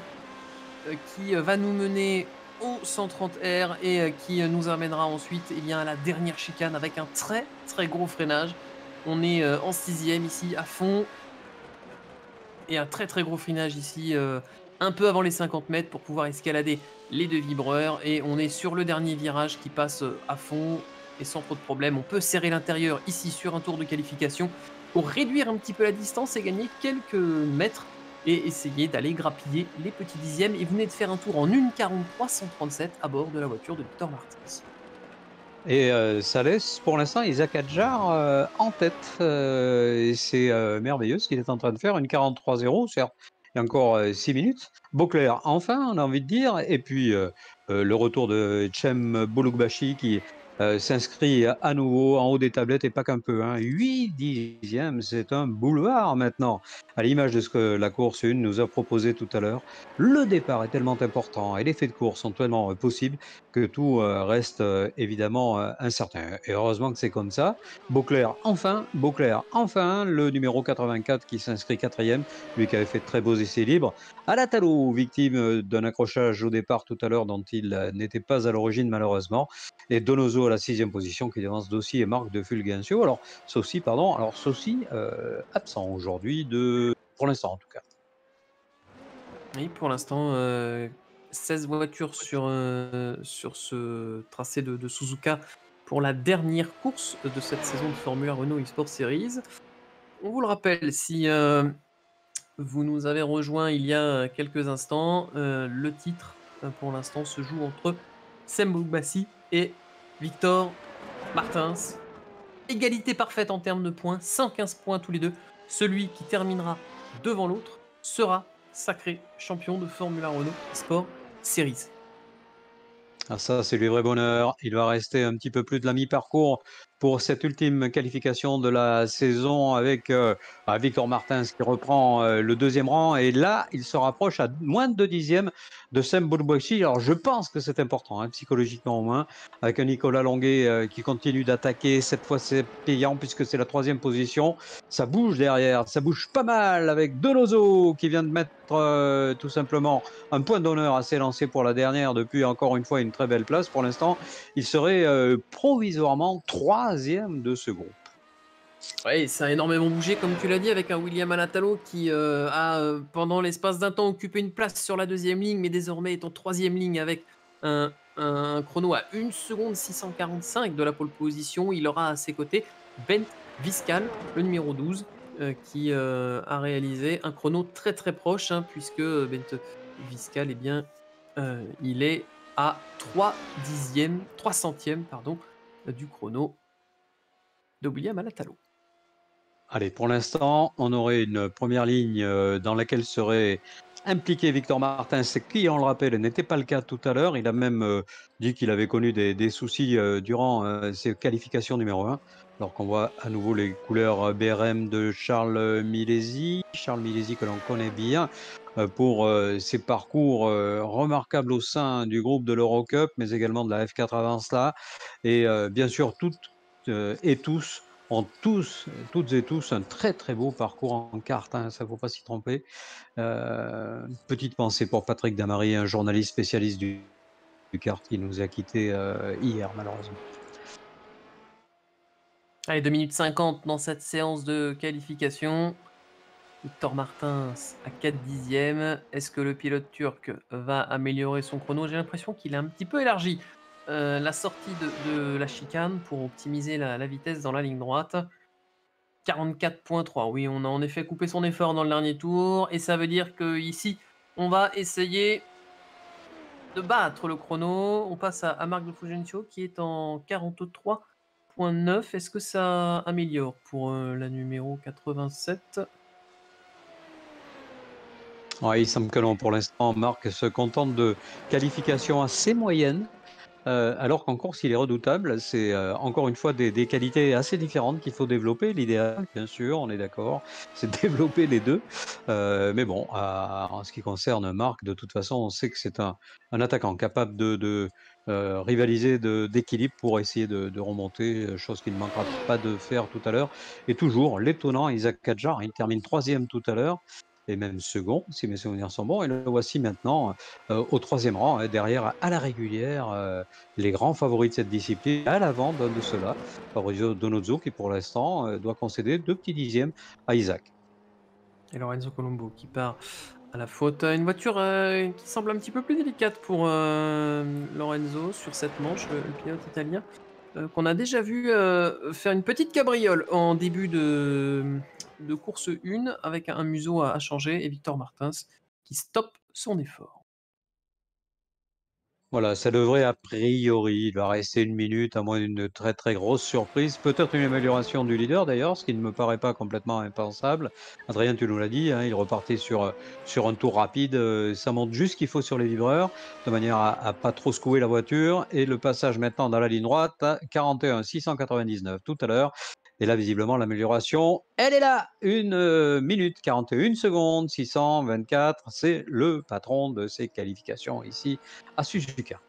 euh, qui euh, va nous mener au 130R et qui nous amènera ensuite eh bien, à la dernière chicane avec un très très gros freinage. On est en sixième ici à fond et un très très gros freinage ici un peu avant les 50 mètres pour pouvoir escalader les deux vibreurs et on est sur le dernier virage qui passe euh, à fond et sans trop de problème. On peut serrer l'intérieur ici sur un tour de qualification pour réduire un petit peu la distance et gagner quelques mètres et essayer d'aller grappiller les petits dixièmes. Et vous venez de faire un tour en 1.43.137 à bord de la voiture de Victor Martins. Et euh, ça laisse pour l'instant Isaac Adjar euh, en tête. et c'est merveilleux ce qu'il est en train de faire. Une 43-0, certes, il y a encore 6 minutes. Beauclerc, enfin, on a envie de dire. Et puis euh, euh, le retour de Chem Bouloukbashi qui euh, s'inscrit à nouveau en haut des tablettes et pas qu'un peu. Hein. 8 dixièmes, c'est un boulevard maintenant. À l'image de ce que la course 1 nous a proposé tout à l'heure. Le départ est tellement important et les faits de course sont tellement euh, possibles que tout euh, reste évidemment incertain. Et heureusement que c'est comme ça. Beauclerc, enfin, Beauclerc, enfin, le numéro 84 qui s'inscrit quatrième, lui qui avait fait de très beaux essais libres. Alatalo, victime d'un accrochage au départ tout à l'heure dont il n'était pas à l'origine malheureusement. Et Donoso à la sixième position qui devance Dossi et Marc de Fulgencio. Alors, Saucy, pardon, alors Saucy, euh, absent aujourd'hui, de... pour l'instant en tout cas. Oui, pour l'instant, euh, 16 voitures sur, euh, sur ce tracé de, Suzuka pour la dernière course de cette saison de Formule 1 Renault eSport Series. On vous le rappelle, si euh, vous nous avez rejoint il y a quelques instants, le titre pour l'instant se joue entre Sam Boukbassi et Victor Martins. Égalité parfaite en termes de points, 115 points tous les deux. Celui qui terminera devant l'autre sera sacré champion de Formula Renault Sport Series. Ah ça, c'est du vrai bonheur. Il va rester un petit peu plus de la mi-parcours pour cette ultime qualification de la saison avec euh, bah, Victor Martins qui reprend euh, le deuxième rang. Et là, il se rapproche à moins de deux dixièmes de Sam Boulbouachi. Alors, je pense que c'est important, hein, psychologiquement au moins, avec un Nicolas Longuet euh, qui continue d'attaquer. Cette fois, c'est payant puisque c'est la troisième position. Ça bouge derrière, ça bouge pas mal avec Delozo qui vient de mettre tout simplement un point d'honneur à s'élancer pour la dernière depuis encore une fois une très belle place. Pour l'instant, il serait provisoirement trois de ce groupe. Oui, ça a énormément bougé, comme tu l'as dit, avec un William Anatalo qui euh, a, euh, pendant l'espace d'un temps, occupé une place sur la deuxième ligne, mais désormais est en troisième ligne avec un, chrono à 1 seconde 645 de la pole position. Il aura à ses côtés Bent Viscal, le numéro 12, euh, qui a réalisé un chrono très très proche, hein, puisque Bent Viscal, eh bien, il est à 3 dixièmes, 3 centièmes pardon, du chrono de William Alatalo. Allez, pour l'instant, on aurait une première ligne euh, dans laquelle serait impliqué Victor Martin, c'est qui, on le rappelle, n'était pas le cas tout à l'heure. Il a même euh, dit qu'il avait connu des, soucis euh, durant ses qualifications numéro 1. Alors qu'on voit à nouveau les couleurs BRM de Charles Milesi. Charles Milesi que l'on connaît bien pour ses parcours remarquables au sein du groupe de l'Eurocup, mais également de la F4 Avance là. Et bien sûr, toutes et tous ont tous, toutes et tous, un très très beau parcours en carte, hein, ça ne faut pas s'y tromper. Euh, petite pensée pour Patrick Damary, un journaliste spécialiste du, du kart qui nous a quittés euh, hier malheureusement. Allez, 2 minutes 50 dans cette séance de qualification. Victor Martins à 4 dixièmes. Est-ce que le pilote turc va améliorer son chrono? J'ai l'impression qu'il est un petit peu élargi euh, la sortie de, la chicane pour optimiser la, vitesse dans la ligne droite. 44.3. Oui, on a en effet coupé son effort dans le dernier tour. Et ça veut dire que ici, on va essayer de battre le chrono. On passe à, Marc de Fulgencio qui est en 43.9. Est-ce que ça améliore pour euh, la numéro 87 Ouais, il semble que non. Pour l'instant, Marc se contente de qualification assez moyenne. Euh, alors qu'en course, il est redoutable. C'est euh, encore une fois des, qualités assez différentes qu'il faut développer. L'idéal, bien sûr, on est d'accord, c'est de développer les deux. Euh, mais bon, en ce qui concerne Marc, de toute façon, on sait que c'est un, attaquant capable de, rivaliser d'équilibre pour essayer de, remonter, chose qu'il ne manquera pas de faire tout à l'heure. Et toujours l'étonnant Isaac Kadjar, il termine troisième tout à l'heure et même second, si mes souvenirs sont bons. Et le voici maintenant euh, au troisième rang, hein, derrière à la régulière, euh, les grands favoris de cette discipline. À l'avant de cela, Fabrizio Donozzo qui pour l'instant euh, doit concéder deux petits dixièmes à Isaac. Et Lorenzo Colombo qui part à la faute. Une voiture qui semble un petit peu plus délicate pour Lorenzo sur cette manche, le pilote italien. qu'on a déjà vu faire une petite cabriole en début de, de course 1 avec un museau à, changer et Victor Martins qui stoppe son effort. Voilà, ça devrait a priori, il va rester une minute, à moins d'une très très grosse surprise. Peut-être une amélioration du leader d'ailleurs, ce qui ne me paraît pas complètement impensable. Adrien, tu nous l'as dit, hein, il repartait sur, sur un tour rapide. Euh, ça monte juste ce qu'il faut sur les livreurs, de manière à, ne pas trop secouer la voiture. Et le passage maintenant dans la ligne droite, 41 699 tout à l'heure. Et là, visiblement, l'amélioration, elle est là. Une euh, minute 41 secondes, 624. C'est le patron de ces qualifications ici à Suzuka.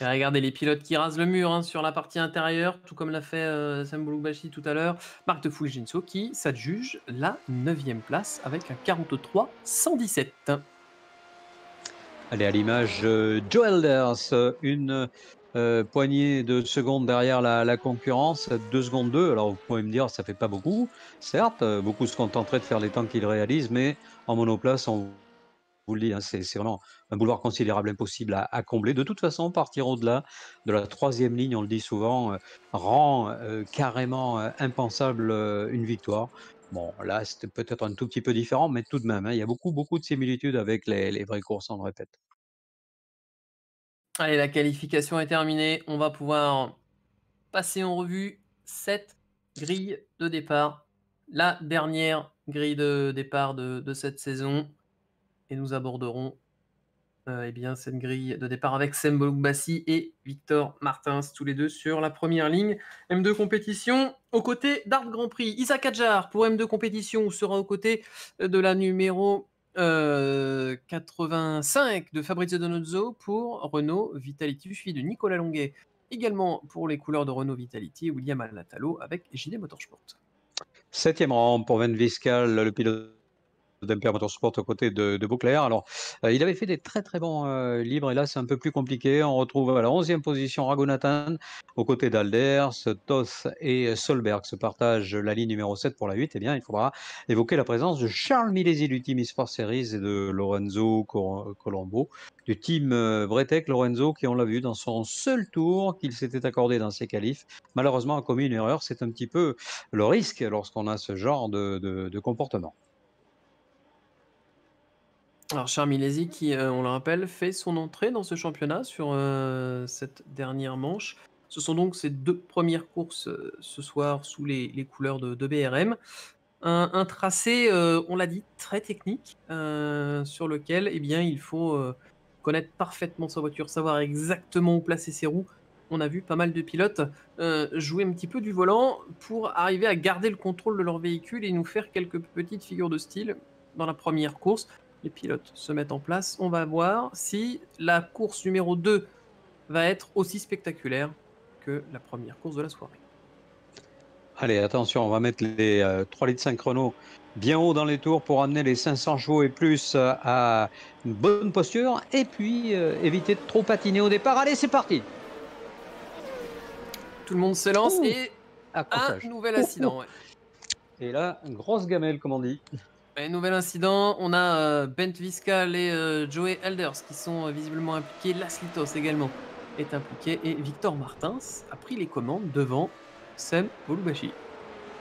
Et regardez les pilotes qui rasent le mur hein, sur la partie intérieure, tout comme l'a fait euh, Sam tout à l'heure. Marc de Fulgenso qui s'adjuge la 9 place avec un 43 117. Allez, à l'image, euh, Joe Elders, une euh, poignée de secondes derrière la, concurrence, 2 secondes 2. Alors vous pouvez me dire, ça fait pas beaucoup, certes, euh, beaucoup se contenteraient de faire les temps qu'ils réalisent, mais en monoplace, on vous le dit, hein, c'est vraiment un boulevard considérable, impossible à, combler. De toute façon, partir au-delà de la troisième ligne, on le dit souvent, euh, rend carrément impensable une victoire. Bon, là, c'était peut-être un tout petit peu différent, mais tout de même, hein, il y a beaucoup, beaucoup de similitudes avec les, les vraies courses, on le répète. Allez, la qualification est terminée. On va pouvoir passer en revue cette grille de départ. La dernière grille de départ de, cette saison et nous aborderons euh, eh bien, cette grille de départ avec Sem Bassi et Victor Martins, tous les deux sur la première ligne. M2 compétition, aux côtés d'Art Grand Prix. Isaac Adjar pour M2 compétition sera aux côtés de la numéro 85 euh, de Fabrizio Donozzo pour Renault Vitality, suivi de Nicolas Longuet. Également pour les couleurs de Renault Vitality, William Alatalo avec JD Motorsport. Septième rang pour Van Viscal, le pilote d'Empire Motorsport aux côtés de, de Beauclerc. Alors, euh, il avait fait des très très bons euh, libres et là c'est un peu plus compliqué. On retrouve à la 11e position Ragonathan aux côtés d'Alders, Toth et Solberg se partagent la ligne numéro 7 pour la 8. Eh bien, il faudra évoquer la présence de Charles Milesi du Team eSport Series et de Lorenzo Colombo du Team euh, Bretec. Lorenzo qui, on l'a vu dans son seul tour qu'il s'était accordé dans ses qualifs, malheureusement a commis une erreur. C'est un petit peu le risque lorsqu'on a ce genre de comportement. Alors Charmilesi qui, euh, on le rappelle, fait son entrée dans ce championnat sur euh, cette dernière manche. Ce sont donc ses deux premières courses euh, ce soir sous les, couleurs de, BRM. Un, tracé, on l'a dit, très technique, sur lequel eh bien, il faut connaître parfaitement sa voiture, savoir exactement où placer ses roues. On a vu pas mal de pilotes jouer un petit peu du volant pour arriver à garder le contrôle de leur véhicule et nous faire quelques petites figures de style dans la première course les pilotes se mettent en place. On va voir si la course numéro 2 va être aussi spectaculaire que la première course de la soirée. Allez, attention, on va mettre les 3 euh, litres 5 chrono bien haut dans les tours pour amener les 500 chevaux et plus euh, à une bonne posture et puis euh, éviter de trop patiner au départ. Allez, c'est parti Tout le monde s'élance et un nouvel incident. Et là, une grosse gamelle, comme on dit nouvel incident, on a euh, Bent Viscal et euh, Joey Elders qui sont euh, visiblement impliqués. Laslitos également est impliqué et Victor Martins a pris les commandes devant Sam Olubashi.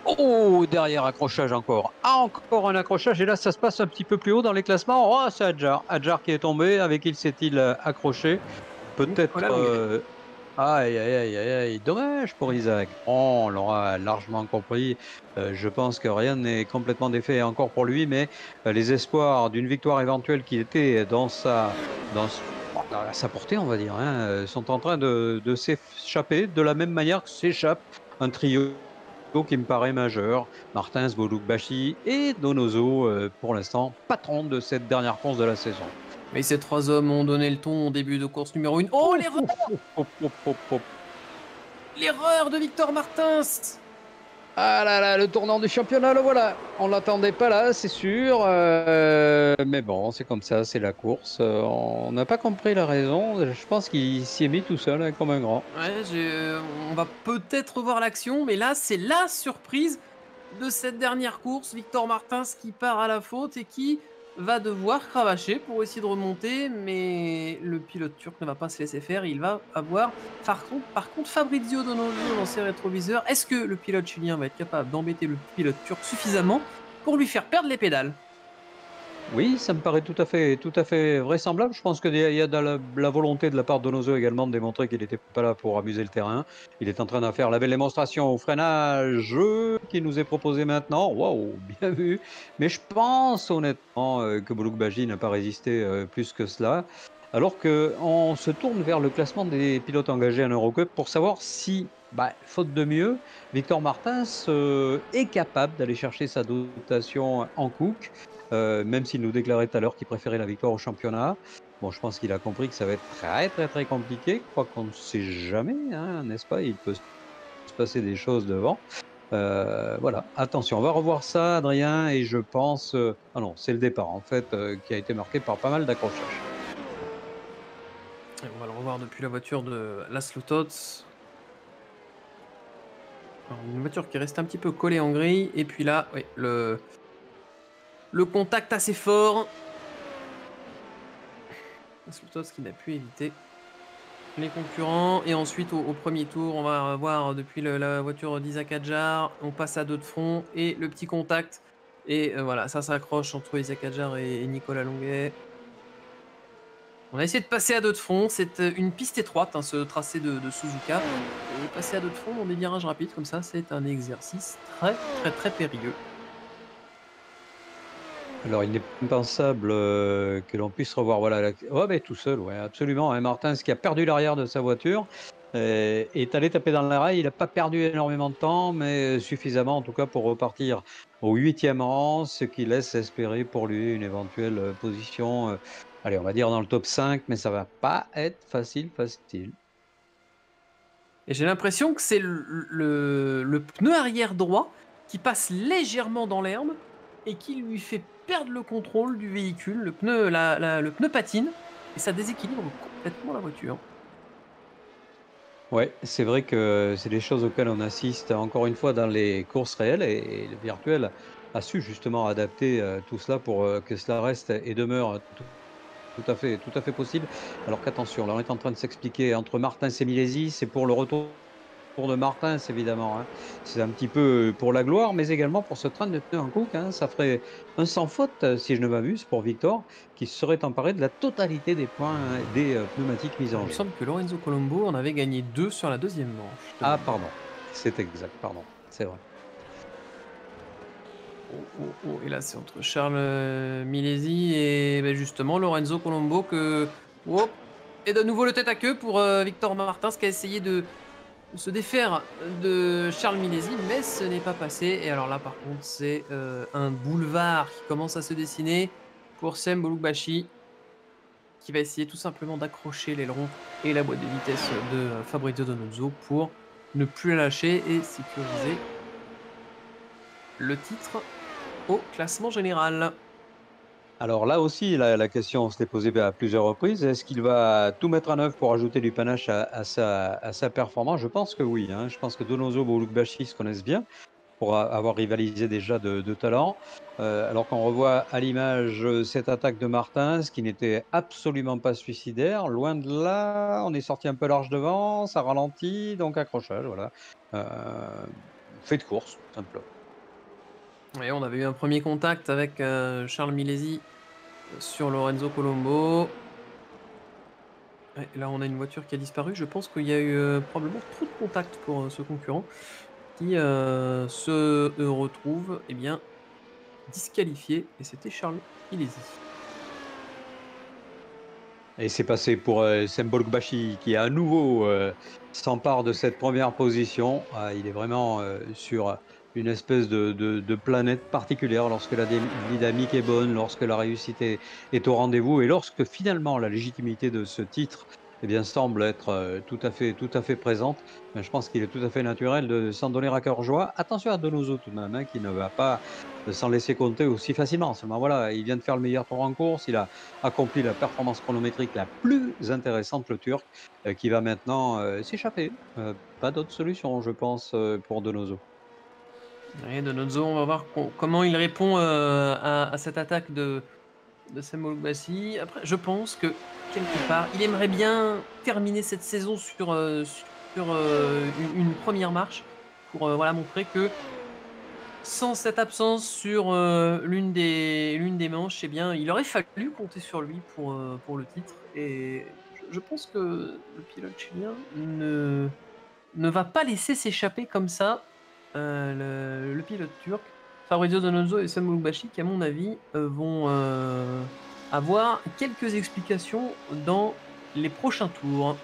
Oh, derrière accrochage encore. Ah, encore un accrochage et là ça se passe un petit peu plus haut dans les classements. Oh, c'est Adjar. Adjar qui est tombé. Avec qui s'est-il accroché? Peut-être Aïe, aïe, aïe, aïe, dommage pour Isaac. on l'aura largement compris. Euh, je pense que rien n'est complètement défait encore pour lui, mais euh, les espoirs d'une victoire éventuelle qui était dans sa, portée, on va dire, hein, euh, sont en train de, s'échapper de la même manière que s'échappe un trio qui me paraît majeur. Martins, Boulouk Bashi et Donozo, pour l'instant, patron de cette dernière course de la saison. Mais ces trois hommes ont donné le ton au début de course numéro 1. Oh, l'erreur L'erreur de Victor Martins Ah là là, le tournant du championnat, le voilà On l'attendait pas là, c'est sûr. Euh, mais bon, c'est comme ça, c'est la course. Euh, on n'a pas compris la raison. Je pense qu'il s'y est mis tout seul, hein, comme un grand. Ouais, on va peut-être voir l'action, mais là, c'est la surprise de cette dernière course. Victor Martins qui part à la faute et qui va devoir cravacher pour essayer de remonter, mais le pilote turc ne va pas se laisser faire. Il va avoir, par contre, par contre Fabrizio Donoso dans ses rétroviseurs. Est-ce que le pilote chilien va être capable d'embêter le pilote turc suffisamment pour lui faire perdre les pédales? Oui, ça me paraît tout à fait, tout à fait vraisemblable. Je pense qu'il y a la, volonté de la part de Donoso également de démontrer qu'il n'était pas là pour amuser le terrain. Il est en train de faire la belle démonstration au freinage qui nous est proposé maintenant. Waouh, bien vu. Mais je pense honnêtement euh, que Boulouk Baji n'a pas résisté euh, plus que cela. Alors qu'on se tourne vers le classement des pilotes engagés en Eurocup pour savoir si, bah, faute de mieux, Victor Martins euh, est capable d'aller chercher sa dotation en Cook euh, même s'il nous déclarait tout à l'heure qu'il préférait la victoire au championnat. Bon, je pense qu'il a compris que ça va être très très très compliqué, quoi qu'on ne sait jamais, hein, n'est-ce pas? Il peut se passer des choses devant. Euh, voilà, attention, on va revoir ça, Adrien, et je pense... Euh, ah non, c'est le départ, en fait, qui a été marqué par pas mal d'accrochages. On va le revoir depuis la voiture de Laszlo Tots. Une voiture qui reste un petit peu collée en grille, et puis là, oui, le, le contact assez fort. Slutos qui n'a pu éviter les concurrents. Et ensuite, au, premier tour, on va voir depuis la voiture d'Isaac Adjar. On passe à deux de front et le petit contact. Et euh, voilà, ça s'accroche entre Isaac Adjar et, Nicolas Longuet. On a essayé de passer à deux de front. C'est euh, une piste étroite, hein, ce tracé de, de, Suzuka. Et passer à deux de front dans des virages rapides comme ça, c'est un exercice très, très, très périlleux. Alors, il n'est impensable euh, que l'on puisse revoir. Voilà, la... oh, tout seul, ouais, absolument. Hein, Martin, ce qui a perdu l'arrière de sa voiture, euh, est allé taper dans la rail. Il n'a pas perdu énormément de temps, mais suffisamment en tout cas pour repartir au huitième rang, ce qui laisse espérer pour lui une éventuelle euh, position, euh, allez, on va dire dans le top 5, mais ça va pas être facile, facile. Et j'ai l'impression que c'est le- le pneu arrière droit qui passe légèrement dans l'herbe et qui lui fait perdre le contrôle du véhicule. Le pneu, le pneu patine et ça déséquilibre complètement la voiture. Ouais, c'est vrai que c'est des choses auxquelles on assiste encore une fois dans les courses réelles et, et le virtuel a su justement adapter euh, tout cela pour euh, que cela reste et demeure tout, à fait, tout à fait possible. Alors qu'attention, là on est en train de s'expliquer entre Martin et Milesi, c'est pour le retour de Martin, évidemment. hein. C'est un petit peu pour la gloire, mais également pour ce train de pneus en cook. hein. Ça ferait un sans faute, euh, si je ne m'abuse, pour Victor, qui se serait emparé de la totalité des points hein, des euh, pneumatiques mises en Il me jeu. semble que Lorenzo Colombo en avait gagné deux sur la deuxième manche. Ah, pardon. C'est exact, pardon. C'est vrai. Oh, oh, oh, Et là, c'est entre Charles euh, Milesi et ben, justement Lorenzo Colombo que. Et de nouveau le tête à queue pour euh, Victor Martins qui a essayé de se défaire de Charles Milesi, mais ce n'est pas passé. Et alors là, par contre, c'est euh, un boulevard qui commence à se dessiner pour Sem Bolukbashi qui va essayer tout simplement d'accrocher l'aileron et la boîte de vitesse de euh, Fabrizio Donozzo pour ne plus la lâcher et sécuriser le titre au classement général. Alors là aussi, la, question s'est posée à plusieurs reprises. Est-ce qu'il va tout mettre en œuvre pour ajouter du panache à, sa, performance? Je pense que oui. hein. Je pense que Donozo et Bolukbashi se connaissent bien pour avoir rivalisé déjà de, talent. Euh, alors qu'on revoit à l'image euh, cette attaque de Martins qui n'était absolument pas suicidaire. Loin de là, on est sorti un peu large devant, ça ralentit, donc accrochage, voilà. Euh, fait de course, simplement. Et on avait eu un premier contact avec euh, Charles Milesi sur Lorenzo Colombo. Ouais, là, on a une voiture qui a disparu. Je pense qu'il y a eu euh, probablement trop de contacts pour euh, ce concurrent qui euh, se euh, retrouve eh bien, disqualifié. Et c'était Charles Milesi. Et c'est passé pour euh, Gbashi qui à nouveau euh, s'empare de cette première position. Il est vraiment euh, sur une espèce de, planète particulière lorsque la dynamique est bonne, lorsque la réussite est, au rendez-vous et lorsque finalement la légitimité de ce titre eh bien, semble être euh, tout, à fait, tout à fait présente. Ben, je pense qu'il est tout à fait naturel de s'en donner à cœur joie. Attention à Donoso tout de même, hein, qui ne va pas euh, s'en laisser compter aussi facilement. Seulement voilà, il vient de faire le meilleur tour en course, il a accompli la performance chronométrique la plus intéressante, le Turc, euh, qui va maintenant s'échapper. Pas d'autre solution, je pense, pour Donoso. Et Donozzo, on va voir co- comment il répond euh, à, cette attaque de, de Samuel Bassi. Après, je pense que quelque part, il aimerait bien terminer cette saison sur, euh, sur euh, une, première marche pour voilà, montrer que sans cette absence sur l'une des, des manches, eh bien, il aurait fallu compter sur lui pour, pour le titre. Et je, je pense que le pilote chilien ne, ne va pas laisser s'échapper comme ça le, le pilote turc, Fabrizio Donozzo et Samuel Bashi, qui à mon avis euh, vont euh, avoir quelques explications dans les prochains tours.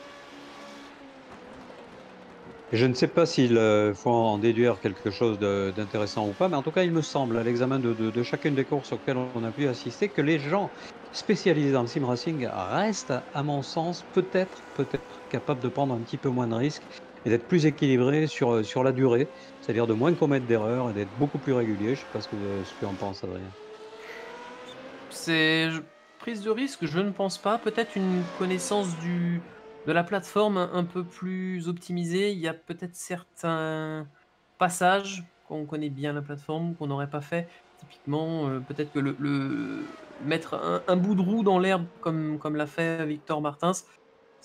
Je ne sais pas s'il euh, faut en déduire quelque chose d'intéressant ou pas, mais en tout cas, il me semble, à l'examen de, de- de chacune des courses auxquelles on a pu assister, que les gens spécialisés dans le sim racing restent, à mon sens, peut-être peut-être capables de prendre un petit peu moins de risques et d'être plus équilibrés sur, euh, sur la durée, c'est-à-dire de moins commettre d'erreurs et d'être beaucoup plus réguliers. Je ne sais pas ce que, ce que tu en penses, Adrien. C'est prise de risque, je ne pense pas. Peut-être une connaissance du, de la plateforme un, peu plus optimisée. Il y a peut-être certains passages qu'on connaît bien la plateforme qu'on n'aurait pas fait. Typiquement, euh, peut-être que le, le- mettre un, un bout de roue dans l'herbe comme, comme l'a fait Victor Martins,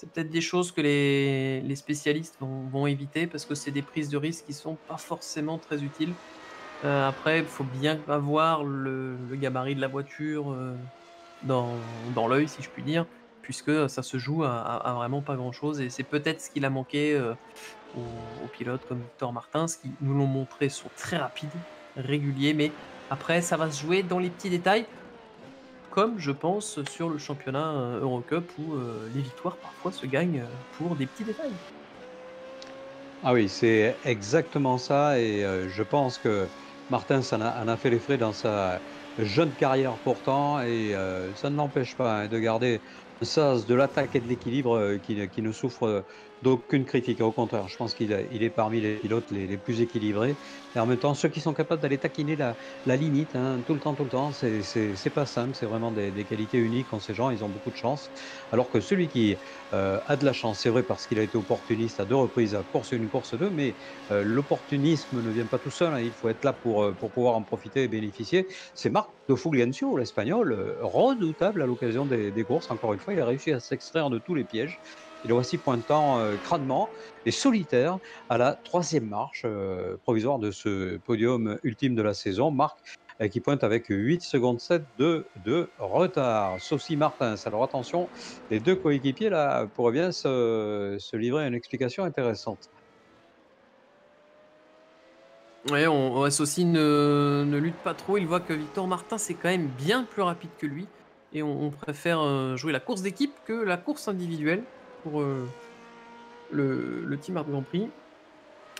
c'est peut-être des choses que les, spécialistes vont, éviter parce que c'est des prises de risque qui sont pas forcément très utiles. Euh, après, il faut bien avoir le, gabarit de la voiture euh, dans, l'œil, si je puis dire, puisque ça se joue à vraiment pas grand-chose. Et c'est peut-être ce qu'il a manqué euh, aux, aux pilotes comme Victor Martins, qui nous l'ont montré, sont très rapides, réguliers, mais après, ça va se jouer dans les petits détails. Comme je pense sur le championnat Eurocup où les victoires parfois se gagnent pour des petits détails. Ah oui, c'est exactement ça et je pense que Martin en a, fait les frais dans sa jeune carrière pourtant et ça ne l'empêche pas hein, de garder un sens de l'attaque et de l'équilibre qui, qui ne souffre d'aucune critique. Au contraire, je pense qu'il il est parmi les pilotes les, plus équilibrés. Et en même temps, ceux qui sont capables d'aller taquiner la, limite, hein, tout le temps, tout le temps, c'est pas simple. C'est vraiment des, qualités uniques en ces gens. Ils ont beaucoup de chance. Alors que celui qui euh, a de la chance, c'est vrai parce qu'il a été opportuniste à deux reprises, à course une course deux, mais euh, l'opportunisme ne vient pas tout seul. Hein. Il faut être là pour, euh, pour pouvoir en profiter et bénéficier. C'est Marc de Fulgencio, l'espagnol, redoutable à l'occasion des courses. Encore une fois, il a réussi à s'extraire de tous les pièges. Et le voici pointant euh, crânement et solitaire à la troisième marche euh, provisoire de ce podium ultime de la saison. Marc euh, qui pointe avec 8 secondes 7 de, de retard. Saucy Martin, alors attention, les deux coéquipiers là pourraient bien se, livrer à une explication intéressante. Ouais, on, Saucy ne, ne, lutte pas trop. Il voit que Victor Martin c'est quand même bien plus rapide que lui. Et on, on préfère jouer la course d'équipe que la course individuelle pour euh, le, le, Team Art Grand Prix.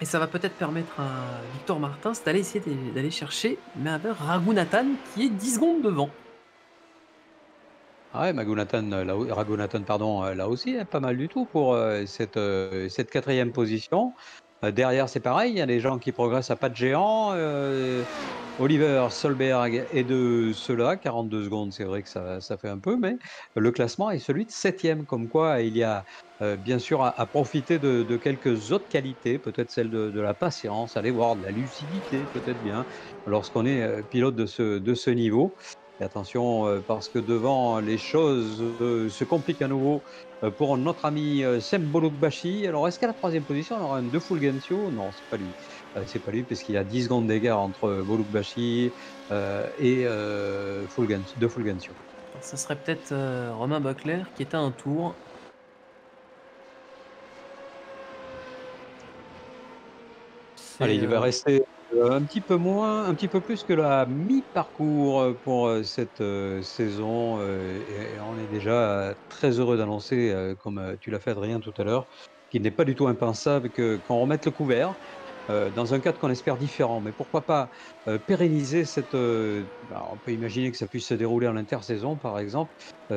Et ça va peut-être permettre à Victor Martins d'aller essayer d'aller chercher Ragunathan qui est 10 secondes devant. Ah ouais, Magunathan, là, Ragunathan, pardon, là aussi, hein, pas mal du tout pour euh, cette, euh, cette quatrième position. Euh, derrière, c'est pareil, il y a des gens qui progressent à pas de géant. Euh, Oliver Solberg est de cela, 42 secondes, c'est vrai que ça, fait un peu, mais le classement est celui de septième, comme quoi il y a euh, bien sûr à, profiter de, quelques autres qualités, peut-être celle de, la patience, aller voir de la lucidité, peut-être bien, lorsqu'on est pilote de ce niveau. Et attention, euh, parce que devant, les choses euh, se compliquent à nouveau euh, pour notre ami Sem Bolukbashi. Alors, est-ce qu'à la troisième position, on aura un De Fulgencio Non, c'est pas lui. c'est pas lui, parce qu'il y a 10 secondes d'écart entre Bolukbashi et Fulgencio, De Fulgencio. Ça serait peut-être Romain Buckler qui est à un tour. Allez, il va rester euh, un petit peu moins, un petit peu plus que la mi-parcours euh, pour euh, cette saison. et on est déjà très heureux d'annoncer, comme tu l'as fait Adrien tout à l'heure, qu'il n'est pas du tout impensable que qu'on remette le couvert. Euh, dans un cadre qu'on espère différent. Mais pourquoi pas euh, pérenniser cette. Euh, on peut imaginer que ça puisse se dérouler en intersaison, par exemple.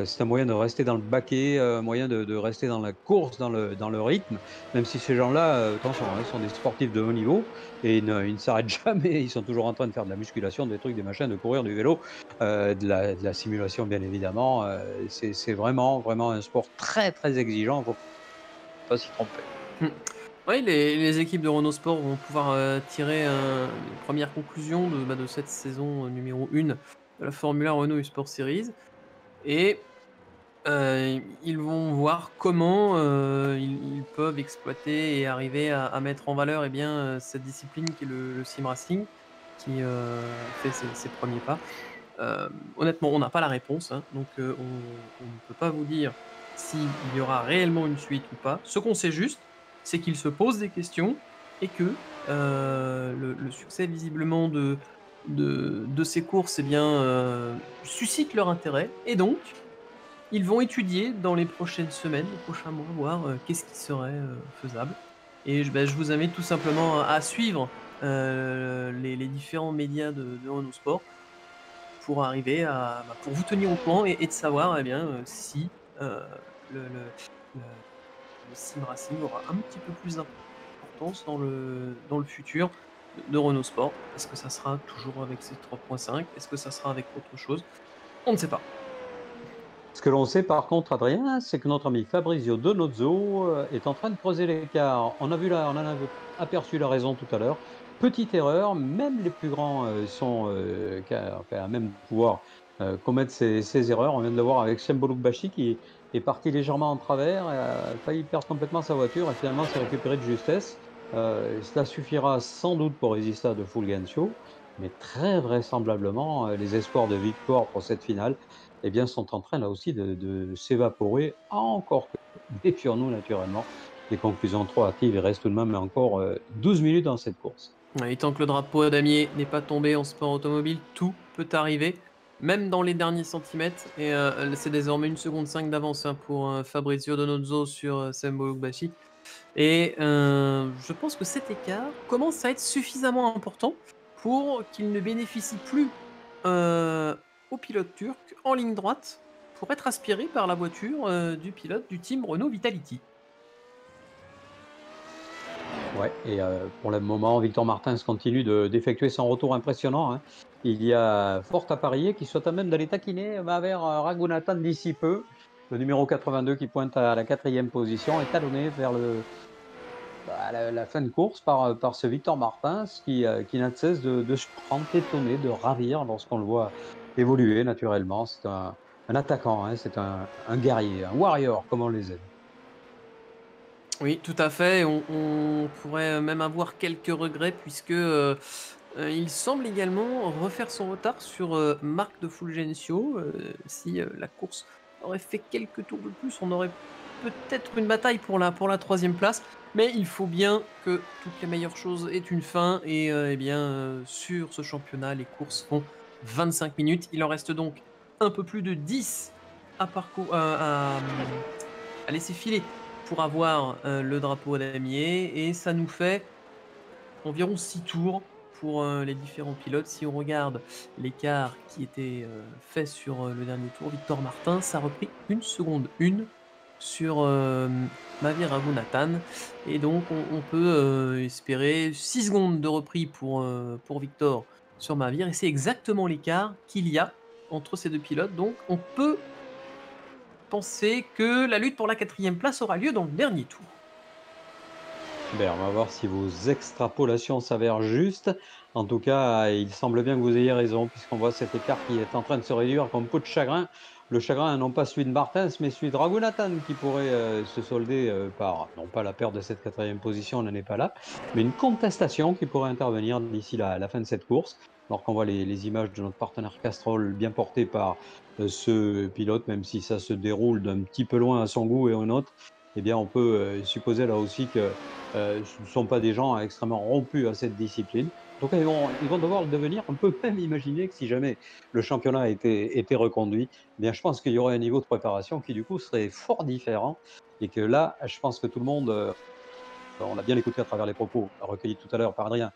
c'est un moyen de rester dans le baquet, un moyen de, rester dans la course, dans le, dans le rythme, même si ces gens-là, attention, hein, ils sont des sportifs de haut niveau et ils ne, s'arrêtent jamais. Ils sont toujours en train de faire de la musculation, des trucs, des machins, de courir, du vélo, de la, simulation, bien évidemment. c'est vraiment, vraiment un sport très, très exigeant. Il ne faut pas s'y tromper. Oui, les, les, équipes de Renault Sport vont pouvoir euh, tirer euh, une première conclusion de, bah, de cette saison euh, numéro 1 de la Formula Renault e-Sport Series. Et euh, ils vont voir comment ils, peuvent exploiter et arriver à, mettre en valeur eh bien, cette discipline qui est le, le sim racing, qui fait ses, premiers pas. honnêtement, on n'a pas la réponse, hein, donc on, on ne peut pas vous dire s'il y aura réellement une suite ou pas. Ce qu'on sait juste, c'est qu'ils se posent des questions et que euh, le, succès visiblement de, de, ces courses eh bien, euh, suscite leur intérêt et donc ils vont étudier dans les prochaines semaines, les prochains mois, voir euh, qu'est-ce qui serait faisable. Et ben, je vous invite tout simplement à, suivre les, différents médias de, de Sport pour arriver à bah, pour vous tenir au courant et, de savoir eh bien, si le sim racing aura un petit peu plus d'importance dans le, dans le futur de Renault Sport. Est-ce que ça sera toujours avec ces 3.5 Est-ce que ça sera avec autre chose? On ne sait pas. Ce que l'on sait par contre, Adrien, c'est que notre ami Fabrizio Donozzo euh, est en train de creuser l'écart. On a vu là, on a aperçu la raison tout à l'heure. Petite erreur, même les plus grands euh, sont euh, à même pouvoir euh, commettre ces, erreurs. On vient de le voir avec Semboluk Bashi qui est parti légèrement en travers, a failli perdre complètement sa voiture et finalement s'est récupéré de justesse. Euh, cela suffira sans doute pour résister à de Fulgencio, mais très vraisemblablement, euh, les espoirs de victoire pour cette finale eh bien, sont en train là aussi de, s'évaporer encore que. Défions-nous naturellement. Les conclusions trop hâtives, il reste tout de même encore euh, 12 minutes dans cette course. Et tant que le drapeau damier n'est pas tombé en sport automobile, tout peut arriver. Même dans les derniers centimètres. Et c'est désormais une seconde 5 d'avance hein, pour Fabrizio Donozzo sur Bashi. Et je pense que cet écart commence à être suffisamment important pour qu'il ne bénéficie plus au pilote turc en ligne droite pour être aspiré par la voiture du pilote du team Renault Vitality. Et pour le moment, Victor Martins continue d'effectuer son retour impressionnant. Hein. Il y a fort à parier qu'il soit à même d'aller taquiner vers Raghunathan d'ici peu. Le numéro 82 qui pointe à la quatrième position est talonné vers bah, la, fin de course par, ce Victor Martins qui, qui n'a de cesse de, se prendre étonné, de ravir lorsqu'on le voit évoluer naturellement. C'est un, attaquant, hein, c'est un, guerrier, un warrior comme on les aime. Oui, tout à fait. On, pourrait même avoir quelques regrets puisque euh, euh, il semble également refaire son retard sur euh, Marc de Fulgencio. si la course aurait fait quelques tours de plus, on aurait peut-être une bataille pour la, pour la troisième place. Mais il faut bien que toutes les meilleures choses aient une fin. Et eh bien, sur ce championnat, les courses font 25 minutes. Il en reste donc un peu plus de 10 à, parcours, à laisser filer avoir euh, le drapeau damier et ça nous fait environ 6 tours pour euh, les différents pilotes. Si on regarde l'écart qui était euh, fait sur le dernier tour, Victor Martin, ça a repris une seconde une sur Mavir Nathan et donc on, peut espérer 6 secondes de repris pour, pour Victor sur Mavir. Et c'est exactement l'écart qu'il y a entre ces deux pilotes. Donc on peut penser que la lutte pour la quatrième place aura lieu dans le dernier tour. Ben, on va voir si vos extrapolations s'avèrent justes. En tout cas, il semble bien que vous ayez raison, puisqu'on voit cet écart qui est en train de se réduire comme peau de chagrin. Le chagrin, non pas celui de Martins, mais celui de Raghunathan, qui pourrait euh, se solder euh, par, non pas la perte de cette quatrième position, on n'en est pas là, mais une contestation qui pourrait intervenir d'ici la, la, fin de cette course. Alors qu'on voit les, images de notre partenaire Castrol bien portées par euh, ce pilote, même si ça se déroule d'un petit peu loin à son goût et au nôtre, eh bien, on peut euh, supposer là aussi que euh, ce ne sont pas des gens extrêmement rompus à cette discipline. Donc, ils vont, devoir le devenir. On peut même imaginer que si jamais le championnat était, était reconduit, eh bien, je pense qu'il y aurait un niveau de préparation qui, du coup, serait fort différent. Et que là, je pense que tout le monde, on l'a bien écouté à travers les propos recueillis tout à l'heure par Adrien,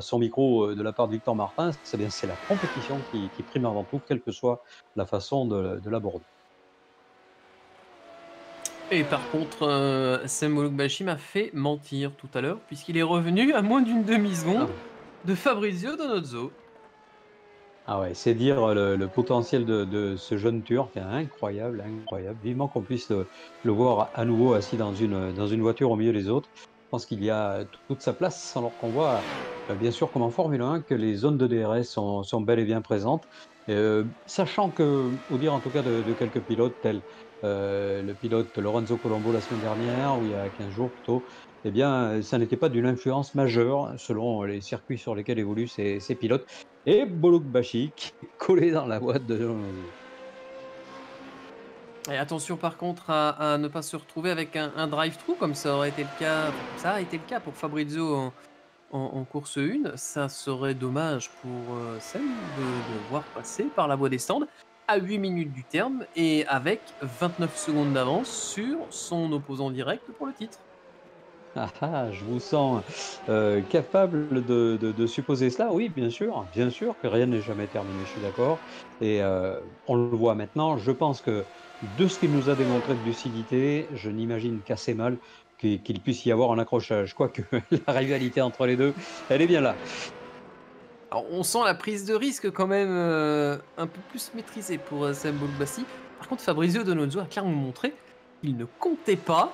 son micro euh, de la part de Victor Martin, c'est bien c'est la compétition qui, prime avant tout, quelle que soit la façon de, l'aborder. Et par contre, euh, Sam m'a fait mentir tout à l'heure, puisqu'il est revenu à moins d'une demi-seconde ah de Fabrizio Donozzo. Ah ouais, c'est dire le, potentiel de, ce jeune Turc, hein, incroyable, incroyable. Vivement qu'on puisse le, le, voir à nouveau assis dans une, dans une voiture au milieu des autres. Je pense qu'il y a toute sa place, alors qu'on voit, euh, bien sûr, comme en Formule 1, que les zones de DRS sont, sont bel et bien présentes. Euh, sachant que, au dire en tout cas de, quelques pilotes, tels euh, le pilote Lorenzo Colombo la semaine dernière, ou il y a 15 jours plutôt, eh bien, ça n'était pas d'une influence majeure selon les circuits sur lesquels évoluent ces, pilotes. Et Bolok Bashik, collé dans la boîte de et attention par contre à, ne pas se retrouver avec un, drive-through comme ça aurait été le cas, ça a été le cas pour Fabrizio en, course 1. Ça serait dommage pour euh, celle de, voir passer par la voie des stands à 8 minutes du terme et avec 29 secondes d'avance sur son opposant direct pour le titre. Ah, ah je vous sens euh, capable de, supposer cela. Oui, bien sûr, bien sûr que rien n'est jamais terminé, je suis d'accord. Et euh, on le voit maintenant. Je pense que de ce qu'il nous a démontré de lucidité, je n'imagine qu'assez mal qu'il puisse y avoir un accrochage. Quoique la rivalité entre les deux, elle est bien là. on sent la prise de risque quand même euh, un peu plus maîtrisée pour Sam Bolbassi. Par contre, Fabrizio Donozzo a clairement montré qu'il ne comptait pas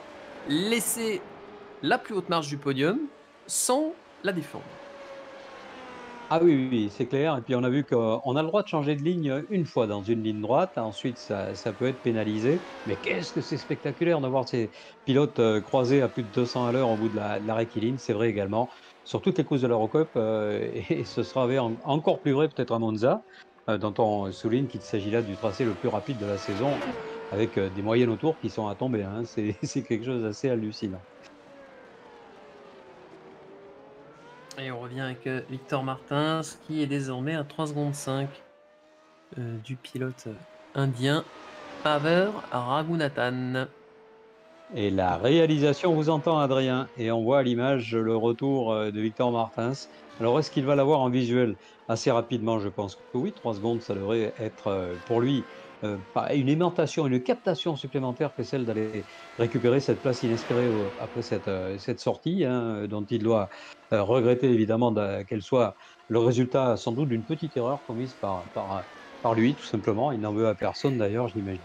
laisser la plus haute marge du podium sans la défendre. Ah oui, oui, c'est clair. Et puis on a vu qu'on a le droit de changer de ligne une fois dans une ligne droite. Ensuite, ça, peut être pénalisé. Mais qu'est-ce que c'est spectaculaire de voir ces pilotes euh, croisés à plus de 200 à l'heure au bout de la, rectiligne. C'est vrai également sur toutes les courses de l'Eurocup. Euh, et ce sera encore plus vrai peut-être à Monza, euh, dont on souligne qu'il s'agit là du tracé le plus rapide de la saison, avec des moyennes autour qui sont à tomber. Hein. C'est quelque chose d'assez hallucinant. Et on revient avec euh, Victor Martins qui est désormais à 3 secondes 5. euh, du pilote indien Paver Raghunathan. Et la réalisation vous entend, Adrien, et on voit à l'image le retour euh, de Victor Martins. Alors, est-ce qu'il va l'avoir en visuel assez rapidement? Je pense que oui, 3 secondes, ça devrait être euh, pour lui euh, une aimantation, une captation supplémentaire que celle d'aller récupérer cette place inespérée après cette, cette sortie, hein, dont il doit regretter évidemment qu'elle soit le résultat sans doute d'une petite erreur commise par, par, lui, tout simplement. Il n'en veut à personne d'ailleurs, j'imagine.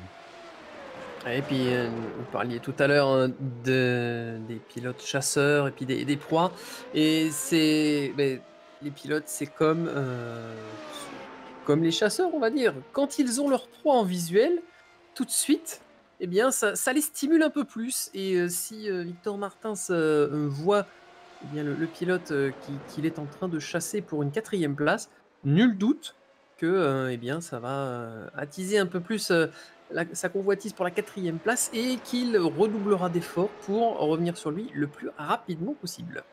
Et puis, euh, vous parliez tout à l'heure hein, de, des pilotes chasseurs et puis des, des proies. Et c'est. Ben, les pilotes, c'est comme, euh, comme les chasseurs, on va dire. Quand ils ont leur proie en visuel, tout de suite, eh bien, ça, les stimule un peu plus. Et euh, si Victor Martins voit eh bien, le, pilote qu'il est en train de chasser pour une quatrième place, nul doute que eh bien, ça va attiser un peu plus sa convoitise pour la quatrième place et qu'il redoublera d'efforts pour revenir sur lui le plus rapidement possible.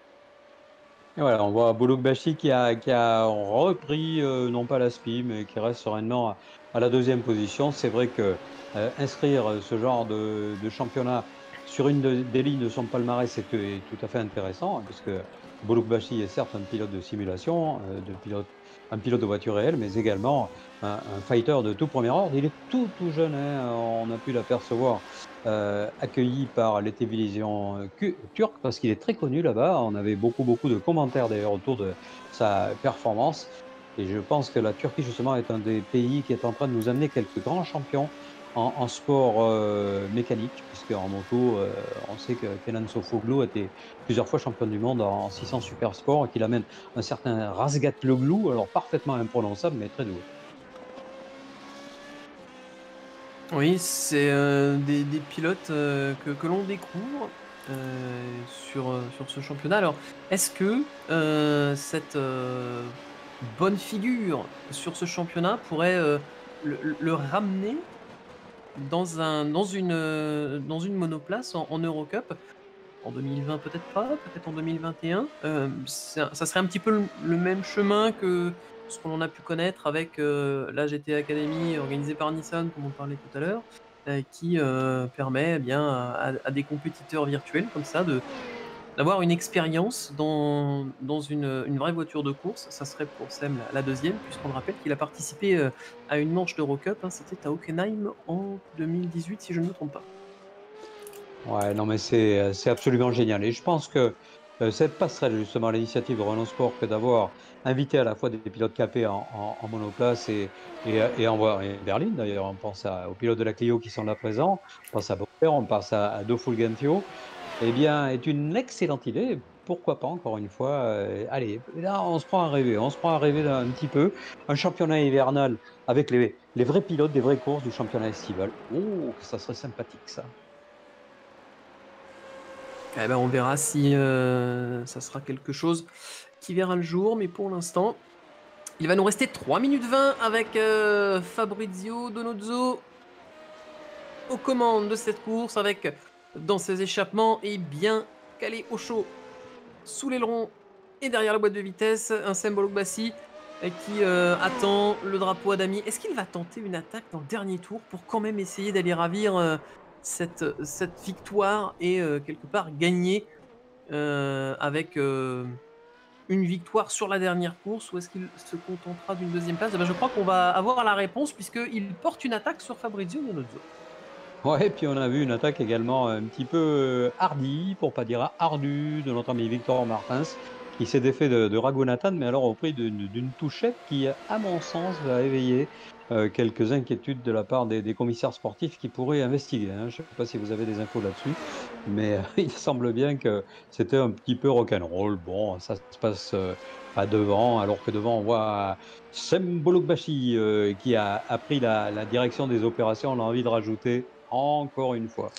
Et voilà, on voit Boulouk Bashi qui a, qui a repris, euh, non pas la SPI, mais qui reste sereinement à, la deuxième position. C'est vrai que euh, inscrire ce genre de, de, championnat sur une des lignes de son palmarès, c'est tout à fait intéressant, hein, parce que Boulouk Bashi est certes un pilote de simulation, euh, de pilote un pilote de voiture réelle, mais également un, fighter de tout premier ordre. Il est tout tout jeune, hein. on a pu l'apercevoir euh, accueilli par les télévisions euh, turques parce qu'il est très connu là-bas. On avait beaucoup beaucoup de commentaires d'ailleurs autour de sa performance. Et je pense que la Turquie justement est un des pays qui est en train de nous amener quelques grands champions en, sport euh, mécanique, puisque en moto, on sait que Kenan Sofoglu a été plusieurs fois champion du monde en 600 super sport et qu'il amène un certain Razgat Loglu, alors parfaitement imprononçable, mais très doué. Oui, c'est euh, des, pilotes que, que l'on découvre sur, sur ce championnat. Alors, est-ce que cette bonne figure sur ce championnat pourrait le ramener dans, un, dans, une, euh, dans une monoplace en, Eurocup? En 2020, peut-être pas, peut-être en 2021. Euh, ça, serait un petit peu le, même chemin que ce qu'on a pu connaître avec euh, la GT Academy organisée par Nissan, comme on parlait tout à l'heure, qui permet eh bien, à, des compétiteurs virtuels comme ça de, d'avoir une expérience dans, dans une, une, vraie voiture de course. Ça serait pour Sem la, deuxième, puisqu'on rappelle qu'il a participé euh, à une manche d'Eurocup. Hein, C'était à Hockenheim en 2018, si je ne me trompe pas. Ouais, non, mais c'est euh, absolument génial. Et je pense que euh, cette passerelle, justement, l'initiative de Renault Sport, que d'avoir invité à la fois des pilotes capés en, monoplace et, et, et en Berlin, d'ailleurs, on pense aux pilotes de la Clio qui sont là présents, on pense à Bocher, on pense à, à Dofulgentio eh bien, est une excellente idée. Pourquoi pas, encore une fois. Euh, allez, là, on se prend à rêver. On se prend à rêver un petit peu. Un championnat hivernal avec les, les vrais pilotes des vraies courses du championnat estival. Oh, ça serait sympathique, ça. Eh ben, on verra si euh, ça sera quelque chose qui verra le jour. Mais pour l'instant, il va nous rester 3 minutes 20 avec euh, Fabrizio Donozzo aux commandes de cette course avec dans ses échappements et bien calé au chaud sous l'aileron et derrière la boîte de vitesse. Un Sembolo Bassi qui euh, attend le drapeau à Dami. Est-ce qu'il va tenter une attaque dans le dernier tour pour quand même essayer d'aller ravir cette, victoire et euh, quelque part gagner avec une victoire sur la dernière course ou est-ce qu'il se contentera d'une deuxième place? Eh ben, Je crois qu'on va avoir la réponse puisqu'il porte une attaque sur Fabrizio Donozzo. Ouais, puis on a vu une attaque également un petit peu euh, hardie, pour pas dire ardue, de notre ami Victor Martins, qui s'est défait de, de mais alors au prix d'une touchette qui, à mon sens, va éveiller euh, quelques inquiétudes de la part des, commissaires sportifs qui pourraient investiguer. Hein. Je ne sais pas si vous avez des infos là-dessus, mais il semble bien que c'était un petit peu rock'n'roll. Bon, ça se passe pas devant, alors que devant on voit Sem Bolokbashi qui a, pris la, la direction des opérations. On a envie de rajouter encore une fois.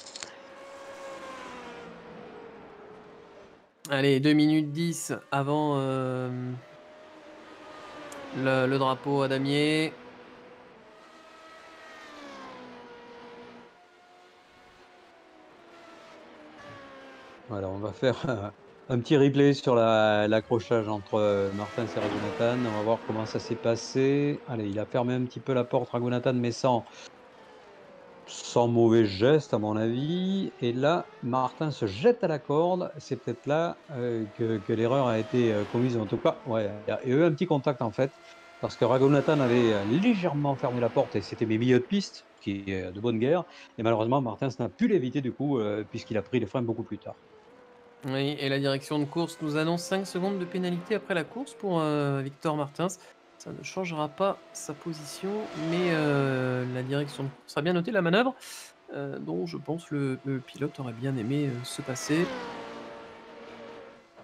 Allez, 2 minutes 10 avant euh, le, drapeau à damier. Voilà, on va faire Un petit replay sur la- l'accrochage entre euh, Martins et Ragunathan. On va voir comment ça s'est passé. Allez, il a fermé un petit peu la porte, Ragunathan, mais sans, sans mauvais geste, à mon avis. Et là, Martin se jette à la corde. C'est peut-être là euh, que, l'erreur a été euh, commise. En tout cas, ouais, il y a eu un petit contact en fait. Parce que Ragunathan avait euh, légèrement fermé la porte et c'était mes milieux de piste, qui est de bonne guerre. Et malheureusement, Martins n'a pu l'éviter du coup, puisqu'il a pris les freins beaucoup plus tard. Oui, et la direction de course nous annonce 5 secondes de pénalité après la course pour Victor Martins. Ça ne changera pas sa position, mais euh, la direction de course a bien noté la manœuvre, euh, dont je pense le, le pilote aurait bien aimé euh, se passer.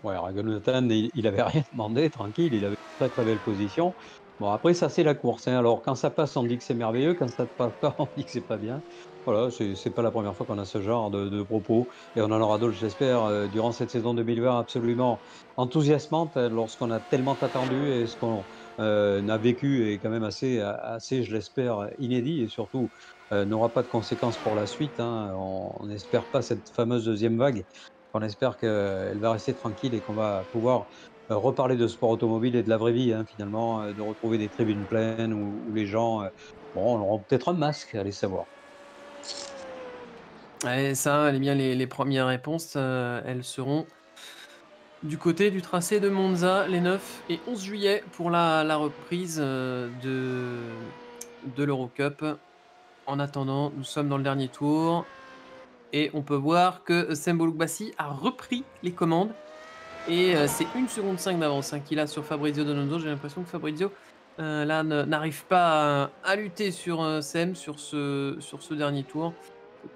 Ouais, Ragunathan, il, il avait rien demandé, tranquille, il avait une très très belle position. Bon, après, ça, c'est la course. hein. Alors, quand ça passe, on dit que c'est merveilleux. Quand ça ne passe pas, on dit que c'est pas bien. Voilà, c'est pas la première fois qu'on a ce genre de, propos. Et on en aura d'autres, j'espère, euh, durant cette saison 2020 absolument enthousiasmante, euh, lorsqu'on a tellement attendu et ce qu'on euh, a vécu est quand même assez, assez je l'espère, inédit et surtout n'aura pas de conséquences pour la suite. hein. On n'espère pas cette fameuse deuxième vague. On espère qu'elle va rester tranquille et qu'on va pouvoir reparler de sport automobile et de la vraie vie, hein, finalement, de retrouver des tribunes pleines où, les gens bon, auront peut-être un masque, allez savoir. Et ça, les, premières réponses, euh, elles seront du côté du tracé de Monza les 9 et 11 juillet pour la, reprise euh, de, de l'Eurocup. En attendant, nous sommes dans le dernier tour et on peut voir que Sembo Lugbassi a repris les commandes et euh, c'est 1 seconde 5 d'avance hein, qu'il a sur Fabrizio Donoso. J'ai l'impression que Fabrizio euh, là n'arrive pas à, à lutter sur euh, Sem sur ce, sur ce dernier tour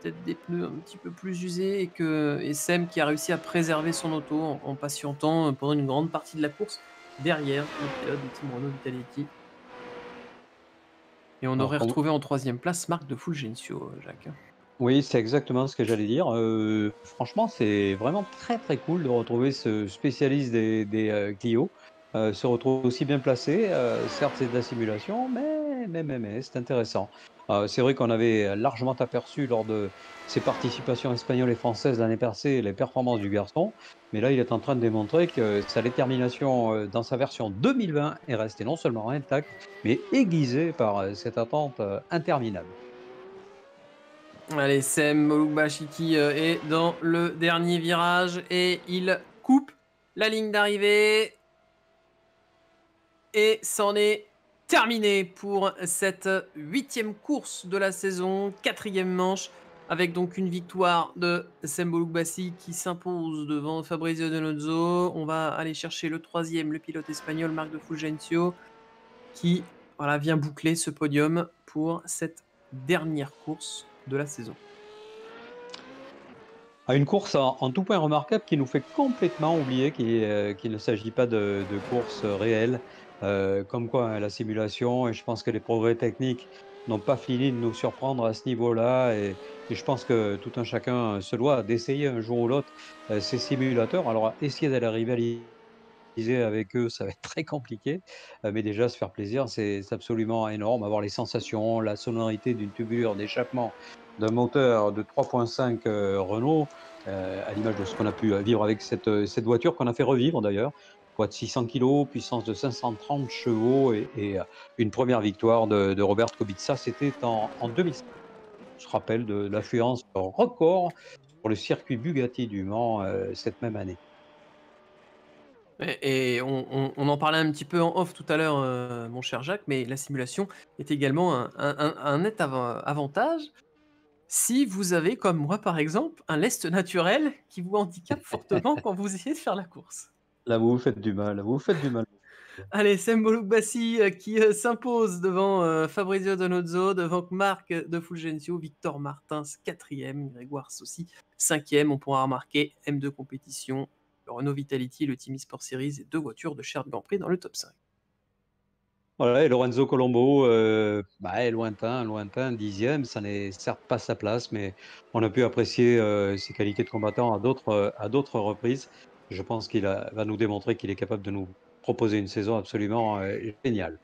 peut-être des pneus un petit peu plus usés et que et Sem qui a réussi à préserver son auto en, en patientant euh, pendant une grande partie de la course derrière le pilote de Team Renault Vitality. Et on aurait retrouvé en troisième place Marc de Fulgencio, Jacques. Oui, c'est exactement ce que j'allais dire. Euh, franchement, c'est vraiment très très cool de retrouver ce spécialiste des, des euh, Clio. Euh, se retrouve aussi bien placé. Euh, certes, c'est de la simulation, mais, mais, mais, mais c'est intéressant. Euh, c'est vrai qu'on avait largement aperçu lors de ses participations espagnoles et françaises l'année passée les performances du garçon. Mais là, il est en train de démontrer que sa détermination dans sa version 2020 est restée non seulement intacte, mais aiguisée par cette attente interminable. Allez, Sem Molukbashiki euh, est dans le dernier virage et il coupe la ligne d'arrivée. Et c'en est terminé pour cette huitième course de la saison, quatrième manche, avec donc une victoire de Sembo qui s'impose devant Fabrizio Donozzo. On va aller chercher le troisième, le pilote espagnol Marc de Fulgencio, qui voilà, vient boucler ce podium pour cette dernière course de la saison. à une course en, tout point remarquable qui nous fait complètement oublier qu'il euh, ne s'agit pas de course réelle, euh, comme quoi hein, la simulation, et je pense que les progrès techniques n'ont pas fini de nous surprendre à ce niveau-là, et, je pense que tout un chacun se doit d'essayer un jour ou l'autre euh, ces simulateurs. Alors, essayer d'aller rivaliser avec eux, ça va être très compliqué, euh, mais déjà se faire plaisir, c'est absolument énorme, avoir les sensations, la sonorité d'une tubulure d'échappement d'un moteur de 3.5 euh, Renault, euh, à l'image de ce qu'on a pu euh, vivre avec euh, cette voiture qu'on a fait revivre d'ailleurs. Poids de 600 kg, puissance de 530 chevaux et, et, euh, une première victoire de, de Robert Kubica, c'était en, en 2005. On se rappelle de l'affluence record pour le circuit Bugatti du Mans euh, cette même année. Et, on, on- on en parlait un petit peu en off tout à l'heure, euh, mon cher Jacques, mais la simulation est également un, un- un- un net av- avantage si vous avez, comme moi par exemple, un lest naturel qui vous handicape fortement quand vous essayez de faire la course. Là, vous vous faites du mal, vous vous faites du mal. Allez, Sembo Bassi qui euh, s'impose devant euh, Fabrizio Donozzo, devant Marc de Fulgencio, Victor Martins quatrième, Grégoire aussi cinquième. On pourra remarquer M2 compétition, le Renault Vitality, le Team Sport Series et deux voitures de Shared Grand Prix dans le top 5. Voilà, et Lorenzo Colombo, euh, bah, est lointain, lointain, dixième, ça n'est certes pas sa place, mais on a pu apprécier euh, ses qualités de combattant à d'autres, euh, à d'autres reprises. Je pense qu'il va nous démontrer qu'il est capable de nous proposer une saison absolument euh, géniale.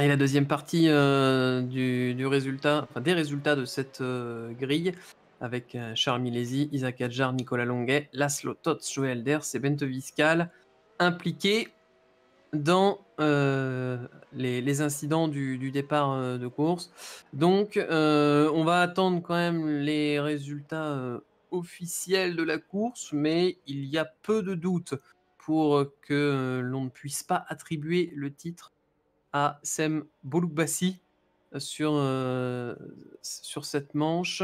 Et la deuxième partie euh, du, résultat, des résultats de cette euh, grille avec Charles Milesi, Isaac Adjar, Nicolas Longuet, Laszlo Tots, Joël Ders et Bente Viscal impliqués dans les, incidents du, départ de course. Donc, on va attendre quand même les résultats officiels de la course, mais il y a peu de doutes pour que l'on ne puisse pas attribuer le titre à Sem Boloukbassi sur, sur cette manche.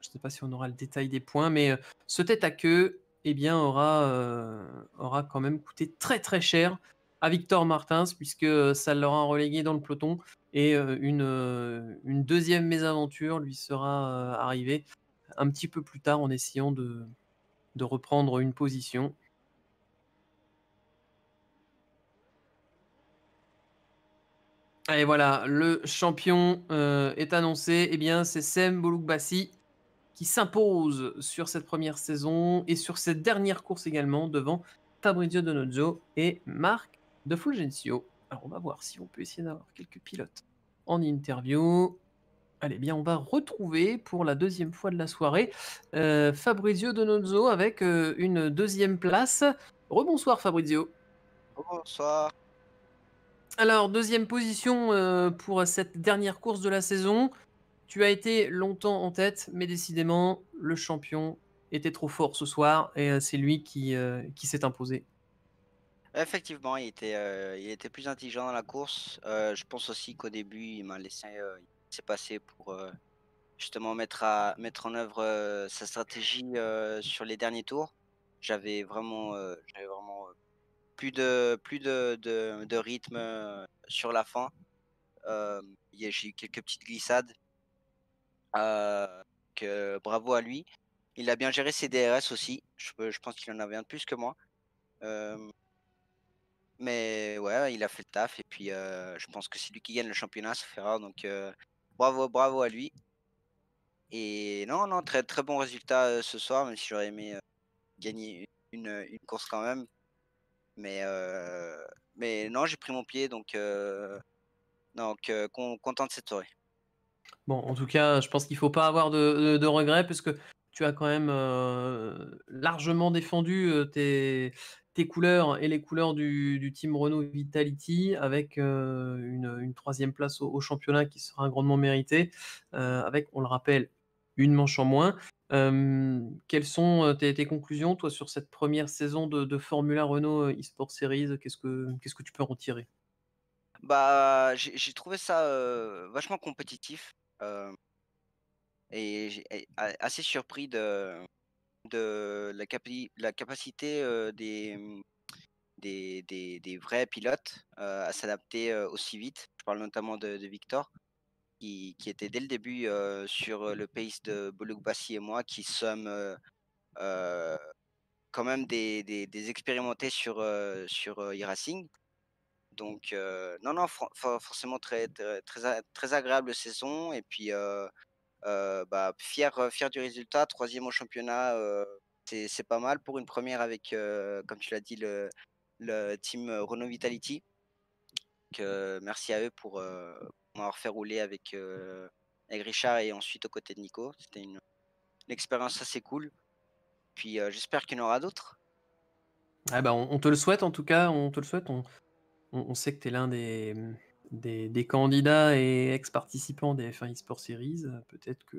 Je ne sais pas si on aura le détail des points, mais ce tête à queue eh bien, aura, aura quand même coûté très très cher à Victor Martins, puisque ça l'aura relégué dans le peloton. Et une, une deuxième mésaventure lui sera arrivée un petit peu plus tard en essayant de, reprendre une position. Allez voilà, le champion est annoncé. Eh bien, c'est Sem Boloukbassi qui s'impose sur cette première saison et sur cette dernière course également devant Fabrizio Donozzo et Marc de Fulgencio. Alors on va voir si on peut essayer d'avoir quelques pilotes en interview. Allez bien, on va retrouver pour la deuxième fois de la soirée euh, Fabrizio Donozzo avec euh, une deuxième place. Rebonsoir Fabrizio. Bonsoir. Alors, deuxième position euh, pour cette dernière course de la saison. Tu as été longtemps en tête, mais décidément, le champion était trop fort ce soir et c'est lui qui, qui s'est imposé. Effectivement, il était, il était plus intelligent dans la course. je pense aussi qu'au début, il m'a laissé, s'est passé pour justement mettre, à, mettre en œuvre sa stratégie sur les derniers tours. J'avais vraiment, vraiment plus de, plus de, de, rythme sur la fin. J'ai eu quelques petites glissades bravo à lui. Il a bien géré ses DRS aussi. Je, pense qu'il en avait un de plus que moi. mais ouais, il a fait le taf. Et puis, je pense que c'est lui qui gagne le championnat, ça fera. Donc, bravo, bravo à lui. Et non, non, très, très bon résultat ce soir, même si j'aurais aimé gagner une, course quand même. Mais, mais non, j'ai pris mon pied. Donc, donc content de cette soirée. Bon, en tout cas, je pense qu'il ne faut pas avoir de, regrets parce que tu as quand même largement défendu tes, couleurs et les couleurs du, team Renault Vitality avec une, troisième place au, championnat qui sera grandement méritée, avec, on le rappelle, une manche en moins. quelles sont tes, conclusions, toi, sur cette première saison de, Formula Renault eSport Series? Qu'est-ce que que tu peux en tirer? Bah, j'ai trouvé ça vachement compétitif et assez surpris de, de la, la capacité des, mmh, des, des, des, vrais pilotes à s'adapter aussi vite. Je parle notamment de, Victor, qui, qui, était dès le début sur le pace de Bassi et moi, qui sommes quand même des, des, expérimentés sur, sur e-racing. Donc, non, non, forcément très, très, très, agréable saison. Et puis, bah, fier, fier du résultat. Troisième au championnat, c'est pas mal pour une première avec, comme tu l'as dit, le, le team Renault Vitality. Merci à eux pour m'avoir fait rouler avec, avec Richard et ensuite aux côtés de Nico. C'était une, expérience assez cool. Puis j'espère qu'il y en aura d'autres. Ah bah on, te le souhaite en tout cas, on te le souhaite. On, on, sait que tu es l'un des, des, candidats et ex-participants des F1 eSport Series. Peut-être que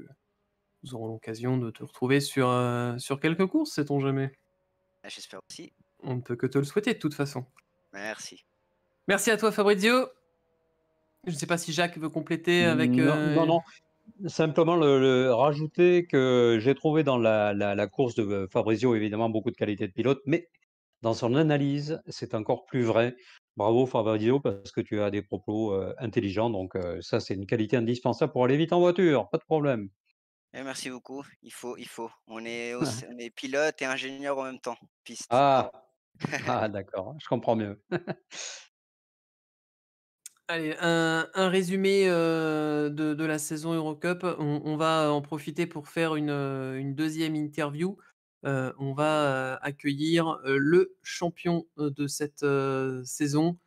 nous aurons l'occasion de te retrouver sur, euh, sur quelques courses, sait-on jamais. Ah, j'espère aussi. On ne peut que te le souhaiter de toute façon. Merci. Merci à toi Fabrizio. Je ne sais pas si Jacques veut compléter avec... Non, euh, non, Simplement le, rajouter que j'ai trouvé dans la, la, course de Fabrizio évidemment beaucoup de qualité de pilote, mais dans son analyse, c'est encore plus vrai. Bravo Fabrizio, parce que tu as des propos intelligents, donc ça c'est une qualité indispensable pour aller vite en voiture, pas de problème. Eh, merci beaucoup. Il faut, il faut. On est, on est pilote et ingénieur en même temps. Piste. Ah, ah d'accord, je comprends mieux. Allez, un, résumé de, la saison Eurocup. On, on, va en profiter pour faire une, une deuxième interview on va accueillir le champion de cette saison,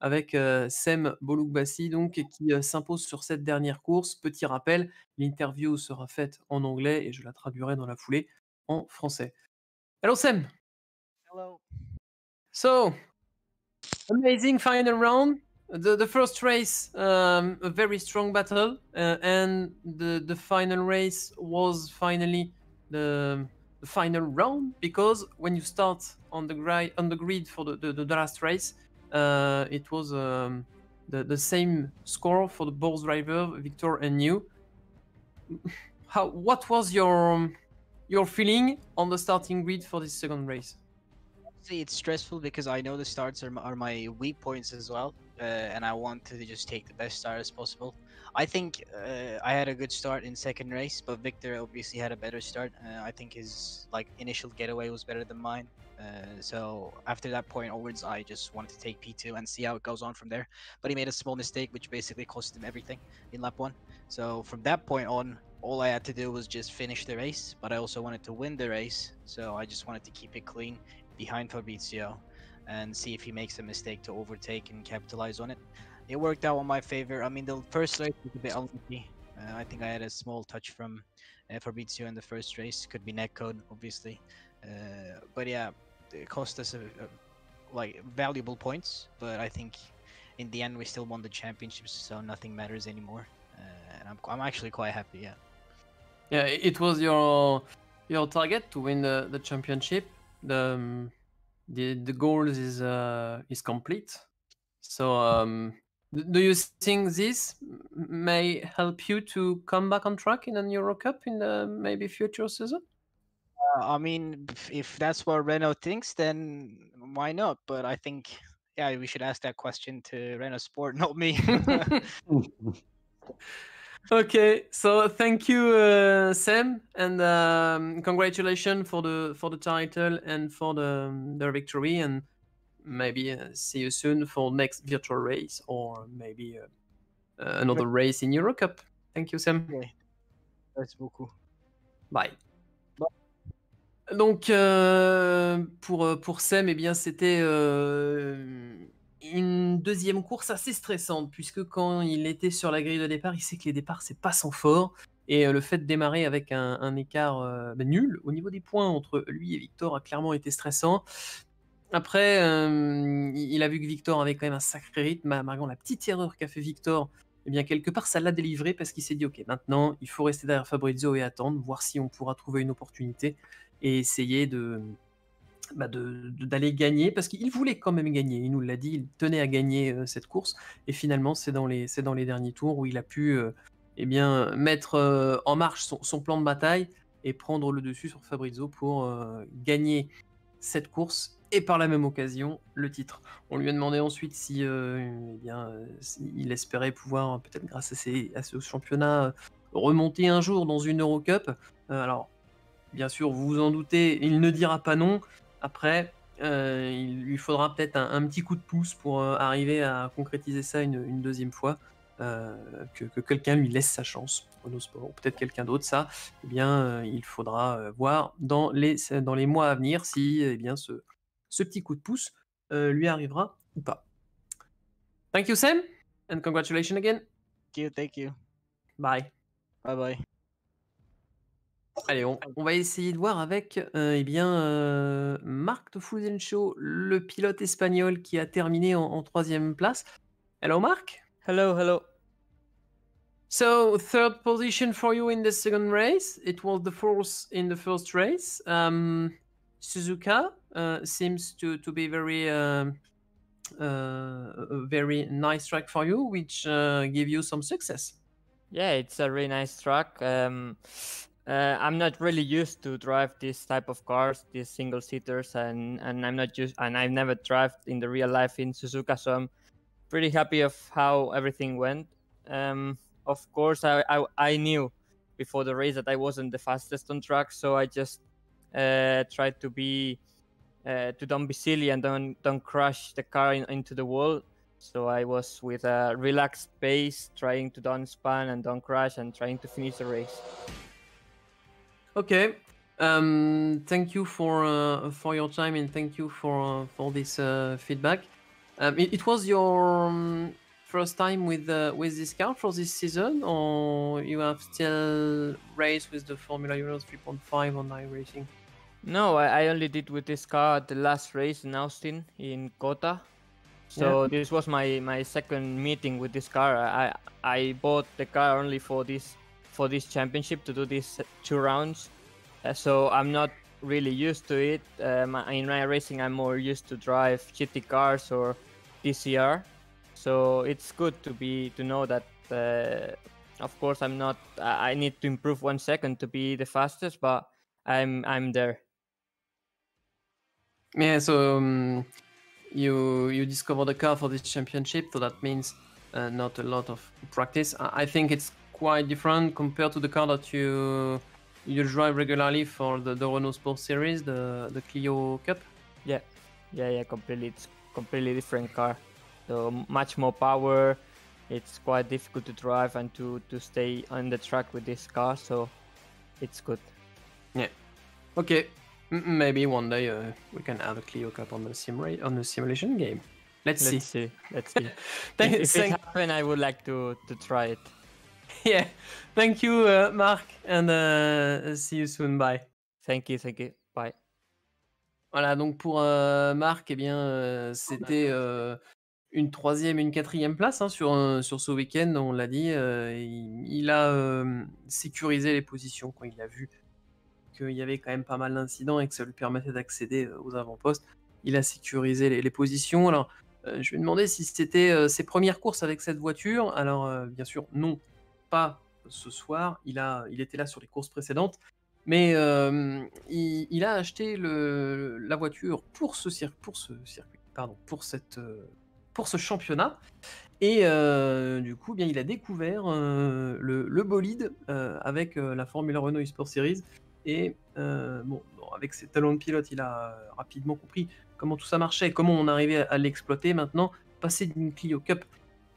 avec euh, Sem Boloukbassi donc qui euh, s'impose sur cette dernière course. Petit rappel, l'interview sera faite en anglais et je la traduirai dans la foulée en français. Hello Sem. Hello. So, amazing final round. The, the first race, um, a very strong battle, uh, and the, the final race was finally the, the final round because when you start on the, gri- on the grid for the, the, the last race, uh, it was um, the, the same score for the both driver, Victor and you. How, what was your um, your feeling on the starting grid for this second race? It's stressful because I know the starts are, m- are my weak points as well, uh, and I want to just take the best start as possible. I think uh, I had a good start in second race, but Victor obviously had a better start. Uh, I think his like initial getaway was better than mine. Uh, so after that point onwards, I just wanted to take P2 and see how it goes on from there. But he made a small mistake, which basically cost him everything in lap one. So from that point on, all I had to do was just finish the race. But I also wanted to win the race, so I just wanted to keep it clean behind Fabrizio and see if he makes a mistake to overtake and capitalize on it. It worked out in my favor. I mean, the first race was a bit unlucky. Uh, I think I had a small touch from uh, Fabrizio in the first race. Could be netcode, obviously. Uh, but yeah, it cost us a, a, like valuable points. But I think in the end we still won the championships, so nothing matters anymore. Uh, and I'm, I'm actually quite happy. Yeah. Yeah, it was your your target to win the, the championship. The um, the the goal is uh, is complete. So um, do you think this may help you to come back on track in an Euro Cup in the maybe future season? Uh, I mean, if- that's what Renault thinks, then why not? But I think, yeah, we should ask that question to Renault Sport, not me. Okay, so thank you, uh, Sam, and um, congratulations for the for the title and for the the victory, and maybe uh, see you soon for next virtual race or maybe uh, uh, another race in Euro Cup. Thank you, Sam. Merci beaucoup. Bye. Donc euh, pour euh, pour Sam, eh bien c'était euh, une deuxième course assez stressante puisque quand il était sur la grille de départ, il sait que les départs c'est pas son fort et euh, le fait de démarrer avec un, un écart bah, nul au niveau des points entre lui et Victor a clairement été stressant. Après, euh, il a vu que Victor avait quand même un sacré rythme. Ma- Marion, la petite erreur qu'a fait Victor, eh bien quelque part ça l'a délivré parce qu'il s'est dit ok maintenant il faut rester derrière Fabrizio et attendre, voir si on pourra trouver une opportunité et essayer de bah, d'aller gagner parce qu'il voulait quand même gagner. Il nous l'a dit, il tenait à gagner euh, cette course et finalement c'est dans les dans les derniers tours où il a pu euh, eh bien mettre en marche son, son plan de bataille et prendre le dessus sur Fabrizio pour gagner cette course et par la même occasion le titre. On lui a demandé ensuite si euh, eh bien, euh, si espérait pouvoir peut-être grâce à, ces- à ce championnat euh, remonter un jour dans une Eurocup. Euh, alors bien sûr vous vous en doutez, il ne dira pas non. Après, il lui faudra peut-être un, petit coup de pouce pour arriver à concrétiser ça une, deuxième fois. que, que quelqu'un lui laisse sa chance, Sport, ou peut-être quelqu'un d'autre, ça, eh bien, il faudra voir dans les, dans les mois à venir si eh bien, ce, ce petit coup de pouce euh, lui arrivera ou pas. Thank you, Sam, and congratulations again. Thank you. Thank you. Bye. Bye bye. Allez, on, on va essayer de voir avec euh, eh bien, euh, Marc de Fusencho, le pilote espagnol qui a terminé en, en troisième place. Hello, Marc. Hello, hello. So, third position for you in the second race. It was the fourth in the first race. Um, Suzuka uh, seems to, to be very um, uh, very nice track for you, which uh, give you some success. Yeah, it's a really nice track. Um, uh, I'm not really used to drive this type of cars, these single seaters, and and I'm not used, and I've never driven in the real life in Suzuka, so I'm pretty happy of how everything went. Um, of course, I, I I knew before the race that I wasn't the fastest on track, so I just uh, tried to be uh, to don't be silly and don't don't crash the car in, into the wall. So I was with a relaxed pace, trying to don't spin and don't crash, and trying to finish the race. Okay. Um, thank you for uh, for your time and thank you for uh, for this uh, feedback. Um, it, it was your um, first time with uh, with this car for this season, or you have still raced with the Formula Euro 3.5 on iRacing? No, I, I only did with this car at the last race in Austin in Kota. So this was my my second meeting with this car. I I bought the car only for this for this championship to do these two rounds. Uh, so I'm not really used to it. Um, in my racing, I'm more used to drive GT cars or DCR. So it's good to be to know that. Uh, of course, I'm not. I I need to improve one second to be the fastest, but I'm I'm there. Yeah, so um, you you discover the car for this championship, so that means uh, not a lot of practice. I, I think it's quite different compared to the car that you you drive regularly for the, the Renault Sport Series, the the Clio Cup. Yeah, yeah, yeah. Completely, it's completely different car. So much more power. It's quite difficult to drive and to to stay on the track with this car. So it's good. Yeah. Okay, maybe one day uh, we can add a Clio Cup on the sim on the simulation game. Let's, Let's see. see. Let's see. Thank- if, if it I would like to to try it. yeah, thank you, uh, Marc, and uh, see you soon. Bye. Thank you. Thank you. Bye. Voilà, donc pour euh, Marc, eh bien, euh, c'était euh, une troisième une quatrième place hein, sur, sur ce week-end, on l'a dit. euh, il, il a euh, sécurisé les positions quand il a vu qu'il y avait quand même pas mal d'incidents et que ça lui permettait d'accéder euh, aux avant-postes. Il a sécurisé les, positions. Alors, euh, je lui ai demandé si c'était euh, ses premières courses avec cette voiture. Alors, bien sûr, non, pas ce soir. Il, a, il était là sur les courses précédentes. Mais il, a acheté la voiture pour ce, circuit, pardon, pour, cette, pour ce championnat. Et du coup, bien, il a découvert le, le bolide avec la Formula Renault eSport Series. Et euh, bon, avec ses talents de pilote, il a rapidement compris comment tout ça marchait, comment on arrivait à, l'exploiter. Maintenant, passer d'une Clio Cup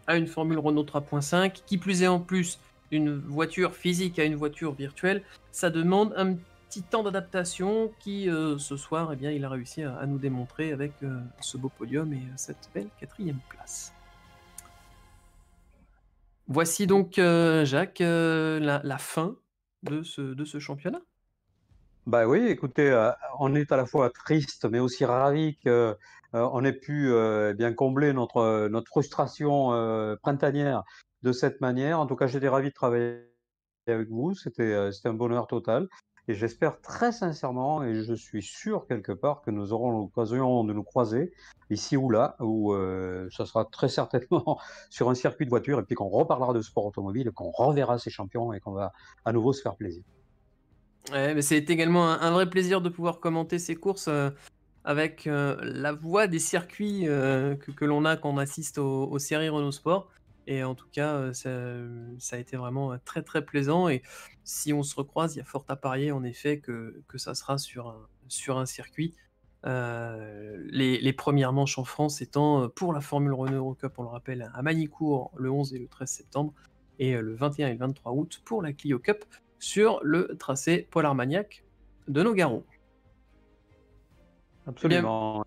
à une Formule Renault 3.5, qui plus est en plus d'une voiture physique à une voiture virtuelle, ça demande un petit temps d'adaptation qui, euh, ce soir, eh bien, il a réussi à, nous démontrer avec euh, ce beau podium et cette belle quatrième place. Voici donc, Jacques, la, la fin de ce, de ce championnat. Bah oui, écoutez, euh, on est à la fois triste, mais aussi ravi que euh, ait pu euh, bien combler notre notre frustration euh, printanière de cette manière. En tout cas, j'étais ravi de travailler avec vous. C'était euh, c'était un bonheur total. Et j'espère très sincèrement, et je suis sûr quelque part, que nous aurons l'occasion de nous croiser ici ou là, où euh, ça sera très certainement sur un circuit de voiture, et puis qu'on reparlera de sport automobile, qu'on reverra ces champions, et qu'on va à nouveau se faire plaisir. C'est également un, vrai plaisir de pouvoir commenter ces courses euh, avec euh, la voix des circuits euh, que, l'on a quand on assiste aux, séries Renault Sport. Et en tout cas, ça, a été vraiment très très plaisant. Et si on se recroise, il y a fort à parier en effet que, que ça sera sur un, sur un circuit. Les, premières manches en France étant pour la Formule Renault Eurocup, on le rappelle, à Manicourt le 11 et le 13 septembre, et le 21 et le 23 août pour la Clio Cup sur le tracé Paul Armagnac de Nogaro. Absolument.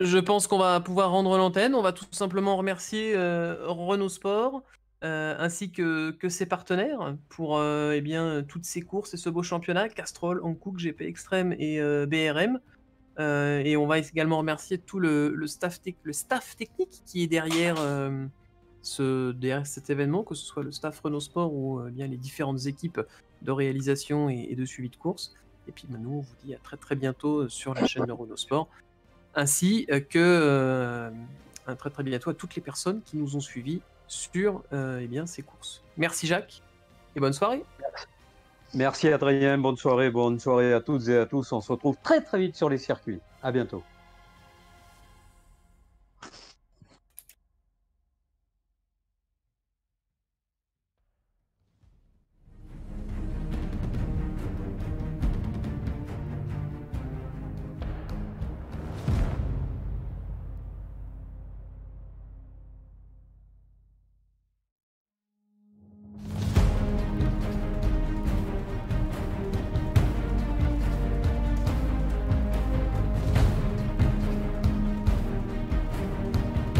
Je pense qu'on va pouvoir rendre l'antenne. On va tout simplement remercier euh, Renault Sport euh, ainsi que, que ses partenaires pour euh, eh bien, toutes ces courses et ce beau championnat, Castrol, Hankook, GP Extreme et euh, BRM. Et on va également remercier tout le, le staff, tec- le staff technique qui est derrière, derrière cet événement, que ce soit le staff Renault Sport ou euh, bien les différentes équipes de réalisation et, de suivi de course. Et puis ben, nous, on vous dit à très très bientôt sur la chaîne de Renault Sport ainsi euh, que euh, un très très bientôt à toutes les personnes qui nous ont suivis sur euh, eh bien, ces courses. Merci Jacques et bonne soirée. Merci Adrien, bonne soirée, bonne soirée à toutes et à tous. On se retrouve très très vite sur les circuits. À bientôt.